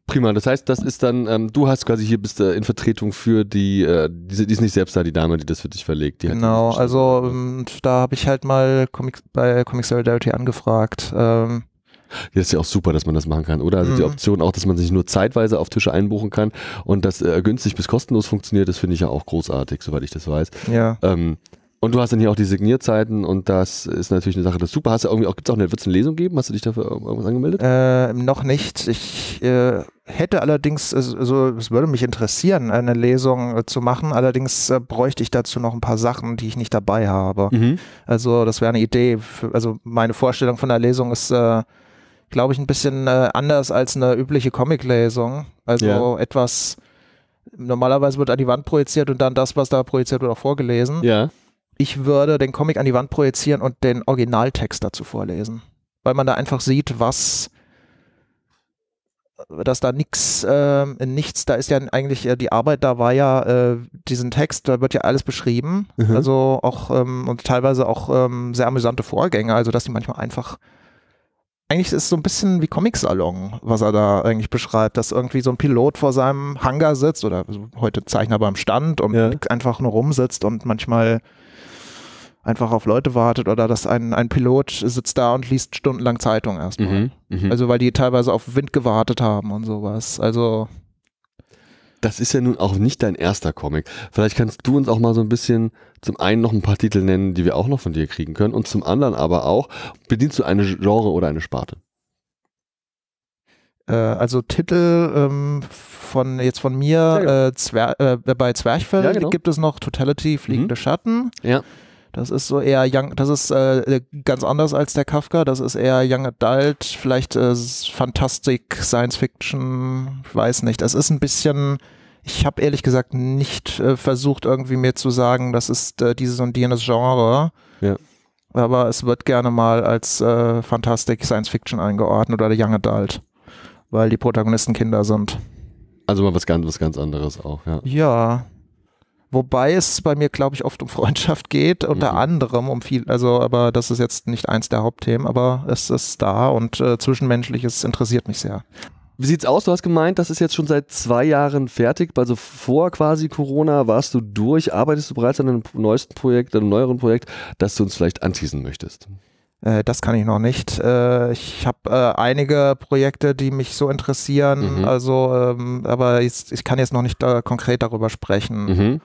Prima, das heißt, das ist dann, ähm, du hast quasi hier bist äh, in Vertretung für die, äh, diese, die ist nicht selbst da, die Dame, die das für dich verlegt. Die genau, also und da habe ich halt mal Comic, bei Comic Solidarity angefragt. Ähm, Ja, das ist ja auch super, dass man das machen kann, oder? Also die Mhm. Option auch, dass man sich nur zeitweise auf Tische einbuchen kann und das äh, günstig bis kostenlos funktioniert, das finde ich ja auch großartig, soweit ich das weiß. ja. Ähm, und du hast dann hier auch die Signierzeiten und das ist natürlich eine Sache, das ist super. Hast du irgendwie auch, gibt es auch eine, wird es eine Lesung geben? Hast du dich dafür irgendwas angemeldet? Äh, noch nicht. Ich äh, hätte allerdings, also es würde mich interessieren, eine Lesung äh, zu machen. Allerdings äh, bräuchte ich dazu noch ein paar Sachen, die ich nicht dabei habe. Mhm. Also das wäre eine Idee. Für, also meine Vorstellung von der Lesung ist, äh, glaube ich, ein bisschen äh, anders als eine übliche Comic-Lesung. Also Ja. etwas, normalerweise wird an die Wand projiziert und dann das, was da projiziert wird, auch vorgelesen. Ja. Ich würde den Comic an die Wand projizieren und den Originaltext dazu vorlesen. Weil man da einfach sieht, was dass da nichts, ähm, nichts, da ist ja eigentlich, äh, die Arbeit da war ja, äh, diesen Text, da wird ja alles beschrieben, Mhm. also auch ähm, und teilweise auch ähm, sehr amüsante Vorgänge, also dass die manchmal einfach, eigentlich ist es so ein bisschen wie Comic-Salon, was er da eigentlich beschreibt, dass irgendwie so ein Pilot vor seinem Hangar sitzt oder heute Zeichner beim Stand und Ja. einfach nur rumsitzt und manchmal einfach auf Leute wartet oder dass ein, ein Pilot sitzt da und liest stundenlang Zeitung erstmal. Mhm. Mhm. Also weil die teilweise auf Wind gewartet haben und sowas. Also Das ist ja nun auch nicht dein erster Comic. Vielleicht kannst du uns auch mal so ein bisschen zum einen noch ein paar Titel nennen, die wir auch noch von dir kriegen können und zum anderen aber auch, bedienst du eine Genre oder eine Sparte? äh, also Titel ähm, von jetzt von mir Ja, genau. äh, Zwer äh, bei Zwerchfell Ja, genau. gibt es noch Totality Fliegende Mhm. Schatten. Ja. Das ist so eher young, das ist äh, ganz anders als der Kafka, das ist eher Young Adult, vielleicht äh, Fantastik, Science Fiction, ich weiß nicht. Das ist ein bisschen, ich habe ehrlich gesagt nicht äh, versucht irgendwie mir zu sagen, das ist äh, dieses und jenes Genre. Ja. Aber es wird gerne mal als äh, Fantastik, Science Fiction eingeordnet oder Young Adult, weil die Protagonisten Kinder sind. Also mal was ganz, was ganz anderes auch, ja. Ja. Wobei es bei mir, glaube ich, oft um Freundschaft geht, unter Mhm. anderem um viel, also, aber das ist jetzt nicht eins der Hauptthemen, aber es ist da und äh, Zwischenmenschliches interessiert mich sehr. Wie sieht's aus? Du hast gemeint, das ist jetzt schon seit zwei Jahren fertig. Also vor quasi Corona warst du durch. Arbeitest du bereits an einem neuesten Projekt, einem neueren Projekt, das du uns vielleicht anteasen möchtest? Äh, das kann ich noch nicht. Äh, ich habe äh, einige Projekte, die mich so interessieren, Mhm. also, ähm, aber ich kann jetzt noch nicht konkret darüber sprechen. Mhm.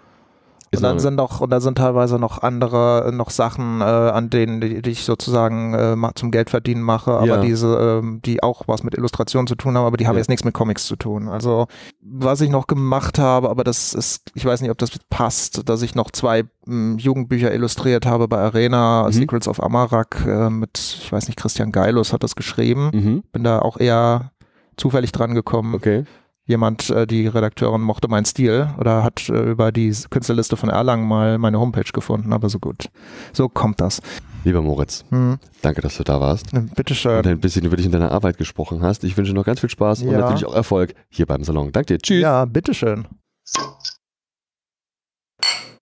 Und dann sind noch, und da sind teilweise noch andere, noch Sachen, äh, an denen, die, die ich sozusagen äh, zum Geldverdienen mache, aber ja. diese, ähm, die auch was mit Illustration zu tun haben, aber die haben ja. jetzt nichts mit Comics zu tun. Also, was ich noch gemacht habe, aber das ist, ich weiß nicht, ob das passt, dass ich noch zwei m, hm, Jugendbücher illustriert habe bei Arena, mhm. Secrets of Amarak, äh, mit, ich weiß nicht, Christian Geilus hat das geschrieben. Mhm. Bin da auch eher zufällig dran gekommen. Okay jemand, äh, die Redakteurin mochte meinen Stil oder hat äh, über die Künstlerliste von Erlangen mal meine Homepage gefunden, aber so gut. So kommt das. Lieber Moritz, hm. danke, dass du da warst. Bitteschön. Und ein bisschen über dich in deiner Arbeit gesprochen hast. Ich wünsche noch ganz viel Spaß ja. und natürlich auch Erfolg hier beim Salon. Danke dir. Tschüss. Ja, bitteschön.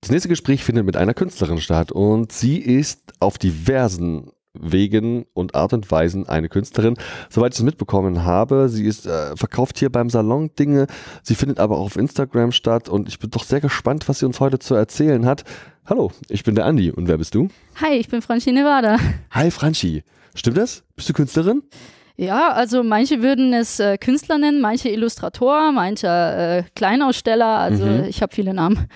Das nächste Gespräch findet mit einer Künstlerin statt und sie ist auf diversen Wegen und Art und Weisen eine Künstlerin. Soweit ich es mitbekommen habe, sie ist äh, verkauft hier beim Salon Dinge, sie findet aber auch auf Instagram statt und ich bin doch sehr gespannt, was sie uns heute zu erzählen hat. Hallo, ich bin der Andi und wer bist du? Hi, ich bin Franchi Nevada. Hi Franchi, stimmt das? Bist du Künstlerin? Ja, also manche würden es äh, Künstler nennen, manche Illustrator, manche äh, Kleinaussteller, also mhm. ich habe viele Namen.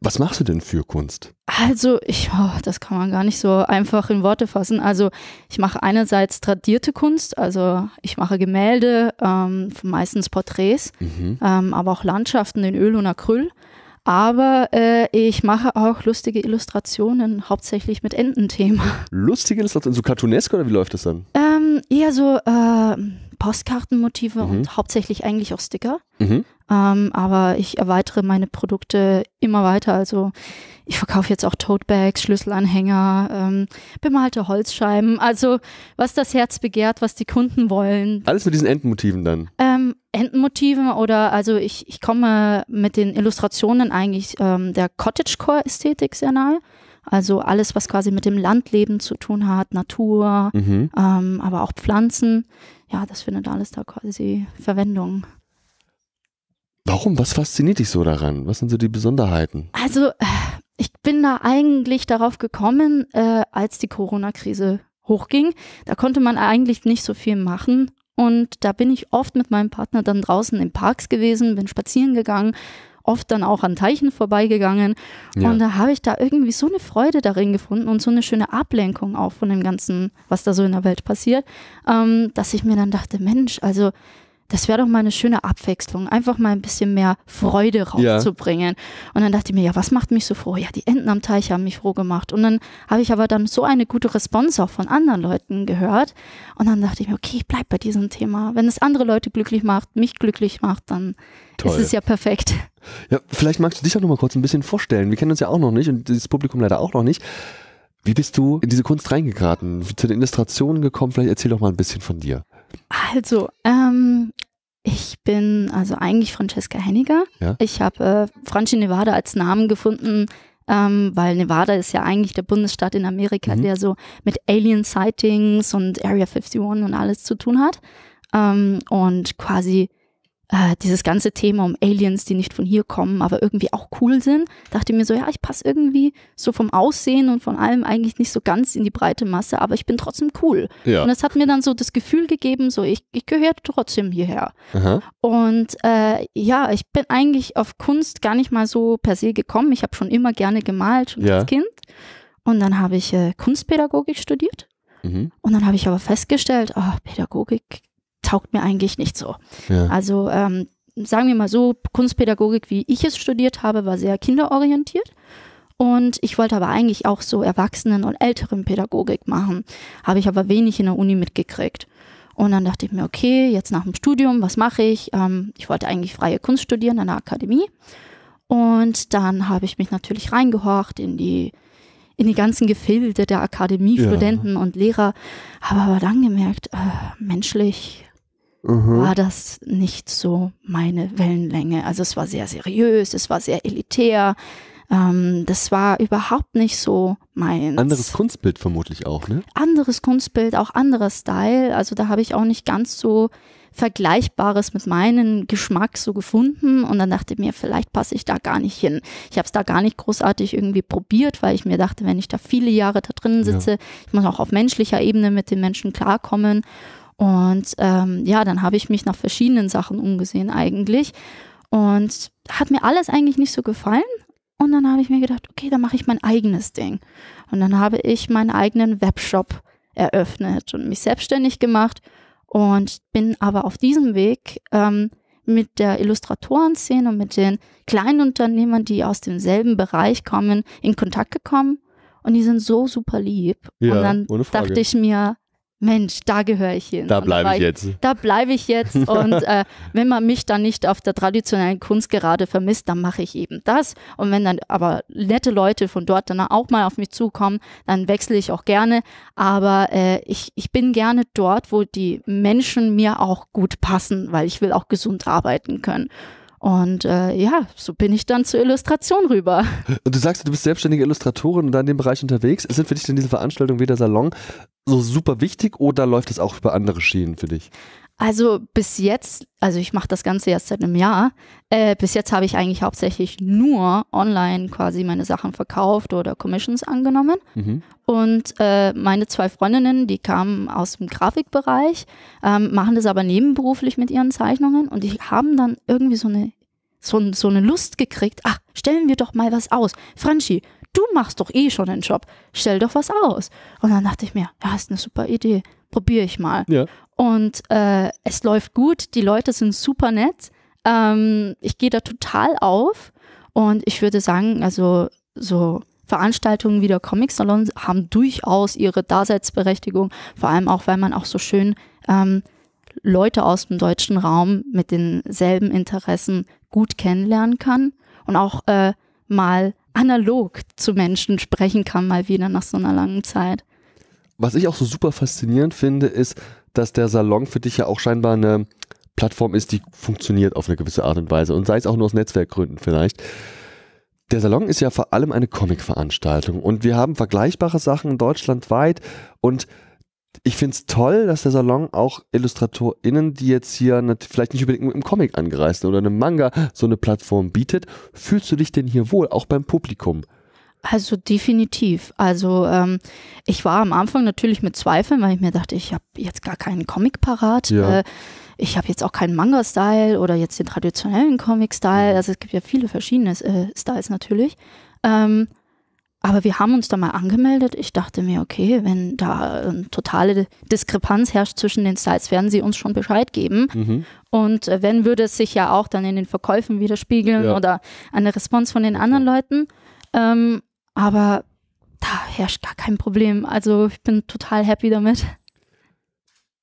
Was machst du denn für Kunst? Also, ich, oh, das kann man gar nicht so einfach in Worte fassen. Also, ich mache einerseits tradierte Kunst, also ich mache Gemälde, ähm, meistens Porträts, mhm. ähm, aber auch Landschaften in Öl und Acryl. Aber äh, ich mache auch lustige Illustrationen, hauptsächlich mit Ententhema. Lustige Illustrationen, so cartoonesk oder wie läuft das dann? Ähm, eher so äh, Postkartenmotive mhm. und hauptsächlich eigentlich auch Sticker. Mhm. Ähm, aber ich erweitere meine Produkte immer weiter. Also ich verkaufe jetzt auch Totebags, Schlüsselanhänger, ähm, bemalte Holzscheiben. Also was das Herz begehrt, was die Kunden wollen. Alles mit diesen Entenmotiven dann? Ähm, Entenmotiven oder also ich, ich komme mit den Illustrationen eigentlich ähm, der Cottagecore-Ästhetik sehr nahe. Also alles, was quasi mit dem Landleben zu tun hat, Natur, mhm. ähm, aber auch Pflanzen. Ja, das findet alles da quasi Verwendung. Warum? Was fasziniert dich so daran? Was sind so die Besonderheiten? Also, äh, ich bin da eigentlich darauf gekommen, äh, als die Corona-Krise hochging. Da konnte man eigentlich nicht so viel machen. Und da bin ich oft mit meinem Partner dann draußen in Parks gewesen, bin spazieren gegangen, oft dann auch an Teichen vorbeigegangen. Ja. Und da habe ich da irgendwie so eine Freude darin gefunden und so eine schöne Ablenkung auch von dem Ganzen, was da so in der Welt passiert, ähm, dass ich mir dann dachte, Mensch, also das wäre doch mal eine schöne Abwechslung, einfach mal ein bisschen mehr Freude rauszubringen. Ja. Und dann dachte ich mir, ja, was macht mich so froh? Ja, die Enten am Teich haben mich froh gemacht. Und dann habe ich aber dann so eine gute Response auch von anderen Leuten gehört. Und dann dachte ich mir, okay, ich bleibe bei diesem Thema. Wenn es andere Leute glücklich macht, mich glücklich macht, dann Toll. ist es ja perfekt. Ja, vielleicht magst du dich auch noch mal kurz ein bisschen vorstellen. Wir kennen uns ja auch noch nicht und dieses Publikum leider auch noch nicht. Wie bist du in diese Kunst reingeraten? Zu den Illustrationen gekommen? Vielleicht erzähl doch mal ein bisschen von dir. Also, ähm, ich bin also eigentlich Francesca Henniger. Ja? Ich habe äh, Franchi Nevada als Namen gefunden, ähm, weil Nevada ist ja eigentlich der Bundesstaat in Amerika, mhm. der so mit Alien-Sightings und Area 51 und alles zu tun hat. Ähm, und quasi äh, dieses ganze Thema um Aliens, die nicht von hier kommen, aber irgendwie auch cool sind, dachte mir so, ja, ich passe irgendwie so vom Aussehen und von allem eigentlich nicht so ganz in die breite Masse, aber ich bin trotzdem cool. Ja. Und es hat mir dann so das Gefühl gegeben, so ich, ich gehöre trotzdem hierher. Aha. Und äh, ja, ich bin eigentlich auf Kunst gar nicht mal so per se gekommen. Ich habe schon immer gerne gemalt, schon ja. als Kind. Und dann habe ich äh, Kunstpädagogik studiert. Mhm. Und dann habe ich aber festgestellt, oh, Pädagogik taugt mir eigentlich nicht so. Ja. Also ähm, sagen wir mal so, Kunstpädagogik, wie ich es studiert habe, war sehr kinderorientiert. Und ich wollte aber eigentlich auch so Erwachsenen- und älteren Pädagogik machen. Habe ich aber wenig in der Uni mitgekriegt. Und dann dachte ich mir, okay, jetzt nach dem Studium, was mache ich? Ähm, ich wollte eigentlich freie Kunst studieren an der Akademie. Und dann habe ich mich natürlich reingehorcht in die, in die ganzen Gefilde der Akademiestudenten ja. und Lehrer. Habe aber dann gemerkt, äh, menschlich mhm. war das nicht so meine Wellenlänge. Also es war sehr seriös, es war sehr elitär. Ähm, das war überhaupt nicht so meins. Anderes Kunstbild vermutlich auch, ne? Anderes Kunstbild, auch anderer Style. Also da habe ich auch nicht ganz so Vergleichbares mit meinem Geschmack so gefunden und dann dachte ich mir, vielleicht passe ich da gar nicht hin. Ich habe es da gar nicht großartig irgendwie probiert, weil ich mir dachte, wenn ich da viele Jahre da drin sitze, ja. ich muss auch auf menschlicher Ebene mit den Menschen klarkommen und ähm, ja, dann habe ich mich nach verschiedenen Sachen umgesehen eigentlich. Und hat mir alles eigentlich nicht so gefallen. Und dann habe ich mir gedacht, okay, dann mache ich mein eigenes Ding. Und dann habe ich meinen eigenen Webshop eröffnet und mich selbstständig gemacht und bin aber auf diesem Weg ähm, mit der Illustratorenszene und mit den kleinen Unternehmern, die aus demselben Bereich kommen, in Kontakt gekommen. Und die sind so super lieb. Ja, und dann dachte ich mir, Mensch, da gehöre ich hin. Da bleibe ich jetzt. Da bleibe ich jetzt. Und äh, wenn man mich dann nicht auf der traditionellen Kunst gerade vermisst, dann mache ich eben das. Und wenn dann aber nette Leute von dort dann auch mal auf mich zukommen, dann wechsle ich auch gerne. Aber äh, ich, ich bin gerne dort, wo die Menschen mir auch gut passen, weil ich will auch gesund arbeiten können. Und äh, ja, so bin ich dann zur Illustration rüber. Und du sagst, du bist selbstständige Illustratorin und da in dem Bereich unterwegs. Sind für dich denn diese Veranstaltungen wie der Salon so super wichtig oder läuft es auch über andere Schienen für dich? Also bis jetzt, also ich mache das Ganze erst seit einem Jahr, äh, bis jetzt habe ich eigentlich hauptsächlich nur online quasi meine Sachen verkauft oder Commissions angenommen. Mhm. Und äh, meine zwei Freundinnen, die kamen aus dem Grafikbereich, ähm, machen das aber nebenberuflich mit ihren Zeichnungen und die haben dann irgendwie so eine, so, so eine Lust gekriegt, ach, stellen wir doch mal was aus. Franchi, du machst doch eh schon einen Job, stell doch was aus. Und dann dachte ich mir, ja, ist eine super Idee, probiere ich mal. Ja. Und äh, es läuft gut, die Leute sind super nett. Ähm, ich gehe da total auf und ich würde sagen, also so Veranstaltungen wie der Comic Salon haben durchaus ihre Daseinsberechtigung, vor allem auch, weil man auch so schön ähm, Leute aus dem deutschen Raum mit denselben Interessen gut kennenlernen kann und auch äh, mal analog zu Menschen sprechen kann, mal wieder nach so einer langen Zeit. Was ich auch so super faszinierend finde, ist, dass der Salon für dich ja auch scheinbar eine Plattform ist, die funktioniert auf eine gewisse Art und Weise und sei es auch nur aus Netzwerkgründen vielleicht. Der Salon ist ja vor allem eine Comic-Veranstaltung und wir haben vergleichbare Sachen deutschlandweit und ich finde es toll, dass der Salon auch IllustratorInnen, die jetzt hier nicht, vielleicht nicht unbedingt im Comic angereist sind oder einem Manga so eine Plattform bietet. Fühlst du dich denn hier wohl, auch beim Publikum? Also definitiv. Also ähm, ich war am Anfang natürlich mit Zweifeln, weil ich mir dachte, ich habe jetzt gar keinen Comic parat. Ja. Äh, ich habe jetzt auch keinen Manga-Style oder jetzt den traditionellen Comic-Style. Also es gibt ja viele verschiedene äh, Styles natürlich. Ähm, aber wir haben uns da mal angemeldet. Ich dachte mir, okay, wenn da eine totale Diskrepanz herrscht zwischen den Styles, werden sie uns schon Bescheid geben. Mhm. Und äh, wenn, würde es sich ja auch dann in den Verkäufen widerspiegeln ja. oder eine Response von den anderen Leuten. Ähm, aber da herrscht gar kein Problem. Also ich bin total happy damit.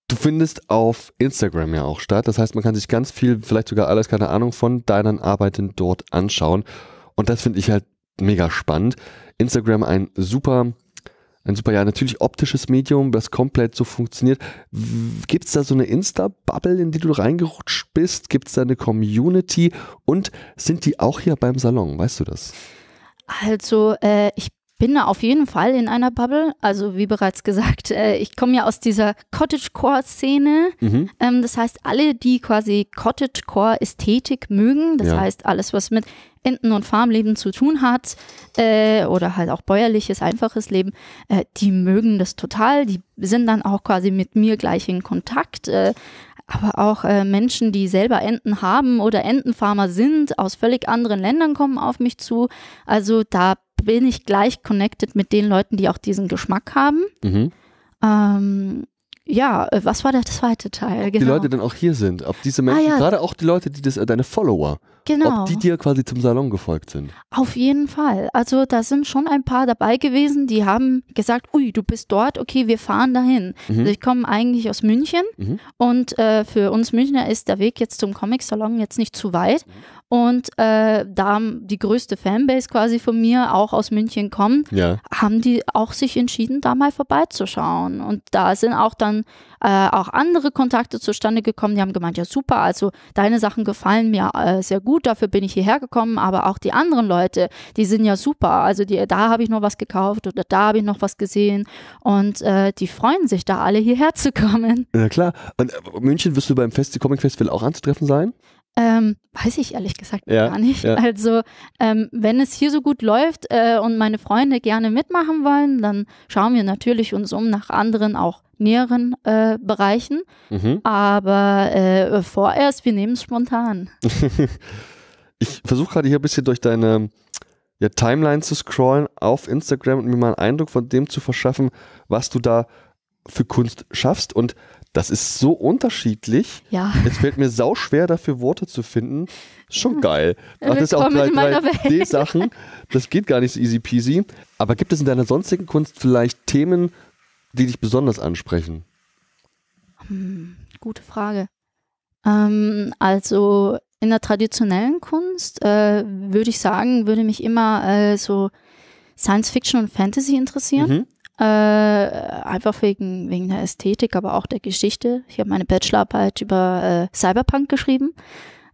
Du findest auf Instagram ja auch statt. Das heißt, man kann sich ganz viel, vielleicht sogar alles, keine Ahnung, von deinen Arbeiten dort anschauen. Und das finde ich halt mega spannend. Instagram ein super, ein super, ja, natürlich optisches Medium, das komplett so funktioniert. Gibt es da so eine Insta-Bubble, in die du reingerutscht bist? Gibt es da eine Community? Und sind die auch hier beim Salon? Weißt du das? Also, äh, ich bin da auf jeden Fall in einer Bubble. Also wie bereits gesagt, äh, ich komme ja aus dieser Cottagecore-Szene. Mhm. Ähm, das heißt, alle, die quasi Cottagecore-Ästhetik mögen, das ja. heißt alles, was mit Enten- und Farmleben zu tun hat äh, oder halt auch bäuerliches, einfaches Leben, äh, die mögen das total. Die sind dann auch quasi mit mir gleich in Kontakt. Aber auch äh, Menschen, die selber Enten haben oder Entenfarmer sind, aus völlig anderen Ländern kommen auf mich zu. Also da bin ich gleich connected mit den Leuten, die auch diesen Geschmack haben. Mhm. Ähm, ja, äh, was war der zweite Teil? Ob genau. die Leute dann auch hier sind, ob diese Menschen, ah, ja. gerade auch die Leute, die das, äh, deine Follower, genau. ob die dir quasi zum Salon gefolgt sind. Auf jeden Fall. Also da sind schon ein paar dabei gewesen, die haben gesagt, ui, du bist dort, okay, wir fahren dahin. Mhm. Also ich komme eigentlich aus München mhm. und äh, für uns Münchner ist der Weg jetzt zum Comic-Salon jetzt nicht zu weit. Und äh, da die größte Fanbase quasi von mir auch aus München kommt, ja. haben die auch sich entschieden, da mal vorbeizuschauen. Und da sind auch dann äh, auch andere Kontakte zustande gekommen. Die haben gemeint, ja super, also deine Sachen gefallen mir äh, sehr gut, dafür bin ich hierher gekommen, aber auch die anderen Leute, die sind ja super. Also die, da habe ich noch was gekauft oder da habe ich noch was gesehen und äh, die freuen sich da alle hierher zu kommen. Ja klar. Und äh, München wirst du beim Festi Comic Festival auch anzutreffen sein? Ähm, weiß ich ehrlich gesagt ja, gar nicht. Ja. Also, ähm, wenn es hier so gut läuft äh, und meine Freunde gerne mitmachen wollen, dann schauen wir natürlich uns um nach anderen, auch näheren äh, Bereichen. Mhm. Aber äh, vorerst, wir nehmen es spontan. ich versuche gerade hier ein bisschen durch deine ja, Timeline zu scrollen auf Instagram und mir mal einen Eindruck von dem zu verschaffen, was du da für Kunst schaffst. Und das ist so unterschiedlich. Ja. Es fällt mir sau schwer, dafür Worte zu finden. Schon geil. Ach, das ist auch drei, drei D-Sachen. Das geht gar nicht so easy peasy. Aber gibt es in deiner sonstigen Kunst vielleicht Themen, die dich besonders ansprechen? Hm, gute Frage. Ähm, also in der traditionellen Kunst äh, würde ich sagen, würde mich immer äh, so Science Fiction und Fantasy interessieren. Mhm. Äh, einfach wegen, wegen der Ästhetik, aber auch der Geschichte. Ich habe meine Bachelorarbeit über äh, Cyberpunk geschrieben.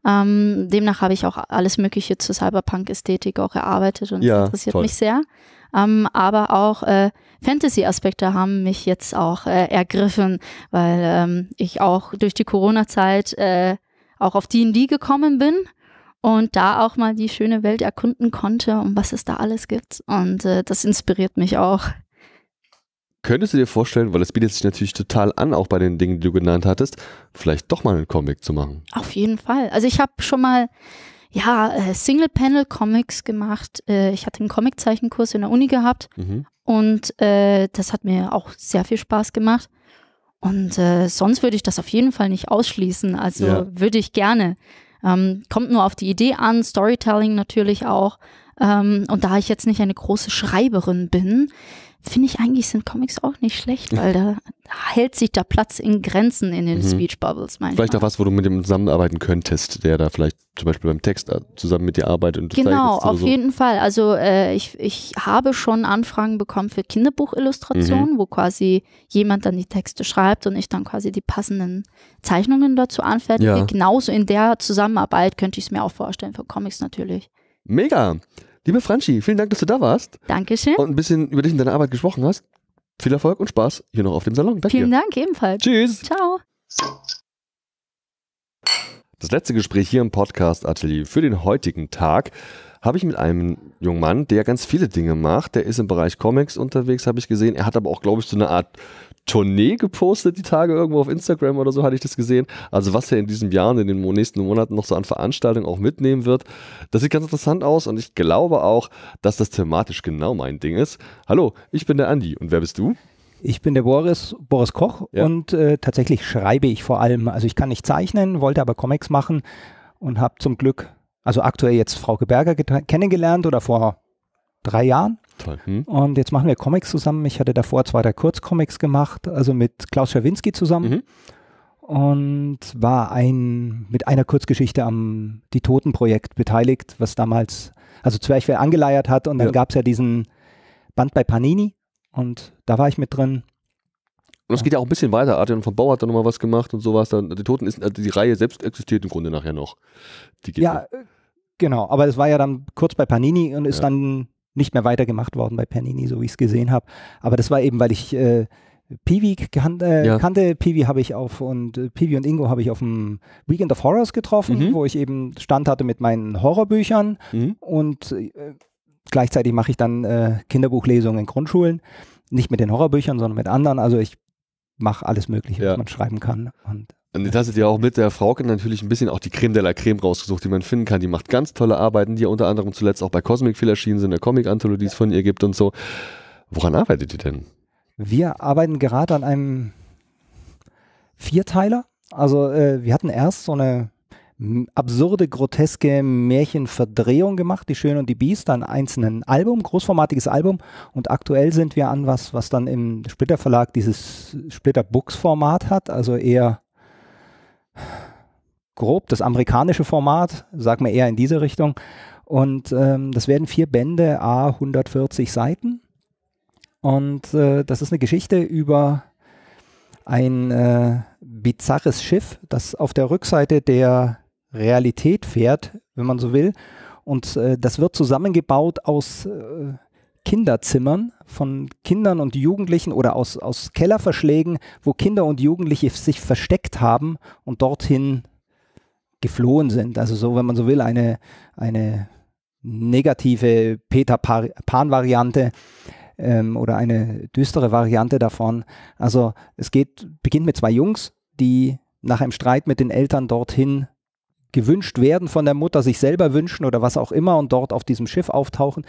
Ähm, demnach habe ich auch alles Mögliche zur Cyberpunk-Ästhetik auch erarbeitet und ja, das interessiert toll. mich sehr. Ähm, aber auch äh, Fantasy-Aspekte haben mich jetzt auch äh, ergriffen, weil ähm, ich auch durch die Corona-Zeit äh, auch auf D&D gekommen bin und da auch mal die schöne Welt erkunden konnte und was es da alles gibt. Und äh, das inspiriert mich auch. Könntest du dir vorstellen, weil es bietet sich natürlich total an, auch bei den Dingen, die du genannt hattest, vielleicht doch mal einen Comic zu machen? Auf jeden Fall. Also ich habe schon mal ja, äh, Single-Panel-Comics gemacht. Äh, ich hatte einen Comiczeichenkurs in der Uni gehabt mhm. und äh, das hat mir auch sehr viel Spaß gemacht. Und äh, sonst würde ich das auf jeden Fall nicht ausschließen. Also ja. würde ich gerne. Ähm, kommt nur auf die Idee an, Storytelling natürlich auch. Ähm, und da ich jetzt nicht eine große Schreiberin bin, finde ich eigentlich sind Comics auch nicht schlecht, weil da hält sich der Platz in Grenzen in den mhm. Speech Bubbles. Manchmal. Vielleicht auch was, wo du mit dem zusammenarbeiten könntest, der da vielleicht zum Beispiel beim Text äh, zusammen mit dir arbeitet. Und genau, auf so. jeden Fall. Also äh, ich, ich habe schon Anfragen bekommen für Kinderbuchillustrationen, mhm. wo quasi jemand dann die Texte schreibt und ich dann quasi die passenden Zeichnungen dazu anfertige. Ja. Genauso in der Zusammenarbeit könnte ich es mir auch vorstellen, für Comics natürlich. Mega! Liebe Franchi, vielen Dank, dass du da warst. Dankeschön. Und ein bisschen über dich und deine Arbeit gesprochen hast. Viel Erfolg und Spaß hier noch auf dem Salon. Danke vielen Dank ebenfalls. Tschüss. Ciao. Das letzte Gespräch hier im Podcast Atelier für den heutigen Tag habe ich mit einem jungen Mann, der ganz viele Dinge macht. Der ist im Bereich Comics unterwegs, habe ich gesehen. Er hat aber auch, glaube ich, so eine Art Tournee gepostet, die Tage irgendwo auf Instagram oder so hatte ich das gesehen. Also was er in diesem Jahr und in den nächsten Monaten noch so an Veranstaltungen auch mitnehmen wird. Das sieht ganz interessant aus und ich glaube auch, dass das thematisch genau mein Ding ist. Hallo, ich bin der Andi und wer bist du? Ich bin der Boris, Boris Koch ja. und äh, tatsächlich schreibe ich vor allem. Also ich kann nicht zeichnen, wollte aber Comics machen und habe zum Glück, also aktuell jetzt Frauke Berger kennengelernt oder vor drei Jahren Toll. Hm. Und jetzt machen wir Comics zusammen. Ich hatte davor zwei, drei Kurzcomics gemacht, also mit Klaus Schawinski zusammen. Mhm. Und war ein, mit einer Kurzgeschichte am Die Toten-Projekt beteiligt, was damals, also Zwerchfell angeleiert hat. Und dann ja. gab es ja diesen Band bei Panini und da war ich mit drin. Und es geht ja auch ein bisschen weiter. Adrian von Bau hat da nochmal was gemacht und sowas. Dann, die Toten ist, also die Reihe selbst existiert im Grunde nachher noch. ja, äh, genau. Aber es war ja dann kurz bei Panini und ist ja. dann nicht mehr weitergemacht worden bei Panini, so wie ich es gesehen habe. Aber das war eben, weil ich äh, Peewee kan äh, ja. kannte. Peewee habe ich auf und äh, Peewee und Ingo habe ich auf dem Weekend of Horrors getroffen, mhm. wo ich eben Stand hatte mit meinen Horrorbüchern mhm. und äh, gleichzeitig mache ich dann äh, Kinderbuchlesungen in Grundschulen. Nicht mit den Horrorbüchern, sondern mit anderen. Also ich mache alles Mögliche, ja. was man schreiben kann. Und und jetzt hast du dir auch mit der Frauke natürlich ein bisschen auch die Creme de la Creme rausgesucht, die man finden kann. Die macht ganz tolle Arbeiten, die ja unter anderem zuletzt auch bei Cosmic viel erschienen sind, eine Comic-Anthologie, die es von ihr gibt und so. Woran arbeitet ihr denn? Wir arbeiten gerade an einem Vierteiler. Also äh, wir hatten erst so eine absurde, groteske Märchenverdrehung gemacht, Die Schöne und die Biest, ein einzelnen Album, großformatiges Album. Und aktuell sind wir an was, was dann im Splitter Verlag dieses Splitter Books Format hat, also eher grob das amerikanische Format, sag mal eher in diese Richtung. Und ähm, das werden vier Bände, a 140 Seiten. Und äh, das ist eine Geschichte über ein äh, bizarres Schiff, das auf der Rückseite der Realität fährt, wenn man so will. Und äh, das wird zusammengebaut aus äh, Kinderzimmern von Kindern und Jugendlichen oder aus, aus Kellerverschlägen, wo Kinder und Jugendliche sich versteckt haben und dorthin geflohen sind. Also so, wenn man so will, eine, eine negative Peter Pan-Variante ähm, oder eine düstere Variante davon. Also es geht, beginnt mit zwei Jungs, die nach einem Streit mit den Eltern dorthin gewünscht werden von der Mutter, sich selber wünschen oder was auch immer und dort auf diesem Schiff auftauchen.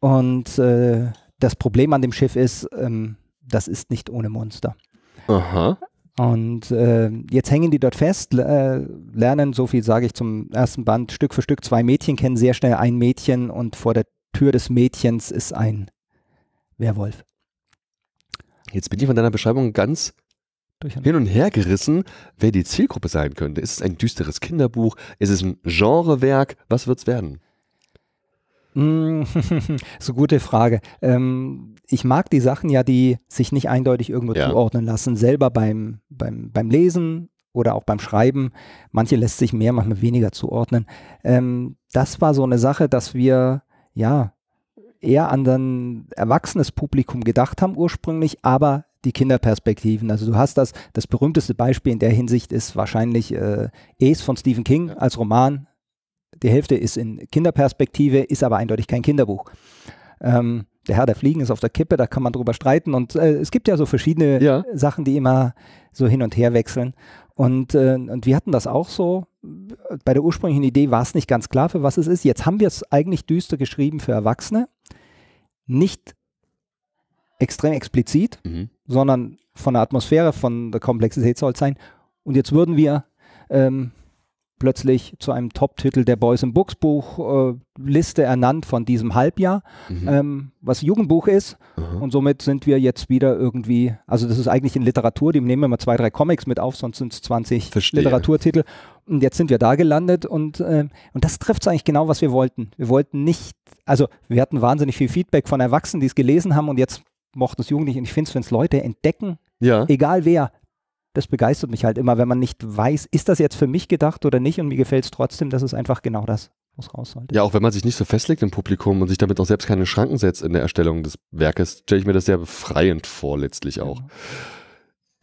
Und äh, das Problem an dem Schiff ist, ähm, das ist nicht ohne Monster. Aha. Und äh, jetzt hängen die dort fest, äh, lernen, so viel sage ich zum ersten Band, Stück für Stück zwei Mädchen kennen, sehr schnell ein Mädchen und vor der Tür des Mädchens ist ein Werwolf. Jetzt bin ich von deiner Beschreibung ganz hin und her gerissen, wer die Zielgruppe sein könnte. Ist es ein düsteres Kinderbuch? Ist es ein Genrewerk? Was wird es werden? Mm, so gute Frage. Ähm, ich mag die Sachen ja, die sich nicht eindeutig irgendwo ja. zuordnen lassen. Selber beim, beim, beim Lesen oder auch beim Schreiben. Manche lässt sich mehr, manchmal weniger zuordnen. Ähm, das war so eine Sache, dass wir ja eher an ein erwachsenes Publikum gedacht haben ursprünglich, aber die Kinderperspektiven. Also du hast das, das berühmteste Beispiel in der Hinsicht ist wahrscheinlich äh, Ace von Stephen King als Roman. Die Hälfte ist in Kinderperspektive, ist aber eindeutig kein Kinderbuch. Ähm, der Herr der Fliegen ist auf der Kippe, da kann man drüber streiten. Und äh, es gibt ja so verschiedene ja. Sachen, die immer so hin und her wechseln. Und, äh, und wir hatten das auch so. Bei der ursprünglichen Idee war es nicht ganz klar, für was es ist. Jetzt haben wir es eigentlich düster geschrieben für Erwachsene. Nicht extrem explizit, mhm. sondern von der Atmosphäre, von der Komplexität soll es sein. Und jetzt würden wir ähm, plötzlich zu einem Top-Titel der Boys in Books Buch äh, Liste ernannt von diesem Halbjahr, mhm. ähm, was Jugendbuch ist. Mhm. Und somit sind wir jetzt wieder irgendwie, also das ist eigentlich in Literatur, die nehmen immer zwei, drei Comics mit auf, sonst sind es 20 Verstehe. Literaturtitel. Und jetzt sind wir da gelandet und, äh, und das trifft es eigentlich genau, was wir wollten. Wir wollten nicht, also wir hatten wahnsinnig viel Feedback von Erwachsenen, die es gelesen haben und jetzt mochten es Jugendliche. Und ich finde es, wenn es Leute entdecken, ja. egal wer, das begeistert mich halt immer, wenn man nicht weiß, ist das jetzt für mich gedacht oder nicht und mir gefällt es trotzdem, das ist einfach genau das, was raus sollte. Ja, auch wenn man sich nicht so festlegt im Publikum und sich damit auch selbst keine Schranken setzt in der Erstellung des Werkes, stelle ich mir das sehr befreiend vor, letztlich auch. Genau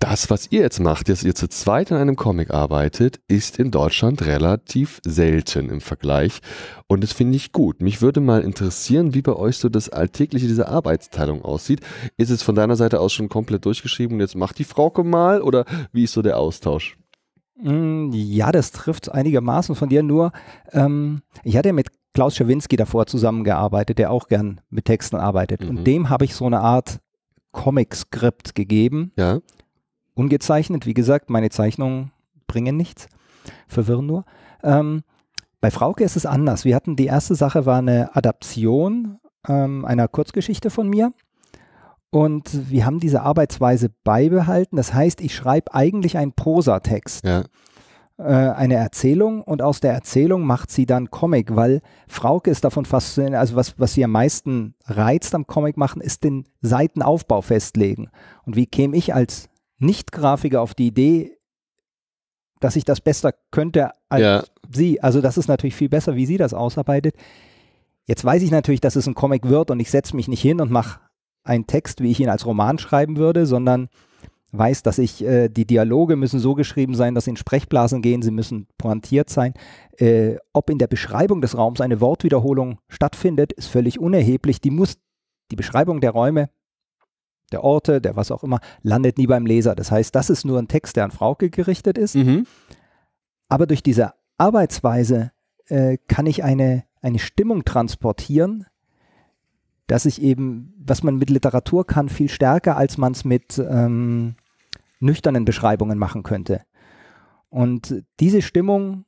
das, was ihr jetzt macht, dass ihr zu zweit an einem Comic arbeitet, ist in Deutschland relativ selten im Vergleich. Und das finde ich gut. Mich würde mal interessieren, wie bei euch so das Alltägliche dieser Arbeitsteilung aussieht. Ist es von deiner Seite aus schon komplett durchgeschrieben und jetzt macht die Frauke mal oder wie ist so der Austausch? Mm, ja, das trifft einigermaßen von dir. Nur, ähm, ich hatte mit Klaus Schawinski davor zusammengearbeitet, der auch gern mit Texten arbeitet. Mhm. Und dem habe ich so eine Art Comic-Skript gegeben. Ja ungezeichnet. Wie gesagt, meine Zeichnungen bringen nichts, verwirren nur. Ähm, bei Frauke ist es anders. Wir hatten die erste Sache war eine Adaption ähm, einer Kurzgeschichte von mir. Und wir haben diese Arbeitsweise beibehalten. Das heißt, ich schreibe eigentlich einen Prosatext. Ja. Äh, eine Erzählung und aus der Erzählung macht sie dann Comic, weil Frauke ist davon fasziniert, also was, was sie am meisten reizt am Comic machen, ist den Seitenaufbau festlegen. Und wie käme ich als nicht-Grafiker auf die Idee, dass ich das besser könnte als ja. sie. Also das ist natürlich viel besser, wie sie das ausarbeitet. Jetzt weiß ich natürlich, dass es ein Comic wird und ich setze mich nicht hin und mache einen Text, wie ich ihn als Roman schreiben würde, sondern weiß, dass ich, äh, die Dialoge müssen so geschrieben sein, dass sie in Sprechblasen gehen, sie müssen pointiert sein. Äh, ob in der Beschreibung des Raums eine Wortwiederholung stattfindet, ist völlig unerheblich. Die muss, die Beschreibung der Räume der Orte, der was auch immer, landet nie beim Leser. Das heißt, das ist nur ein Text, der an Frauke gerichtet ist. Mhm. Aber durch diese Arbeitsweise äh, kann ich eine, eine Stimmung transportieren, dass ich eben, was man mit Literatur kann, viel stärker, als man es mit ähm, nüchternen Beschreibungen machen könnte. Und diese Stimmung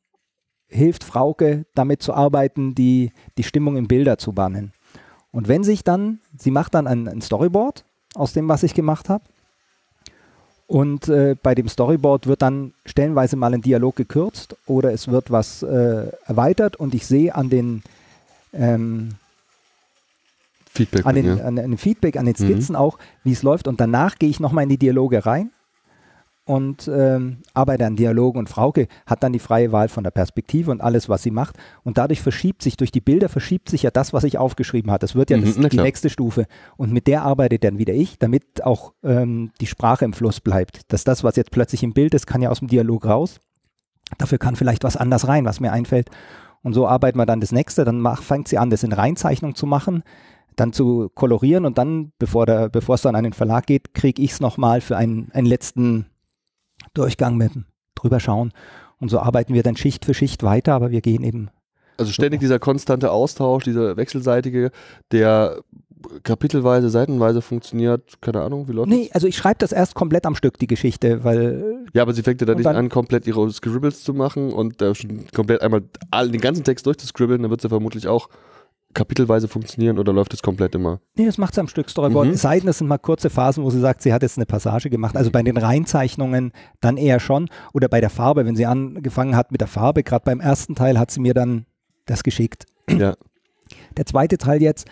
hilft Frauke, damit zu arbeiten, die, die Stimmung in Bilder zu bannen. Und wenn sich dann, sie macht dann ein, ein Storyboard aus dem, was ich gemacht habe. Und äh, bei dem Storyboard wird dann stellenweise mal ein Dialog gekürzt oder es wird was äh, erweitert und ich sehe an den ähm, Feedback, an den, ja. an, an den Feedback, an den mhm. Skizzen mhm. auch, wie es läuft und danach gehe ich nochmal in die Dialoge rein und ähm, arbeite an Dialogen und Frauke hat dann die freie Wahl von der Perspektive und alles, was sie macht. Und dadurch verschiebt sich, durch die Bilder verschiebt sich ja das, was ich aufgeschrieben habe. Das wird ja mhm, das, die nächste Stufe. Und mit der arbeitet dann wieder ich, damit auch ähm, die Sprache im Fluss bleibt. Dass das, was jetzt plötzlich im Bild ist, kann ja aus dem Dialog raus. Dafür kann vielleicht was anders rein, was mir einfällt. Und so arbeiten wir dann das nächste. Dann mach, fängt sie an, das in Reinzeichnung zu machen dann zu kolorieren und dann, bevor, der, bevor es dann an den Verlag geht, kriege ich es nochmal für einen, einen letzten Durchgang mit drüber schauen. Und so arbeiten wir dann Schicht für Schicht weiter, aber wir gehen eben. Also ständig dieser konstante Austausch, dieser wechselseitige, der kapitelweise, seitenweise funktioniert, keine Ahnung, wie läuft Nee, also ich schreibe das erst komplett am Stück, die Geschichte, weil. Ja, aber sie fängt ja dann nicht an, komplett ihre Scribbles zu machen und äh, komplett einmal all, den ganzen Text durchzuscribbeln, dann wird sie vermutlich auch kapitelweise funktionieren oder läuft es komplett immer? Nee, das macht sie am Stück Storyboard. Mhm. Es sei denn, es sind mal kurze Phasen, wo sie sagt, sie hat jetzt eine Passage gemacht. Also bei den Reinzeichnungen dann eher schon. Oder bei der Farbe, wenn sie angefangen hat mit der Farbe, gerade beim ersten Teil hat sie mir dann das geschickt. Ja. Der zweite Teil jetzt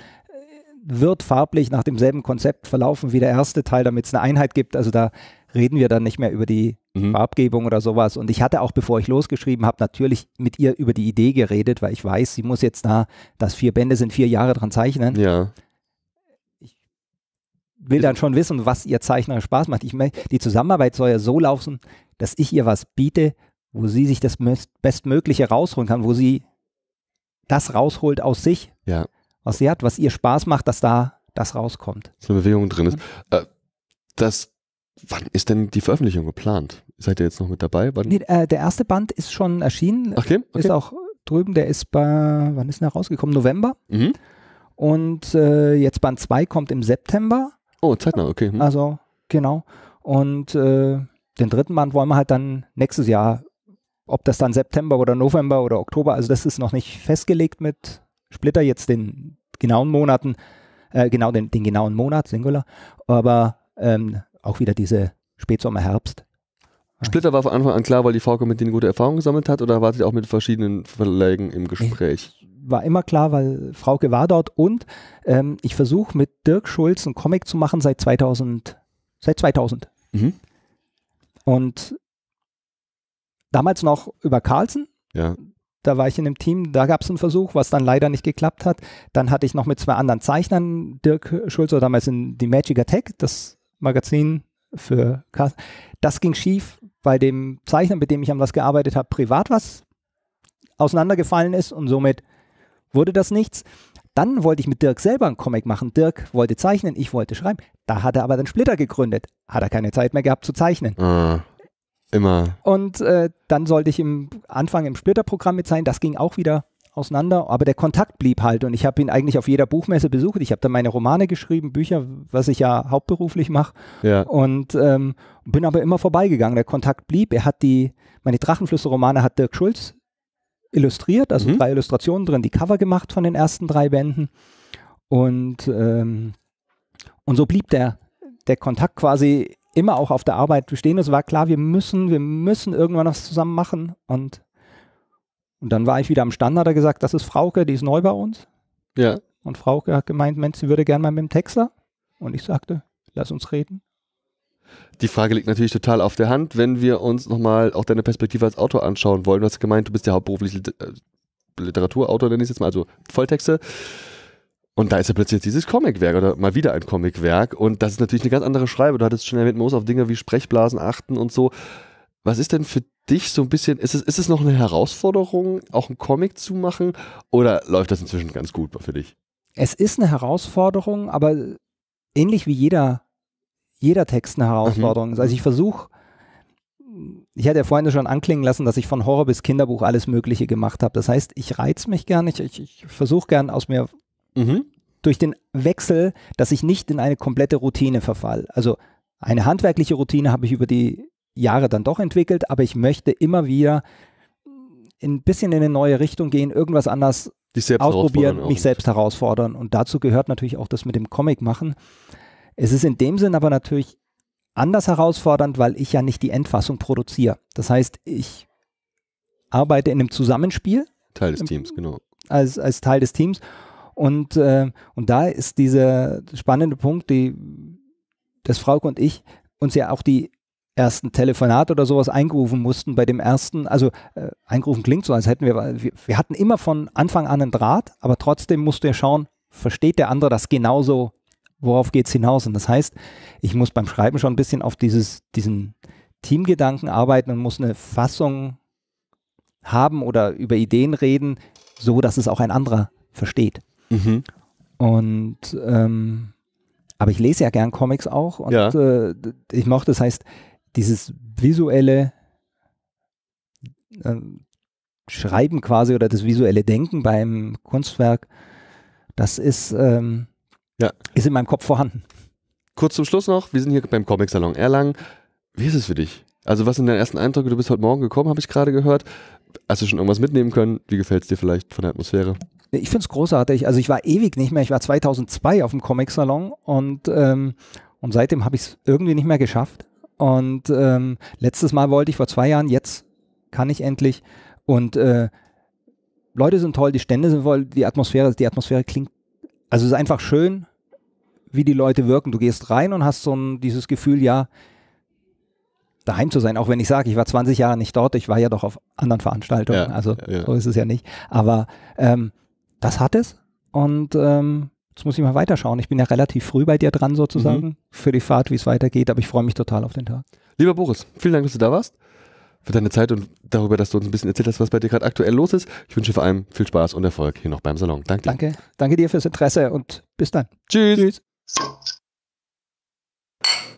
wird farblich nach demselben Konzept verlaufen wie der erste Teil, damit es eine Einheit gibt. Also da reden wir dann nicht mehr über die mhm. Farbgebung oder sowas. Und ich hatte auch, bevor ich losgeschrieben habe, natürlich mit ihr über die Idee geredet, weil ich weiß, sie muss jetzt da, dass vier Bände sind, vier Jahre dran zeichnen. Ja. Ich will dann schon wissen, was ihr Zeichner Spaß macht. Ich, die Zusammenarbeit soll ja so laufen, dass ich ihr was biete, wo sie sich das Bestmögliche rausholen kann, wo sie das rausholt aus sich. Ja was sie hat, was ihr Spaß macht, dass da das rauskommt. Dass eine Bewegung drin ist. Äh, das, wann ist denn die Veröffentlichung geplant? Seid ihr jetzt noch mit dabei? Nee, äh, der erste Band ist schon erschienen. Okay, okay. Ist auch drüben, der ist bei, wann ist der rausgekommen? November. Mhm. Und äh, jetzt Band 2 kommt im September. Oh, zeitnah, okay. Mhm. Also, genau. Und äh, den dritten Band wollen wir halt dann nächstes Jahr, ob das dann September oder November oder Oktober, also das ist noch nicht festgelegt mit Splitter jetzt den genauen Monaten, äh, genau den, den, genauen Monat, Singular, aber ähm, auch wieder diese Spätsommer, Herbst. Splitter war von Anfang an klar, weil die VK mit denen gute Erfahrungen gesammelt hat oder wartet ihr auch mit verschiedenen Verlägen im Gespräch? War immer klar, weil Frauke war dort und ähm, ich versuche mit Dirk Schulz einen Comic zu machen seit 2000. Seit 2000. Mhm. Und damals noch über Carlsen. Ja. Da war ich in einem Team, da gab es einen Versuch, was dann leider nicht geklappt hat. Dann hatte ich noch mit zwei anderen Zeichnern, Dirk Schulze, damals in die Magic Attack, das Magazin für Cast. Das ging schief, bei dem Zeichner, mit dem ich an was gearbeitet habe, privat was auseinandergefallen ist und somit wurde das nichts. Dann wollte ich mit Dirk selber einen Comic machen. Dirk wollte zeichnen, ich wollte schreiben. Da hat er aber den Splitter gegründet. Hat er keine Zeit mehr gehabt zu zeichnen. Ah. Immer. Und äh, dann sollte ich im Anfang im Splitterprogramm mit sein. Das ging auch wieder auseinander, aber der Kontakt blieb halt und ich habe ihn eigentlich auf jeder Buchmesse besucht. Ich habe dann meine Romane geschrieben, Bücher, was ich ja hauptberuflich mache ja. und ähm, bin aber immer vorbeigegangen. Der Kontakt blieb. Er hat die, meine Drachenflüsse-Romane hat Dirk Schulz illustriert, also mhm. drei Illustrationen drin, die Cover gemacht von den ersten drei Bänden und ähm, und so blieb der der Kontakt quasi immer auch auf der Arbeit bestehen. Es war klar, wir müssen, wir müssen irgendwann was zusammen machen. Und, und dann war ich wieder am Stand, hat er gesagt, das ist Frauke, die ist neu bei uns. Ja. Und Frauke hat gemeint, Mensch, sie würde gerne mal mit dem Texter. Und ich sagte, lass uns reden. Die Frage liegt natürlich total auf der Hand, wenn wir uns nochmal auch deine Perspektive als Autor anschauen wollen. Du hast gemeint, du bist ja hauptberuflich äh, Literaturautor, nenne ich es jetzt mal, also Volltexte. Und da ist ja plötzlich dieses Comicwerk oder mal wieder ein Comicwerk. Und das ist natürlich eine ganz andere Schreibe. Du hattest schon erwähnt, man muss auf Dinge wie Sprechblasen achten und so. Was ist denn für dich so ein bisschen, ist es, ist es noch eine Herausforderung, auch einen Comic zu machen? Oder läuft das inzwischen ganz gut für dich? Es ist eine Herausforderung, aber ähnlich wie jeder, jeder Text eine Herausforderung ist. Mhm. Also ich versuche, ich hatte ja vorhin schon anklingen lassen, dass ich von Horror bis Kinderbuch alles Mögliche gemacht habe. Das heißt, ich reiz mich gern, ich, ich, ich versuche gern aus mir Mhm. Durch den Wechsel, dass ich nicht in eine komplette Routine verfall. Also eine handwerkliche Routine habe ich über die Jahre dann doch entwickelt, aber ich möchte immer wieder ein bisschen in eine neue Richtung gehen, irgendwas anders ausprobieren, mich selbst herausfordern. Und dazu gehört natürlich auch das mit dem Comic machen. Es ist in dem Sinn aber natürlich anders herausfordernd, weil ich ja nicht die Endfassung produziere. Das heißt, ich arbeite in einem Zusammenspiel. Teil des Teams, genau. Als, als Teil des Teams und, äh, und da ist dieser spannende Punkt, die, dass Frauke und ich uns ja auch die ersten Telefonate oder sowas eingerufen mussten bei dem ersten, also äh, eingerufen klingt so, als hätten wir, wir, wir hatten immer von Anfang an einen Draht, aber trotzdem musst du ja schauen, versteht der andere das genauso, worauf geht es hinaus? Und das heißt, ich muss beim Schreiben schon ein bisschen auf dieses, diesen Teamgedanken arbeiten und muss eine Fassung haben oder über Ideen reden, so dass es auch ein anderer versteht. Mhm. Und ähm, aber ich lese ja gern Comics auch und ja. äh, ich mochte, das heißt, dieses visuelle, äh, Schreiben quasi oder das visuelle Denken beim Kunstwerk, das ist, ähm, ja. ist in meinem Kopf vorhanden. Kurz zum Schluss noch, wir sind hier beim Comic Salon Erlangen. Wie ist es für dich? Also was sind deine ersten Eindrücke? Du bist heute Morgen gekommen, habe ich gerade gehört. Hast du schon irgendwas mitnehmen können? Wie gefällt es dir vielleicht von der Atmosphäre? Ich finde es großartig. Also ich war ewig nicht mehr. Ich war 2002 auf dem Comic Salon und, ähm, und seitdem habe ich es irgendwie nicht mehr geschafft. Und ähm, letztes Mal wollte ich vor zwei Jahren, jetzt kann ich endlich. Und äh, Leute sind toll, die Stände sind voll, die Atmosphäre, die Atmosphäre klingt, also es ist einfach schön, wie die Leute wirken. Du gehst rein und hast so ein, dieses Gefühl, ja, daheim zu sein, auch wenn ich sage, ich war 20 Jahre nicht dort, ich war ja doch auf anderen Veranstaltungen, ja, also ja. so ist es ja nicht. Aber ähm, das hat es und ähm, jetzt muss ich mal weiterschauen. Ich bin ja relativ früh bei dir dran sozusagen mhm. für die Fahrt, wie es weitergeht, aber ich freue mich total auf den Tag. Lieber Boris, vielen Dank, dass du da warst für deine Zeit und darüber, dass du uns ein bisschen erzählt hast, was bei dir gerade aktuell los ist. Ich wünsche vor allem viel Spaß und Erfolg hier noch beim Salon. Danke. Danke. Danke dir fürs Interesse und bis dann. Tschüss. Tschüss.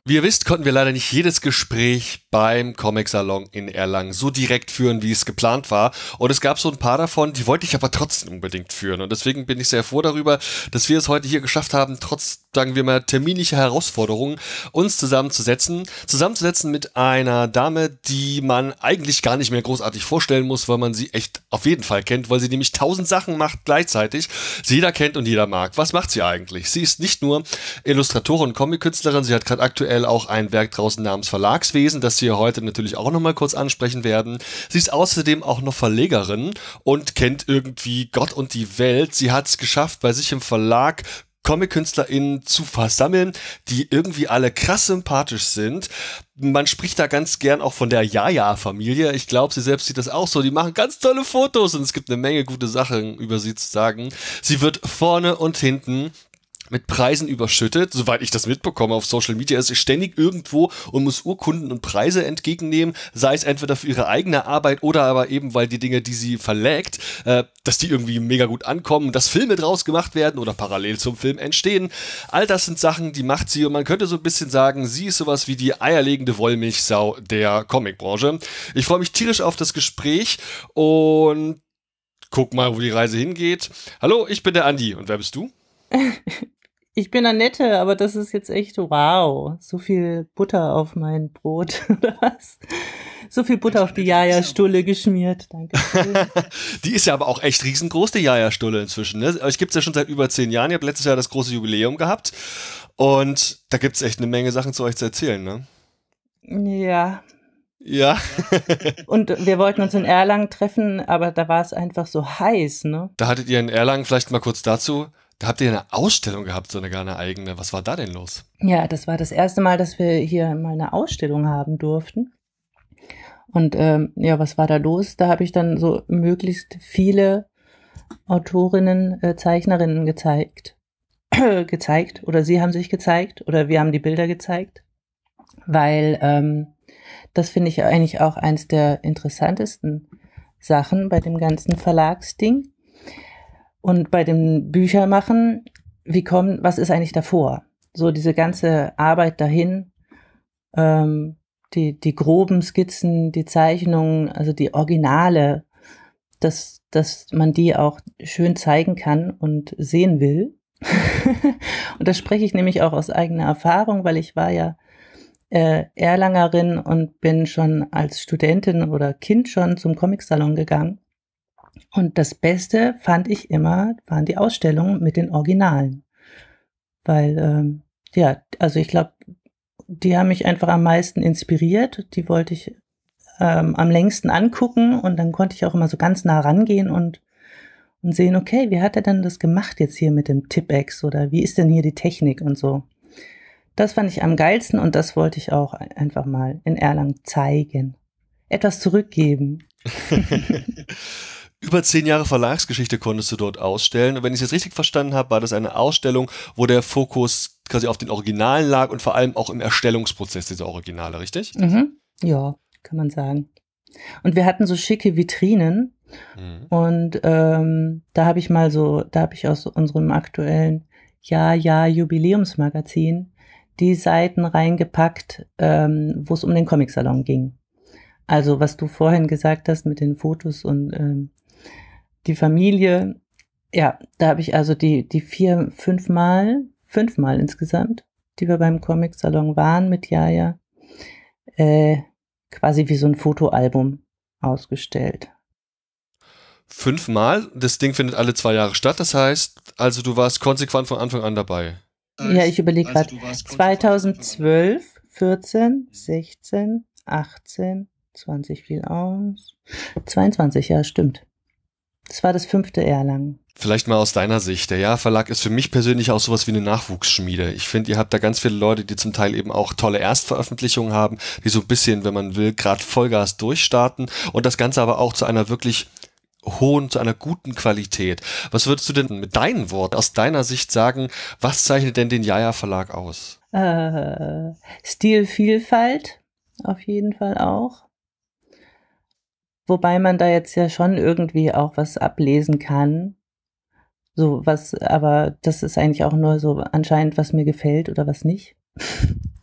Wie ihr wisst, konnten wir leider nicht jedes Gespräch beim Comic-Salon in Erlangen so direkt führen, wie es geplant war. Und es gab so ein paar davon, die wollte ich aber trotzdem unbedingt führen. Und deswegen bin ich sehr froh darüber, dass wir es heute hier geschafft haben, trotz, sagen wir mal, terminlicher Herausforderungen, uns zusammenzusetzen. Zusammenzusetzen mit einer Dame, die man eigentlich gar nicht mehr großartig vorstellen muss, weil man sie echt auf jeden Fall kennt, weil sie nämlich tausend Sachen macht gleichzeitig. Sie jeder kennt und jeder mag. Was macht sie eigentlich? Sie ist nicht nur Illustratorin und Comic-Künstlerin, sie hat gerade aktuell auch ein Werk draußen namens Verlagswesen, das wir heute natürlich auch nochmal kurz ansprechen werden. Sie ist außerdem auch noch Verlegerin und kennt irgendwie Gott und die Welt. Sie hat es geschafft, bei sich im Verlag Comic-KünstlerInnen zu versammeln, die irgendwie alle krass sympathisch sind. Man spricht da ganz gern auch von der Jaja-Familie. Ich glaube, sie selbst sieht das auch so. Die machen ganz tolle Fotos und es gibt eine Menge gute Sachen über sie zu sagen. Sie wird vorne und hinten mit Preisen überschüttet, soweit ich das mitbekomme auf Social Media, ist sie ständig irgendwo und muss Urkunden und Preise entgegennehmen, sei es entweder für ihre eigene Arbeit oder aber eben, weil die Dinge, die sie verlägt, äh, dass die irgendwie mega gut ankommen, dass Filme draus gemacht werden oder parallel zum Film entstehen. All das sind Sachen, die macht sie und man könnte so ein bisschen sagen, sie ist sowas wie die eierlegende Wollmilchsau der Comicbranche. Ich freue mich tierisch auf das Gespräch und guck mal, wo die Reise hingeht. Hallo, ich bin der Andi und wer bist du? Ich bin Annette, aber das ist jetzt echt wow. So viel Butter auf mein Brot oder was? So viel Butter auf die Jaja-Stulle geschmiert. Danke. die ist ja aber auch echt riesengroß, die Jaja-Stulle inzwischen. Ne? Euch gibt es ja schon seit über zehn Jahren. Ihr habt letztes Jahr das große Jubiläum gehabt. Und da gibt es echt eine Menge Sachen zu euch zu erzählen, ne? Ja. Ja. Und wir wollten uns in Erlangen treffen, aber da war es einfach so heiß, ne? Da hattet ihr in Erlangen vielleicht mal kurz dazu da habt ihr eine Ausstellung gehabt, so eine gar eine eigene. Was war da denn los? Ja, das war das erste Mal, dass wir hier mal eine Ausstellung haben durften. Und ähm, ja, was war da los? Da habe ich dann so möglichst viele Autorinnen, äh, Zeichnerinnen gezeigt. gezeigt. Oder sie haben sich gezeigt. Oder wir haben die Bilder gezeigt. Weil ähm, das finde ich eigentlich auch eins der interessantesten Sachen bei dem ganzen Verlagsding und bei dem Büchermachen, wie kommt, was ist eigentlich davor? So diese ganze Arbeit dahin, ähm, die, die groben Skizzen, die Zeichnungen, also die Originale, dass, dass man die auch schön zeigen kann und sehen will. und das spreche ich nämlich auch aus eigener Erfahrung, weil ich war ja äh, Erlangerin und bin schon als Studentin oder Kind schon zum Comicsalon gegangen. Und das Beste fand ich immer, waren die Ausstellungen mit den Originalen. Weil, ähm, ja, also ich glaube, die haben mich einfach am meisten inspiriert. Die wollte ich ähm, am längsten angucken und dann konnte ich auch immer so ganz nah rangehen und, und sehen, okay, wie hat er denn das gemacht jetzt hier mit dem Tipex oder wie ist denn hier die Technik und so. Das fand ich am geilsten und das wollte ich auch einfach mal in Erlangen zeigen. Etwas zurückgeben. über zehn Jahre Verlagsgeschichte konntest du dort ausstellen. Und wenn ich es jetzt richtig verstanden habe, war das eine Ausstellung, wo der Fokus quasi auf den Originalen lag und vor allem auch im Erstellungsprozess dieser Originale, richtig? Mhm. Ja, kann man sagen. Und wir hatten so schicke Vitrinen. Mhm. Und ähm, da habe ich mal so, da habe ich aus unserem aktuellen Ja-Ja-Jubiläumsmagazin die Seiten reingepackt, ähm, wo es um den Comicsalon ging. Also was du vorhin gesagt hast mit den Fotos und ähm, die Familie, ja, da habe ich also die, die vier, fünfmal, fünfmal insgesamt, die wir beim Comic-Salon waren mit Jaja, äh, quasi wie so ein Fotoalbum ausgestellt. Fünfmal? Das Ding findet alle zwei Jahre statt, das heißt, also du warst konsequent von Anfang an dabei. Ja, ich überlege also gerade. 2012, 14, 16, 18, 20 fiel aus. 22, ja, stimmt. Das war das fünfte Erlangen. Vielleicht mal aus deiner Sicht. Der Jahrverlag ist für mich persönlich auch sowas wie eine Nachwuchsschmiede. Ich finde, ihr habt da ganz viele Leute, die zum Teil eben auch tolle Erstveröffentlichungen haben, die so ein bisschen, wenn man will, gerade Vollgas durchstarten und das Ganze aber auch zu einer wirklich hohen, zu einer guten Qualität. Was würdest du denn mit deinen Worten aus deiner Sicht sagen, was zeichnet denn den Jaja Verlag aus? Äh, Stilvielfalt auf jeden Fall auch. Wobei man da jetzt ja schon irgendwie auch was ablesen kann. So was, aber das ist eigentlich auch nur so anscheinend, was mir gefällt oder was nicht.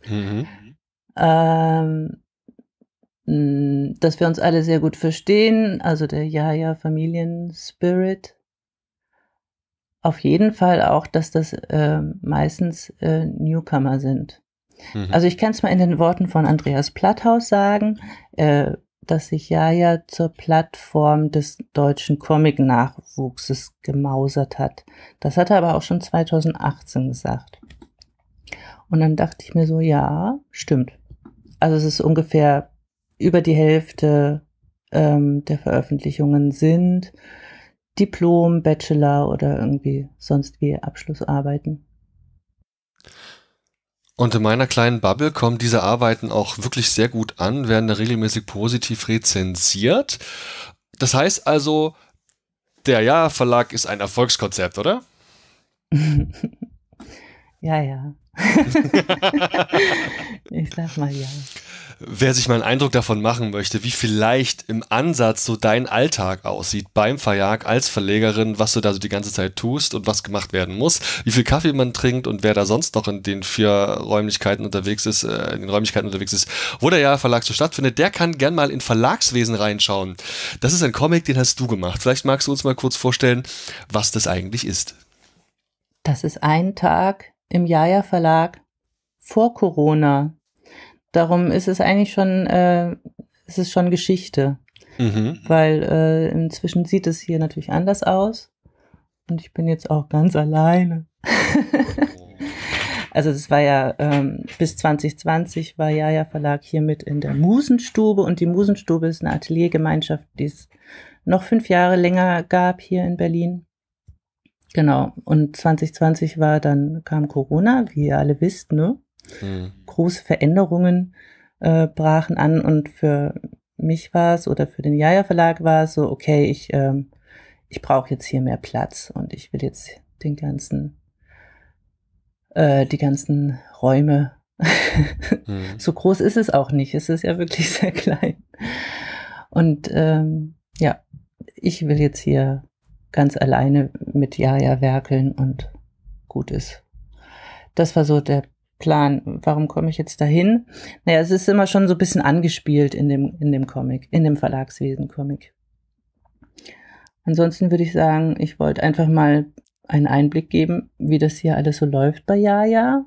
Mhm. ähm, dass wir uns alle sehr gut verstehen, also der Jaja-Familien-Spirit. Auf jeden Fall auch, dass das äh, meistens äh, Newcomer sind. Mhm. Also ich kann es mal in den Worten von Andreas Platthaus sagen, äh, dass sich Jaja zur Plattform des deutschen Comic-Nachwuchses gemausert hat. Das hat er aber auch schon 2018 gesagt. Und dann dachte ich mir so, ja, stimmt. Also es ist ungefähr über die Hälfte ähm, der Veröffentlichungen sind Diplom, Bachelor oder irgendwie sonst wie Abschlussarbeiten. Und in meiner kleinen Bubble kommen diese Arbeiten auch wirklich sehr gut an, werden da regelmäßig positiv rezensiert. Das heißt also, der Ja-Verlag ist ein Erfolgskonzept, oder? ja, ja. ich sag mal ja wer sich mal einen Eindruck davon machen möchte, wie vielleicht im Ansatz so dein Alltag aussieht beim Verjag als Verlegerin, was du da so die ganze Zeit tust und was gemacht werden muss, wie viel Kaffee man trinkt und wer da sonst noch in den vier Räumlichkeiten unterwegs ist, äh, in den Räumlichkeiten unterwegs ist, wo der ja Verlag so stattfindet, der kann gern mal in Verlagswesen reinschauen. Das ist ein Comic, den hast du gemacht. Vielleicht magst du uns mal kurz vorstellen, was das eigentlich ist. Das ist ein Tag im Jaja Verlag vor Corona. Darum ist es eigentlich schon, äh, es ist schon Geschichte. Mhm. Weil äh, inzwischen sieht es hier natürlich anders aus. Und ich bin jetzt auch ganz alleine. also es war ja ähm, bis 2020 war Jaja Verlag hier mit in der Musenstube und die Musenstube ist eine Ateliergemeinschaft, die es noch fünf Jahre länger gab hier in Berlin. Genau. Und 2020 war dann kam Corona, wie ihr alle wisst, ne? Mhm. Große Veränderungen äh, brachen an und für mich war es oder für den Jaja Verlag war es so, okay, ich, ähm, ich brauche jetzt hier mehr Platz und ich will jetzt den ganzen, äh, die ganzen Räume. mhm. So groß ist es auch nicht. Es ist ja wirklich sehr klein. Und ähm, ja, ich will jetzt hier ganz alleine mit Jaja werkeln und gut ist. Das war so der Plan. Warum komme ich jetzt dahin? Naja, es ist immer schon so ein bisschen angespielt in dem, in dem Comic, in dem Verlagswesen-Comic. Ansonsten würde ich sagen, ich wollte einfach mal einen Einblick geben, wie das hier alles so läuft bei Jaja.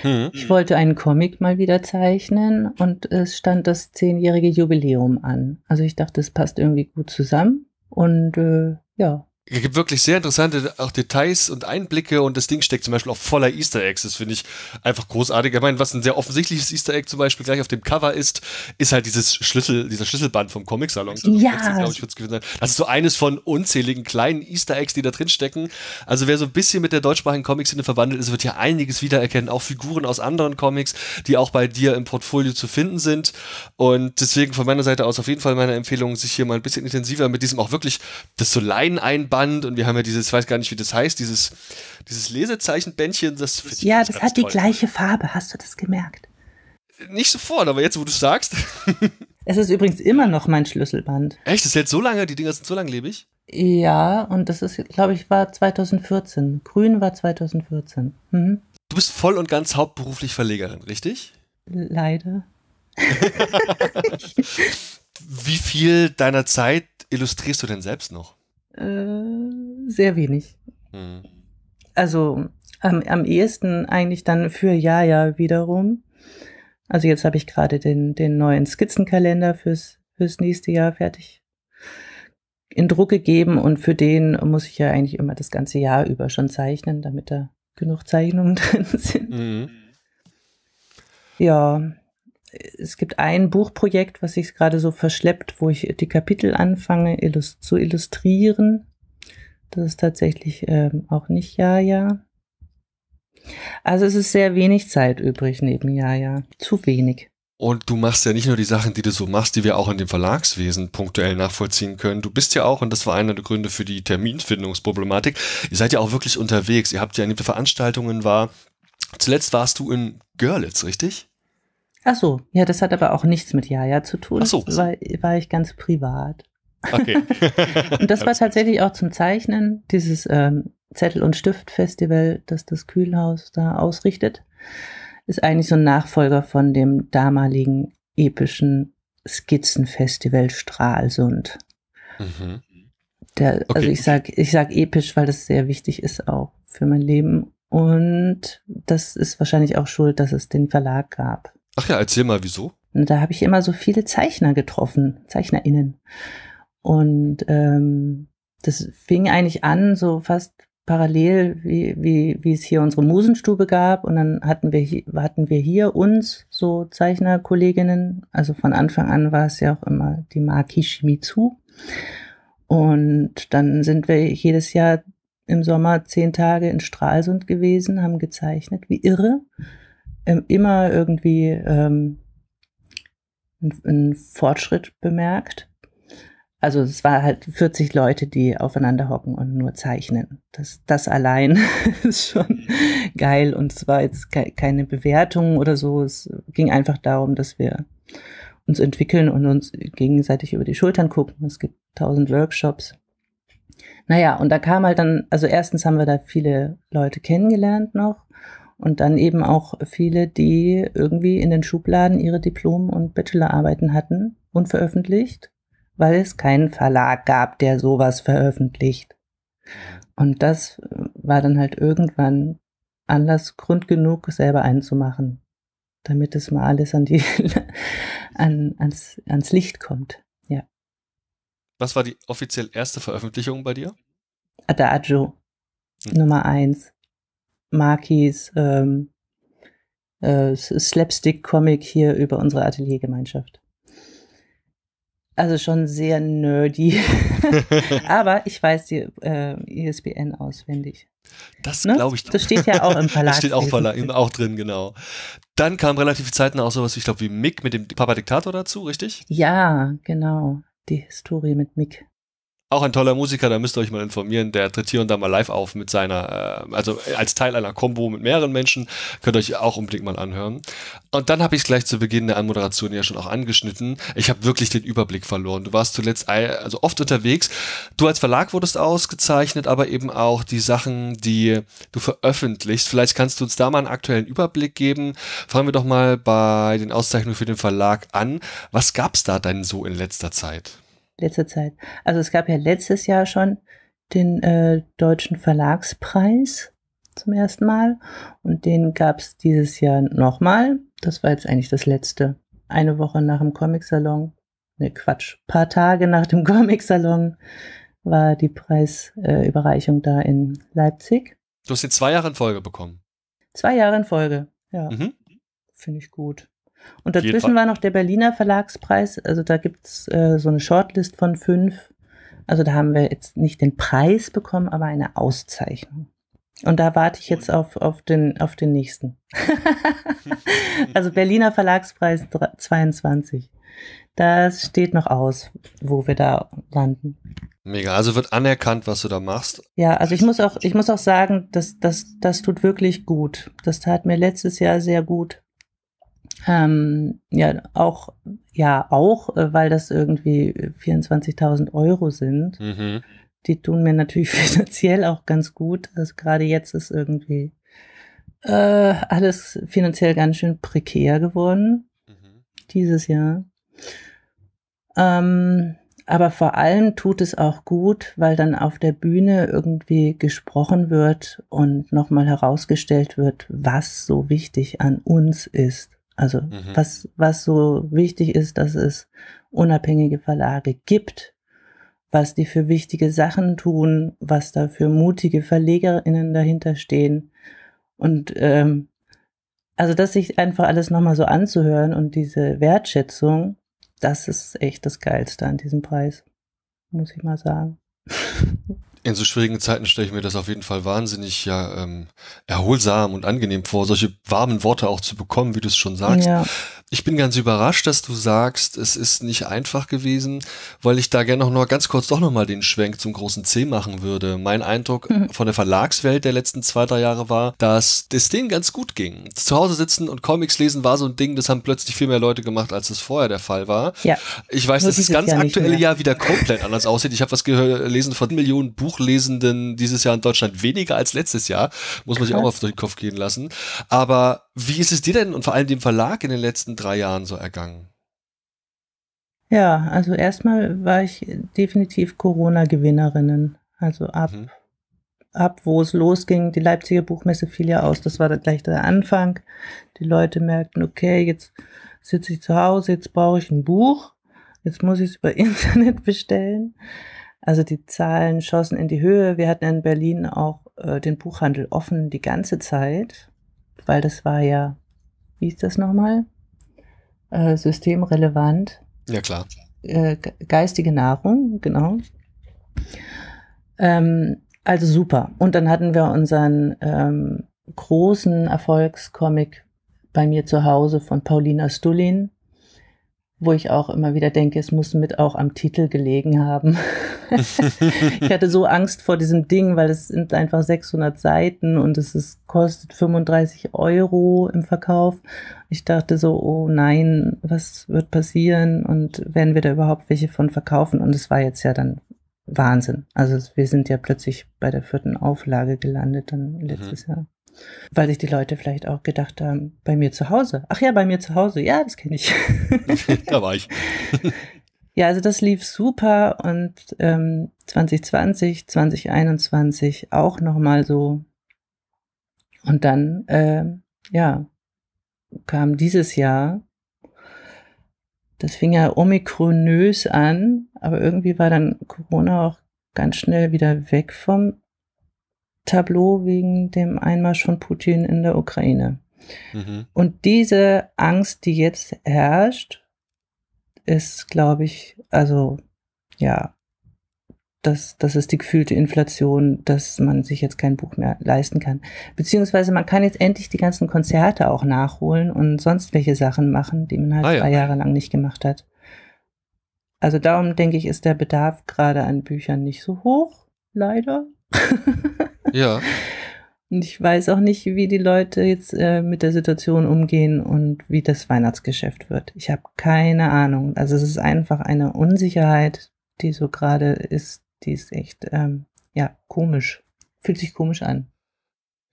Hm. Ich wollte einen Comic mal wieder zeichnen und es stand das zehnjährige Jubiläum an. Also ich dachte, es passt irgendwie gut zusammen und äh, ja, es gibt wirklich sehr interessante auch Details und Einblicke und das Ding steckt zum Beispiel auch voller Easter Eggs. Das finde ich einfach großartig. Ich meine, was ein sehr offensichtliches Easter Egg zum Beispiel gleich auf dem Cover ist, ist halt dieses Schlüssel, dieser Schlüsselband vom Comic-Salon. Ja. Das, ich, das ist so eines von unzähligen kleinen Easter Eggs, die da drin stecken. Also wer so ein bisschen mit der deutschsprachigen Comic-Szene verwandelt ist, wird hier einiges wiedererkennen. Auch Figuren aus anderen Comics, die auch bei dir im Portfolio zu finden sind. Und deswegen von meiner Seite aus auf jeden Fall meine Empfehlung, sich hier mal ein bisschen intensiver mit diesem auch wirklich das so Leinen einbauen Band und wir haben ja dieses, ich weiß gar nicht, wie das heißt, dieses, dieses Lesezeichenbändchen. Das ja, das hat toll. die gleiche Farbe, hast du das gemerkt? Nicht sofort, aber jetzt, wo du es sagst. es ist übrigens immer noch mein Schlüsselband. Echt? Das hält so lange? Die Dinger sind so langlebig? Ja, und das ist, glaube ich, war 2014. Grün war 2014. Mhm. Du bist voll und ganz hauptberuflich Verlegerin, richtig? Leider. Wie viel deiner Zeit illustrierst du denn selbst noch? Äh, sehr wenig. Hm. Also am, am ehesten eigentlich dann für Jaja wiederum. Also jetzt habe ich gerade den, den neuen Skizzenkalender fürs, fürs nächste Jahr fertig in Druck gegeben und für den muss ich ja eigentlich immer das ganze Jahr über schon zeichnen, damit da genug Zeichnungen drin sind. Mhm. Ja, es gibt ein Buchprojekt, was sich gerade so verschleppt, wo ich die Kapitel anfange illust zu illustrieren. Das ist tatsächlich ähm, auch nicht Ja, ja. Also es ist sehr wenig Zeit übrig neben Ja, ja. Zu wenig. Und du machst ja nicht nur die Sachen, die du so machst, die wir auch in dem Verlagswesen punktuell nachvollziehen können. Du bist ja auch, und das war einer der Gründe für die Terminfindungsproblematik, ihr seid ja auch wirklich unterwegs. Ihr habt ja den Veranstaltungen war, zuletzt warst du in Görlitz, richtig? Ach so, ja, das hat aber auch nichts mit Jaja zu tun. Ach so. War, war ich ganz privat. Okay. und das war tatsächlich auch zum Zeichnen, dieses ähm, Zettel- und Stift-Festival, das das Kühlhaus da ausrichtet, ist eigentlich so ein Nachfolger von dem damaligen epischen Skizzenfestival Stralsund. Mhm. Der, okay. Also ich sag, ich sag episch, weil das sehr wichtig ist auch für mein Leben. Und das ist wahrscheinlich auch schuld, dass es den Verlag gab. Ach ja, erzähl mal, wieso? Und da habe ich immer so viele Zeichner getroffen, ZeichnerInnen. Und ähm, das fing eigentlich an, so fast parallel, wie, wie, wie es hier unsere Musenstube gab. Und dann hatten wir, hier, hatten wir hier uns, so Zeichnerkolleginnen. Also von Anfang an war es ja auch immer die Maki Shimizu. Und dann sind wir jedes Jahr im Sommer zehn Tage in Stralsund gewesen, haben gezeichnet, wie irre. Ähm, immer irgendwie ähm, einen Fortschritt bemerkt. Also es war halt 40 Leute, die aufeinander hocken und nur zeichnen. Das, das allein ist schon geil und es war jetzt ke keine Bewertung oder so. Es ging einfach darum, dass wir uns entwickeln und uns gegenseitig über die Schultern gucken. Es gibt tausend Workshops. Naja, und da kam halt dann, also erstens haben wir da viele Leute kennengelernt noch und dann eben auch viele, die irgendwie in den Schubladen ihre Diplom- und Bachelorarbeiten hatten, unveröffentlicht weil es keinen Verlag gab, der sowas veröffentlicht. Und das war dann halt irgendwann Anlass, Grund genug, selber einzumachen, damit es mal alles an die, an, ans, ans Licht kommt. Ja. Was war die offiziell erste Veröffentlichung bei dir? Adagio, hm. Nummer eins. Markis ähm, äh, Slapstick-Comic hier über unsere Ateliergemeinschaft. Also schon sehr nerdy. Aber ich weiß die äh, ISBN e auswendig. Das ne? glaube ich. Das steht ja auch im Verlag. Das steht auch, Verlag, auch drin, genau. Dann kam relativ zeitnah auch sowas, ich glaube, wie Mick mit dem Papa Diktator dazu, richtig? Ja, genau. Die Historie mit Mick. Auch ein toller Musiker, da müsst ihr euch mal informieren. Der tritt hier und da mal live auf mit seiner, äh, also als Teil einer Combo mit mehreren Menschen. Könnt ihr euch auch unbedingt mal anhören. Und dann habe ich es gleich zu Beginn der Anmoderation ja schon auch angeschnitten. Ich habe wirklich den Überblick verloren. Du warst zuletzt also oft unterwegs. Du als Verlag wurdest ausgezeichnet, aber eben auch die Sachen, die du veröffentlichst. Vielleicht kannst du uns da mal einen aktuellen Überblick geben. Fangen wir doch mal bei den Auszeichnungen für den Verlag an. Was gab es da denn so in letzter Zeit? Letzte Zeit. Also es gab ja letztes Jahr schon den äh, Deutschen Verlagspreis zum ersten Mal und den gab es dieses Jahr nochmal. Das war jetzt eigentlich das letzte. Eine Woche nach dem Comic-Salon, ne Quatsch, paar Tage nach dem Comic-Salon war die Preisüberreichung äh, da in Leipzig. Du hast den zwei Jahre in Folge bekommen. Zwei Jahre in Folge, ja. Mhm. Finde ich gut. Und dazwischen war noch der Berliner Verlagspreis. Also da gibt's äh, so eine Shortlist von fünf. Also da haben wir jetzt nicht den Preis bekommen, aber eine Auszeichnung. Und da warte ich jetzt auf, auf, den, auf den nächsten. also Berliner Verlagspreis 22. Das steht noch aus, wo wir da landen. Mega, also wird anerkannt, was du da machst. Ja, also ich muss auch, ich muss auch sagen, das, das, das tut wirklich gut. Das tat mir letztes Jahr sehr gut. Ähm, ja, auch, ja, auch, äh, weil das irgendwie 24.000 Euro sind. Mhm. Die tun mir natürlich finanziell auch ganz gut. Also gerade jetzt ist irgendwie äh, alles finanziell ganz schön prekär geworden. Mhm. dieses Jahr. Ähm, aber vor allem tut es auch gut, weil dann auf der Bühne irgendwie gesprochen wird und nochmal herausgestellt wird, was so wichtig an uns ist. Also mhm. was, was so wichtig ist, dass es unabhängige Verlage gibt, was die für wichtige Sachen tun, was da für mutige VerlegerInnen dahinter stehen. Und ähm, also das sich einfach alles nochmal so anzuhören und diese Wertschätzung, das ist echt das Geilste an diesem Preis, muss ich mal sagen. In so schwierigen Zeiten stelle ich mir das auf jeden Fall wahnsinnig ja ähm, erholsam und angenehm vor, solche warmen Worte auch zu bekommen, wie du es schon sagst. Ja. Ich bin ganz überrascht, dass du sagst, es ist nicht einfach gewesen, weil ich da gerne noch, noch ganz kurz doch nochmal den Schwenk zum großen C machen würde. Mein Eindruck mhm. von der Verlagswelt der letzten zwei, drei Jahre war, dass es denen ganz gut ging. Zu Hause sitzen und Comics lesen war so ein Ding, das haben plötzlich viel mehr Leute gemacht, als es vorher der Fall war. Ja. Ich weiß, dass das ganz Jahr aktuelle Jahr wieder komplett anders aussieht. Ich habe was gelesen von Millionen Buchlesenden dieses Jahr in Deutschland weniger als letztes Jahr. Muss man sich auch mal auf den Kopf gehen lassen. Aber wie ist es dir denn und vor allem dem Verlag in den letzten drei Jahren so ergangen? Ja, also erstmal war ich definitiv Corona-Gewinnerinnen. Also ab, mhm. ab wo es losging, die Leipziger Buchmesse fiel ja aus, das war gleich der Anfang. Die Leute merkten, okay, jetzt sitze ich zu Hause, jetzt brauche ich ein Buch, jetzt muss ich es über Internet bestellen. Also die Zahlen schossen in die Höhe. Wir hatten in Berlin auch äh, den Buchhandel offen die ganze Zeit, weil das war ja, wie ist das nochmal? Äh, systemrelevant. Ja, klar. Äh, geistige Nahrung, genau. Ähm, also super. Und dann hatten wir unseren ähm, großen Erfolgscomic bei mir zu Hause von Paulina Stullin, wo ich auch immer wieder denke, es muss mit auch am Titel gelegen haben. ich hatte so Angst vor diesem Ding, weil es sind einfach 600 Seiten und es ist, kostet 35 Euro im Verkauf. Ich dachte so, oh nein, was wird passieren und werden wir da überhaupt welche von verkaufen? Und es war jetzt ja dann Wahnsinn. Also wir sind ja plötzlich bei der vierten Auflage gelandet dann letztes mhm. Jahr. Weil sich die Leute vielleicht auch gedacht haben, bei mir zu Hause. Ach ja, bei mir zu Hause. Ja, das kenne ich. da war ich. ja, also das lief super und ähm, 2020, 2021 auch nochmal so. Und dann, äh, ja, kam dieses Jahr, das fing ja omikronös an, aber irgendwie war dann Corona auch ganz schnell wieder weg vom Tableau wegen dem Einmarsch von Putin in der Ukraine. Mhm. Und diese Angst, die jetzt herrscht, ist, glaube ich, also ja, das, das ist die gefühlte Inflation, dass man sich jetzt kein Buch mehr leisten kann. Beziehungsweise man kann jetzt endlich die ganzen Konzerte auch nachholen und sonst welche Sachen machen, die man halt ah, ja. zwei Jahre lang nicht gemacht hat. Also darum denke ich, ist der Bedarf gerade an Büchern nicht so hoch, leider. Ja. Und ich weiß auch nicht, wie die Leute jetzt äh, mit der Situation umgehen und wie das Weihnachtsgeschäft wird. Ich habe keine Ahnung. Also es ist einfach eine Unsicherheit, die so gerade ist, die ist echt, ähm, ja, komisch. Fühlt sich komisch an.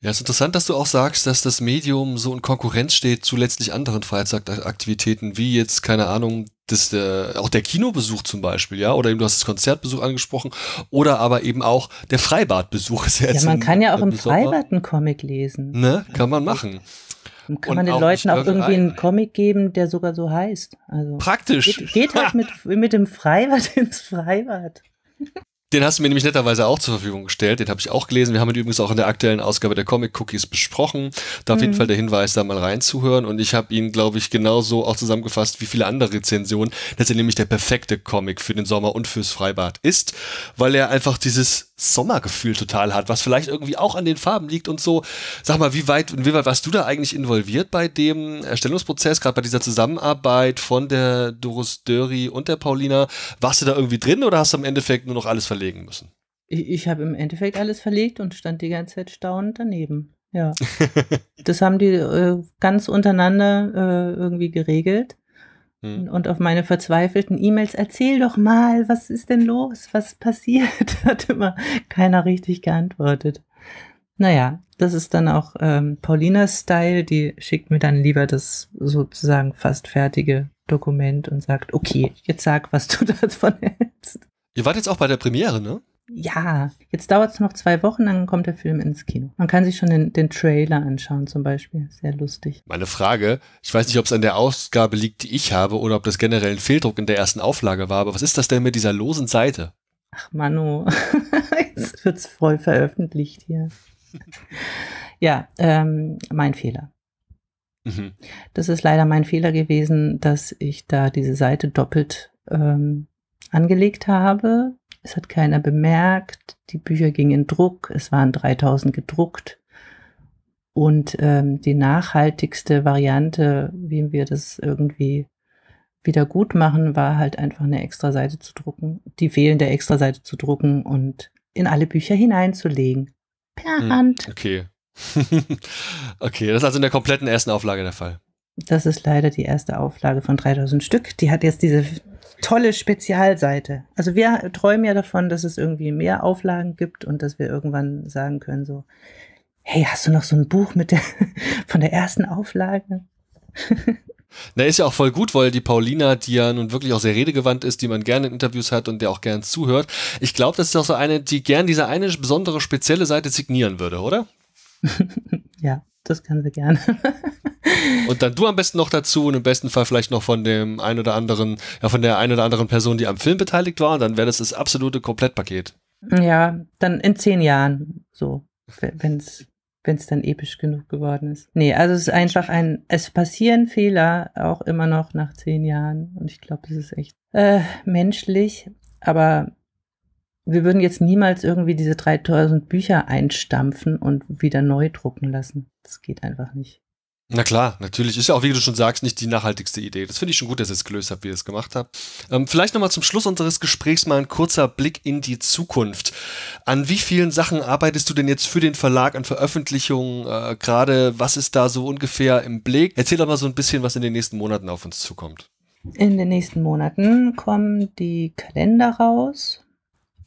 Ja, es ist interessant, dass du auch sagst, dass das Medium so in Konkurrenz steht zu letztlich anderen Freizeitaktivitäten, wie jetzt, keine Ahnung, das, der, auch der Kinobesuch zum Beispiel, ja, oder eben du hast das Konzertbesuch angesprochen, oder aber eben auch der Freibadbesuch. Ist ja, jetzt ja man kann ja auch im Freibad einen Comic lesen. Ne, kann man machen. Dann kann man den auch Leuten auch irgendwie einen Comic geben, der sogar so heißt. Also Praktisch. Geht, geht halt mit, mit dem Freibad ins Freibad. Den hast du mir nämlich netterweise auch zur Verfügung gestellt. Den habe ich auch gelesen. Wir haben ihn übrigens auch in der aktuellen Ausgabe der Comic Cookies besprochen. Da auf mhm. jeden Fall der Hinweis, da mal reinzuhören. Und ich habe ihn, glaube ich, genauso auch zusammengefasst wie viele andere Rezensionen, dass er nämlich der perfekte Comic für den Sommer und fürs Freibad ist, weil er einfach dieses Sommergefühl total hat, was vielleicht irgendwie auch an den Farben liegt und so. Sag mal, wie weit, inwieweit warst du da eigentlich involviert bei dem Erstellungsprozess, gerade bei dieser Zusammenarbeit von der Doris Döri und der Paulina? Warst du da irgendwie drin oder hast du im Endeffekt nur noch alles verlegen müssen. Ich, ich habe im Endeffekt alles verlegt und stand die ganze Zeit staunend daneben. Ja. das haben die äh, ganz untereinander äh, irgendwie geregelt. Hm. Und auf meine verzweifelten E-Mails, erzähl doch mal, was ist denn los? Was passiert? Hat immer keiner richtig geantwortet. Naja, das ist dann auch ähm, Paulinas Style, die schickt mir dann lieber das sozusagen fast fertige Dokument und sagt, okay, jetzt sag, was du davon hältst. Ihr wart jetzt auch bei der Premiere, ne? Ja, jetzt dauert es noch zwei Wochen, dann kommt der Film ins Kino. Man kann sich schon den, den Trailer anschauen zum Beispiel. Sehr lustig. Meine Frage, ich weiß nicht, ob es an der Ausgabe liegt, die ich habe, oder ob das generell ein Fehldruck in der ersten Auflage war, aber was ist das denn mit dieser losen Seite? Ach Manu, jetzt wird es voll veröffentlicht hier. ja, ähm, mein Fehler. Mhm. Das ist leider mein Fehler gewesen, dass ich da diese Seite doppelt ähm, angelegt habe. Es hat keiner bemerkt. Die Bücher gingen in Druck. Es waren 3000 gedruckt. Und ähm, die nachhaltigste Variante, wie wir das irgendwie wieder gut machen, war halt einfach eine Extraseite zu drucken, die fehlende Extraseite zu drucken und in alle Bücher hineinzulegen. Per hm, Hand. Okay. okay, das ist also in der kompletten ersten Auflage der Fall. Das ist leider die erste Auflage von 3000 Stück. Die hat jetzt diese tolle Spezialseite. Also wir träumen ja davon, dass es irgendwie mehr Auflagen gibt und dass wir irgendwann sagen können so, hey, hast du noch so ein Buch mit der, von der ersten Auflage? Na, ist ja auch voll gut, weil die Paulina, die ja nun wirklich auch sehr redegewandt ist, die man gerne in Interviews hat und der auch gern zuhört. Ich glaube, das ist auch so eine, die gern diese eine besondere spezielle Seite signieren würde, oder? ja, das kann sie gerne. und dann du am besten noch dazu und im besten Fall vielleicht noch von dem ein oder anderen, ja, von der ein oder anderen Person, die am Film beteiligt war, dann wäre das das absolute Komplettpaket. Ja, dann in zehn Jahren so, wenn es wenn es dann episch genug geworden ist. Nee, also es ist einfach ein, es passieren Fehler auch immer noch nach zehn Jahren und ich glaube, es ist echt äh, menschlich, aber wir würden jetzt niemals irgendwie diese 3000 Bücher einstampfen und wieder neu drucken lassen. Das geht einfach nicht. Na klar, natürlich. Ist ja auch, wie du schon sagst, nicht die nachhaltigste Idee. Das finde ich schon gut, dass ihr es gelöst habt, wie ihr es gemacht habt. Ähm, vielleicht nochmal zum Schluss unseres Gesprächs mal ein kurzer Blick in die Zukunft. An wie vielen Sachen arbeitest du denn jetzt für den Verlag an Veröffentlichungen? Äh, Gerade was ist da so ungefähr im Blick? Erzähl doch mal so ein bisschen, was in den nächsten Monaten auf uns zukommt. In den nächsten Monaten kommen die Kalender raus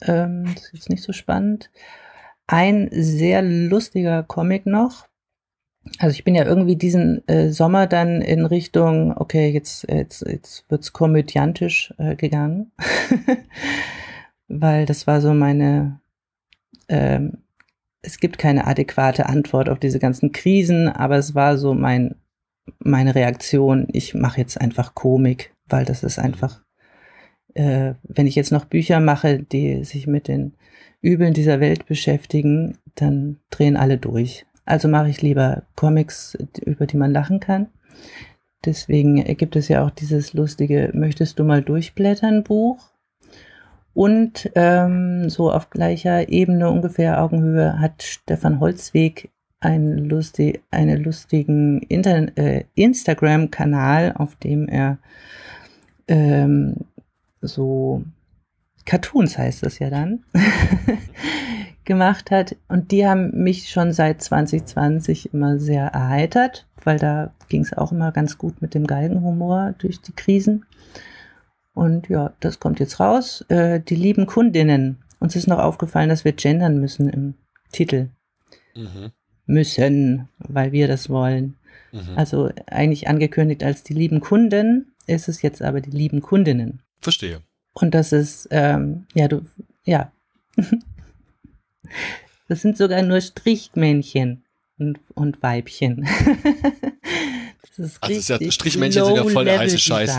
ähm, das ist jetzt nicht so spannend. Ein sehr lustiger Comic noch. Also ich bin ja irgendwie diesen äh, Sommer dann in Richtung, okay, jetzt, jetzt, jetzt wird's komödiantisch äh, gegangen. Weil das war so meine, ähm, es gibt keine adäquate Antwort auf diese ganzen Krisen, aber es war so mein, meine Reaktion, ich mache jetzt einfach Komik, weil das ist einfach äh, wenn ich jetzt noch Bücher mache, die sich mit den Übeln dieser Welt beschäftigen, dann drehen alle durch. Also mache ich lieber Comics, über die man lachen kann. Deswegen gibt es ja auch dieses lustige Möchtest du mal durchblättern Buch. Und ähm, so auf gleicher Ebene, ungefähr Augenhöhe, hat Stefan Holzweg einen lustig, einen lustigen äh, Instagram-Kanal, auf dem er ähm, so Cartoons heißt es ja dann, gemacht hat. Und die haben mich schon seit 2020 immer sehr erheitert, weil da ging es auch immer ganz gut mit dem Galgenhumor durch die Krisen. Und ja, das kommt jetzt raus. Äh, die lieben Kundinnen. Uns ist noch aufgefallen, dass wir gendern müssen im Titel. Mhm. Müssen, weil wir das wollen. Mhm. Also eigentlich angekündigt als die lieben Kunden, ist es jetzt aber die lieben Kundinnen. Verstehe. Und das ist, ähm, ja, du, ja. das sind sogar nur Strichmännchen und, und Weibchen. Das ist, also ist ja, Strichmännchen sind ja voll der heiße Scheiß.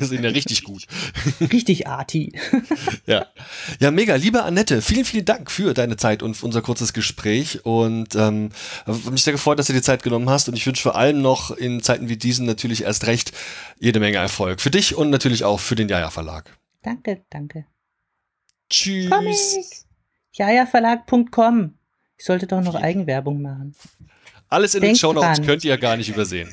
sind ja richtig gut. richtig arty. ja. ja, mega. Liebe Annette, vielen, vielen Dank für deine Zeit und für unser kurzes Gespräch. Und ähm, habe mich sehr gefreut, dass du dir Zeit genommen hast. Und ich wünsche vor allem noch in Zeiten wie diesen natürlich erst recht jede Menge Erfolg. Für dich und natürlich auch für den Jaja Verlag. Danke, danke. Tschüss. Comic. Jajaverlag.com. Ich sollte doch noch Eigenwerbung machen. Alles in Denk den Shownotes könnt ihr ja gar nicht übersehen.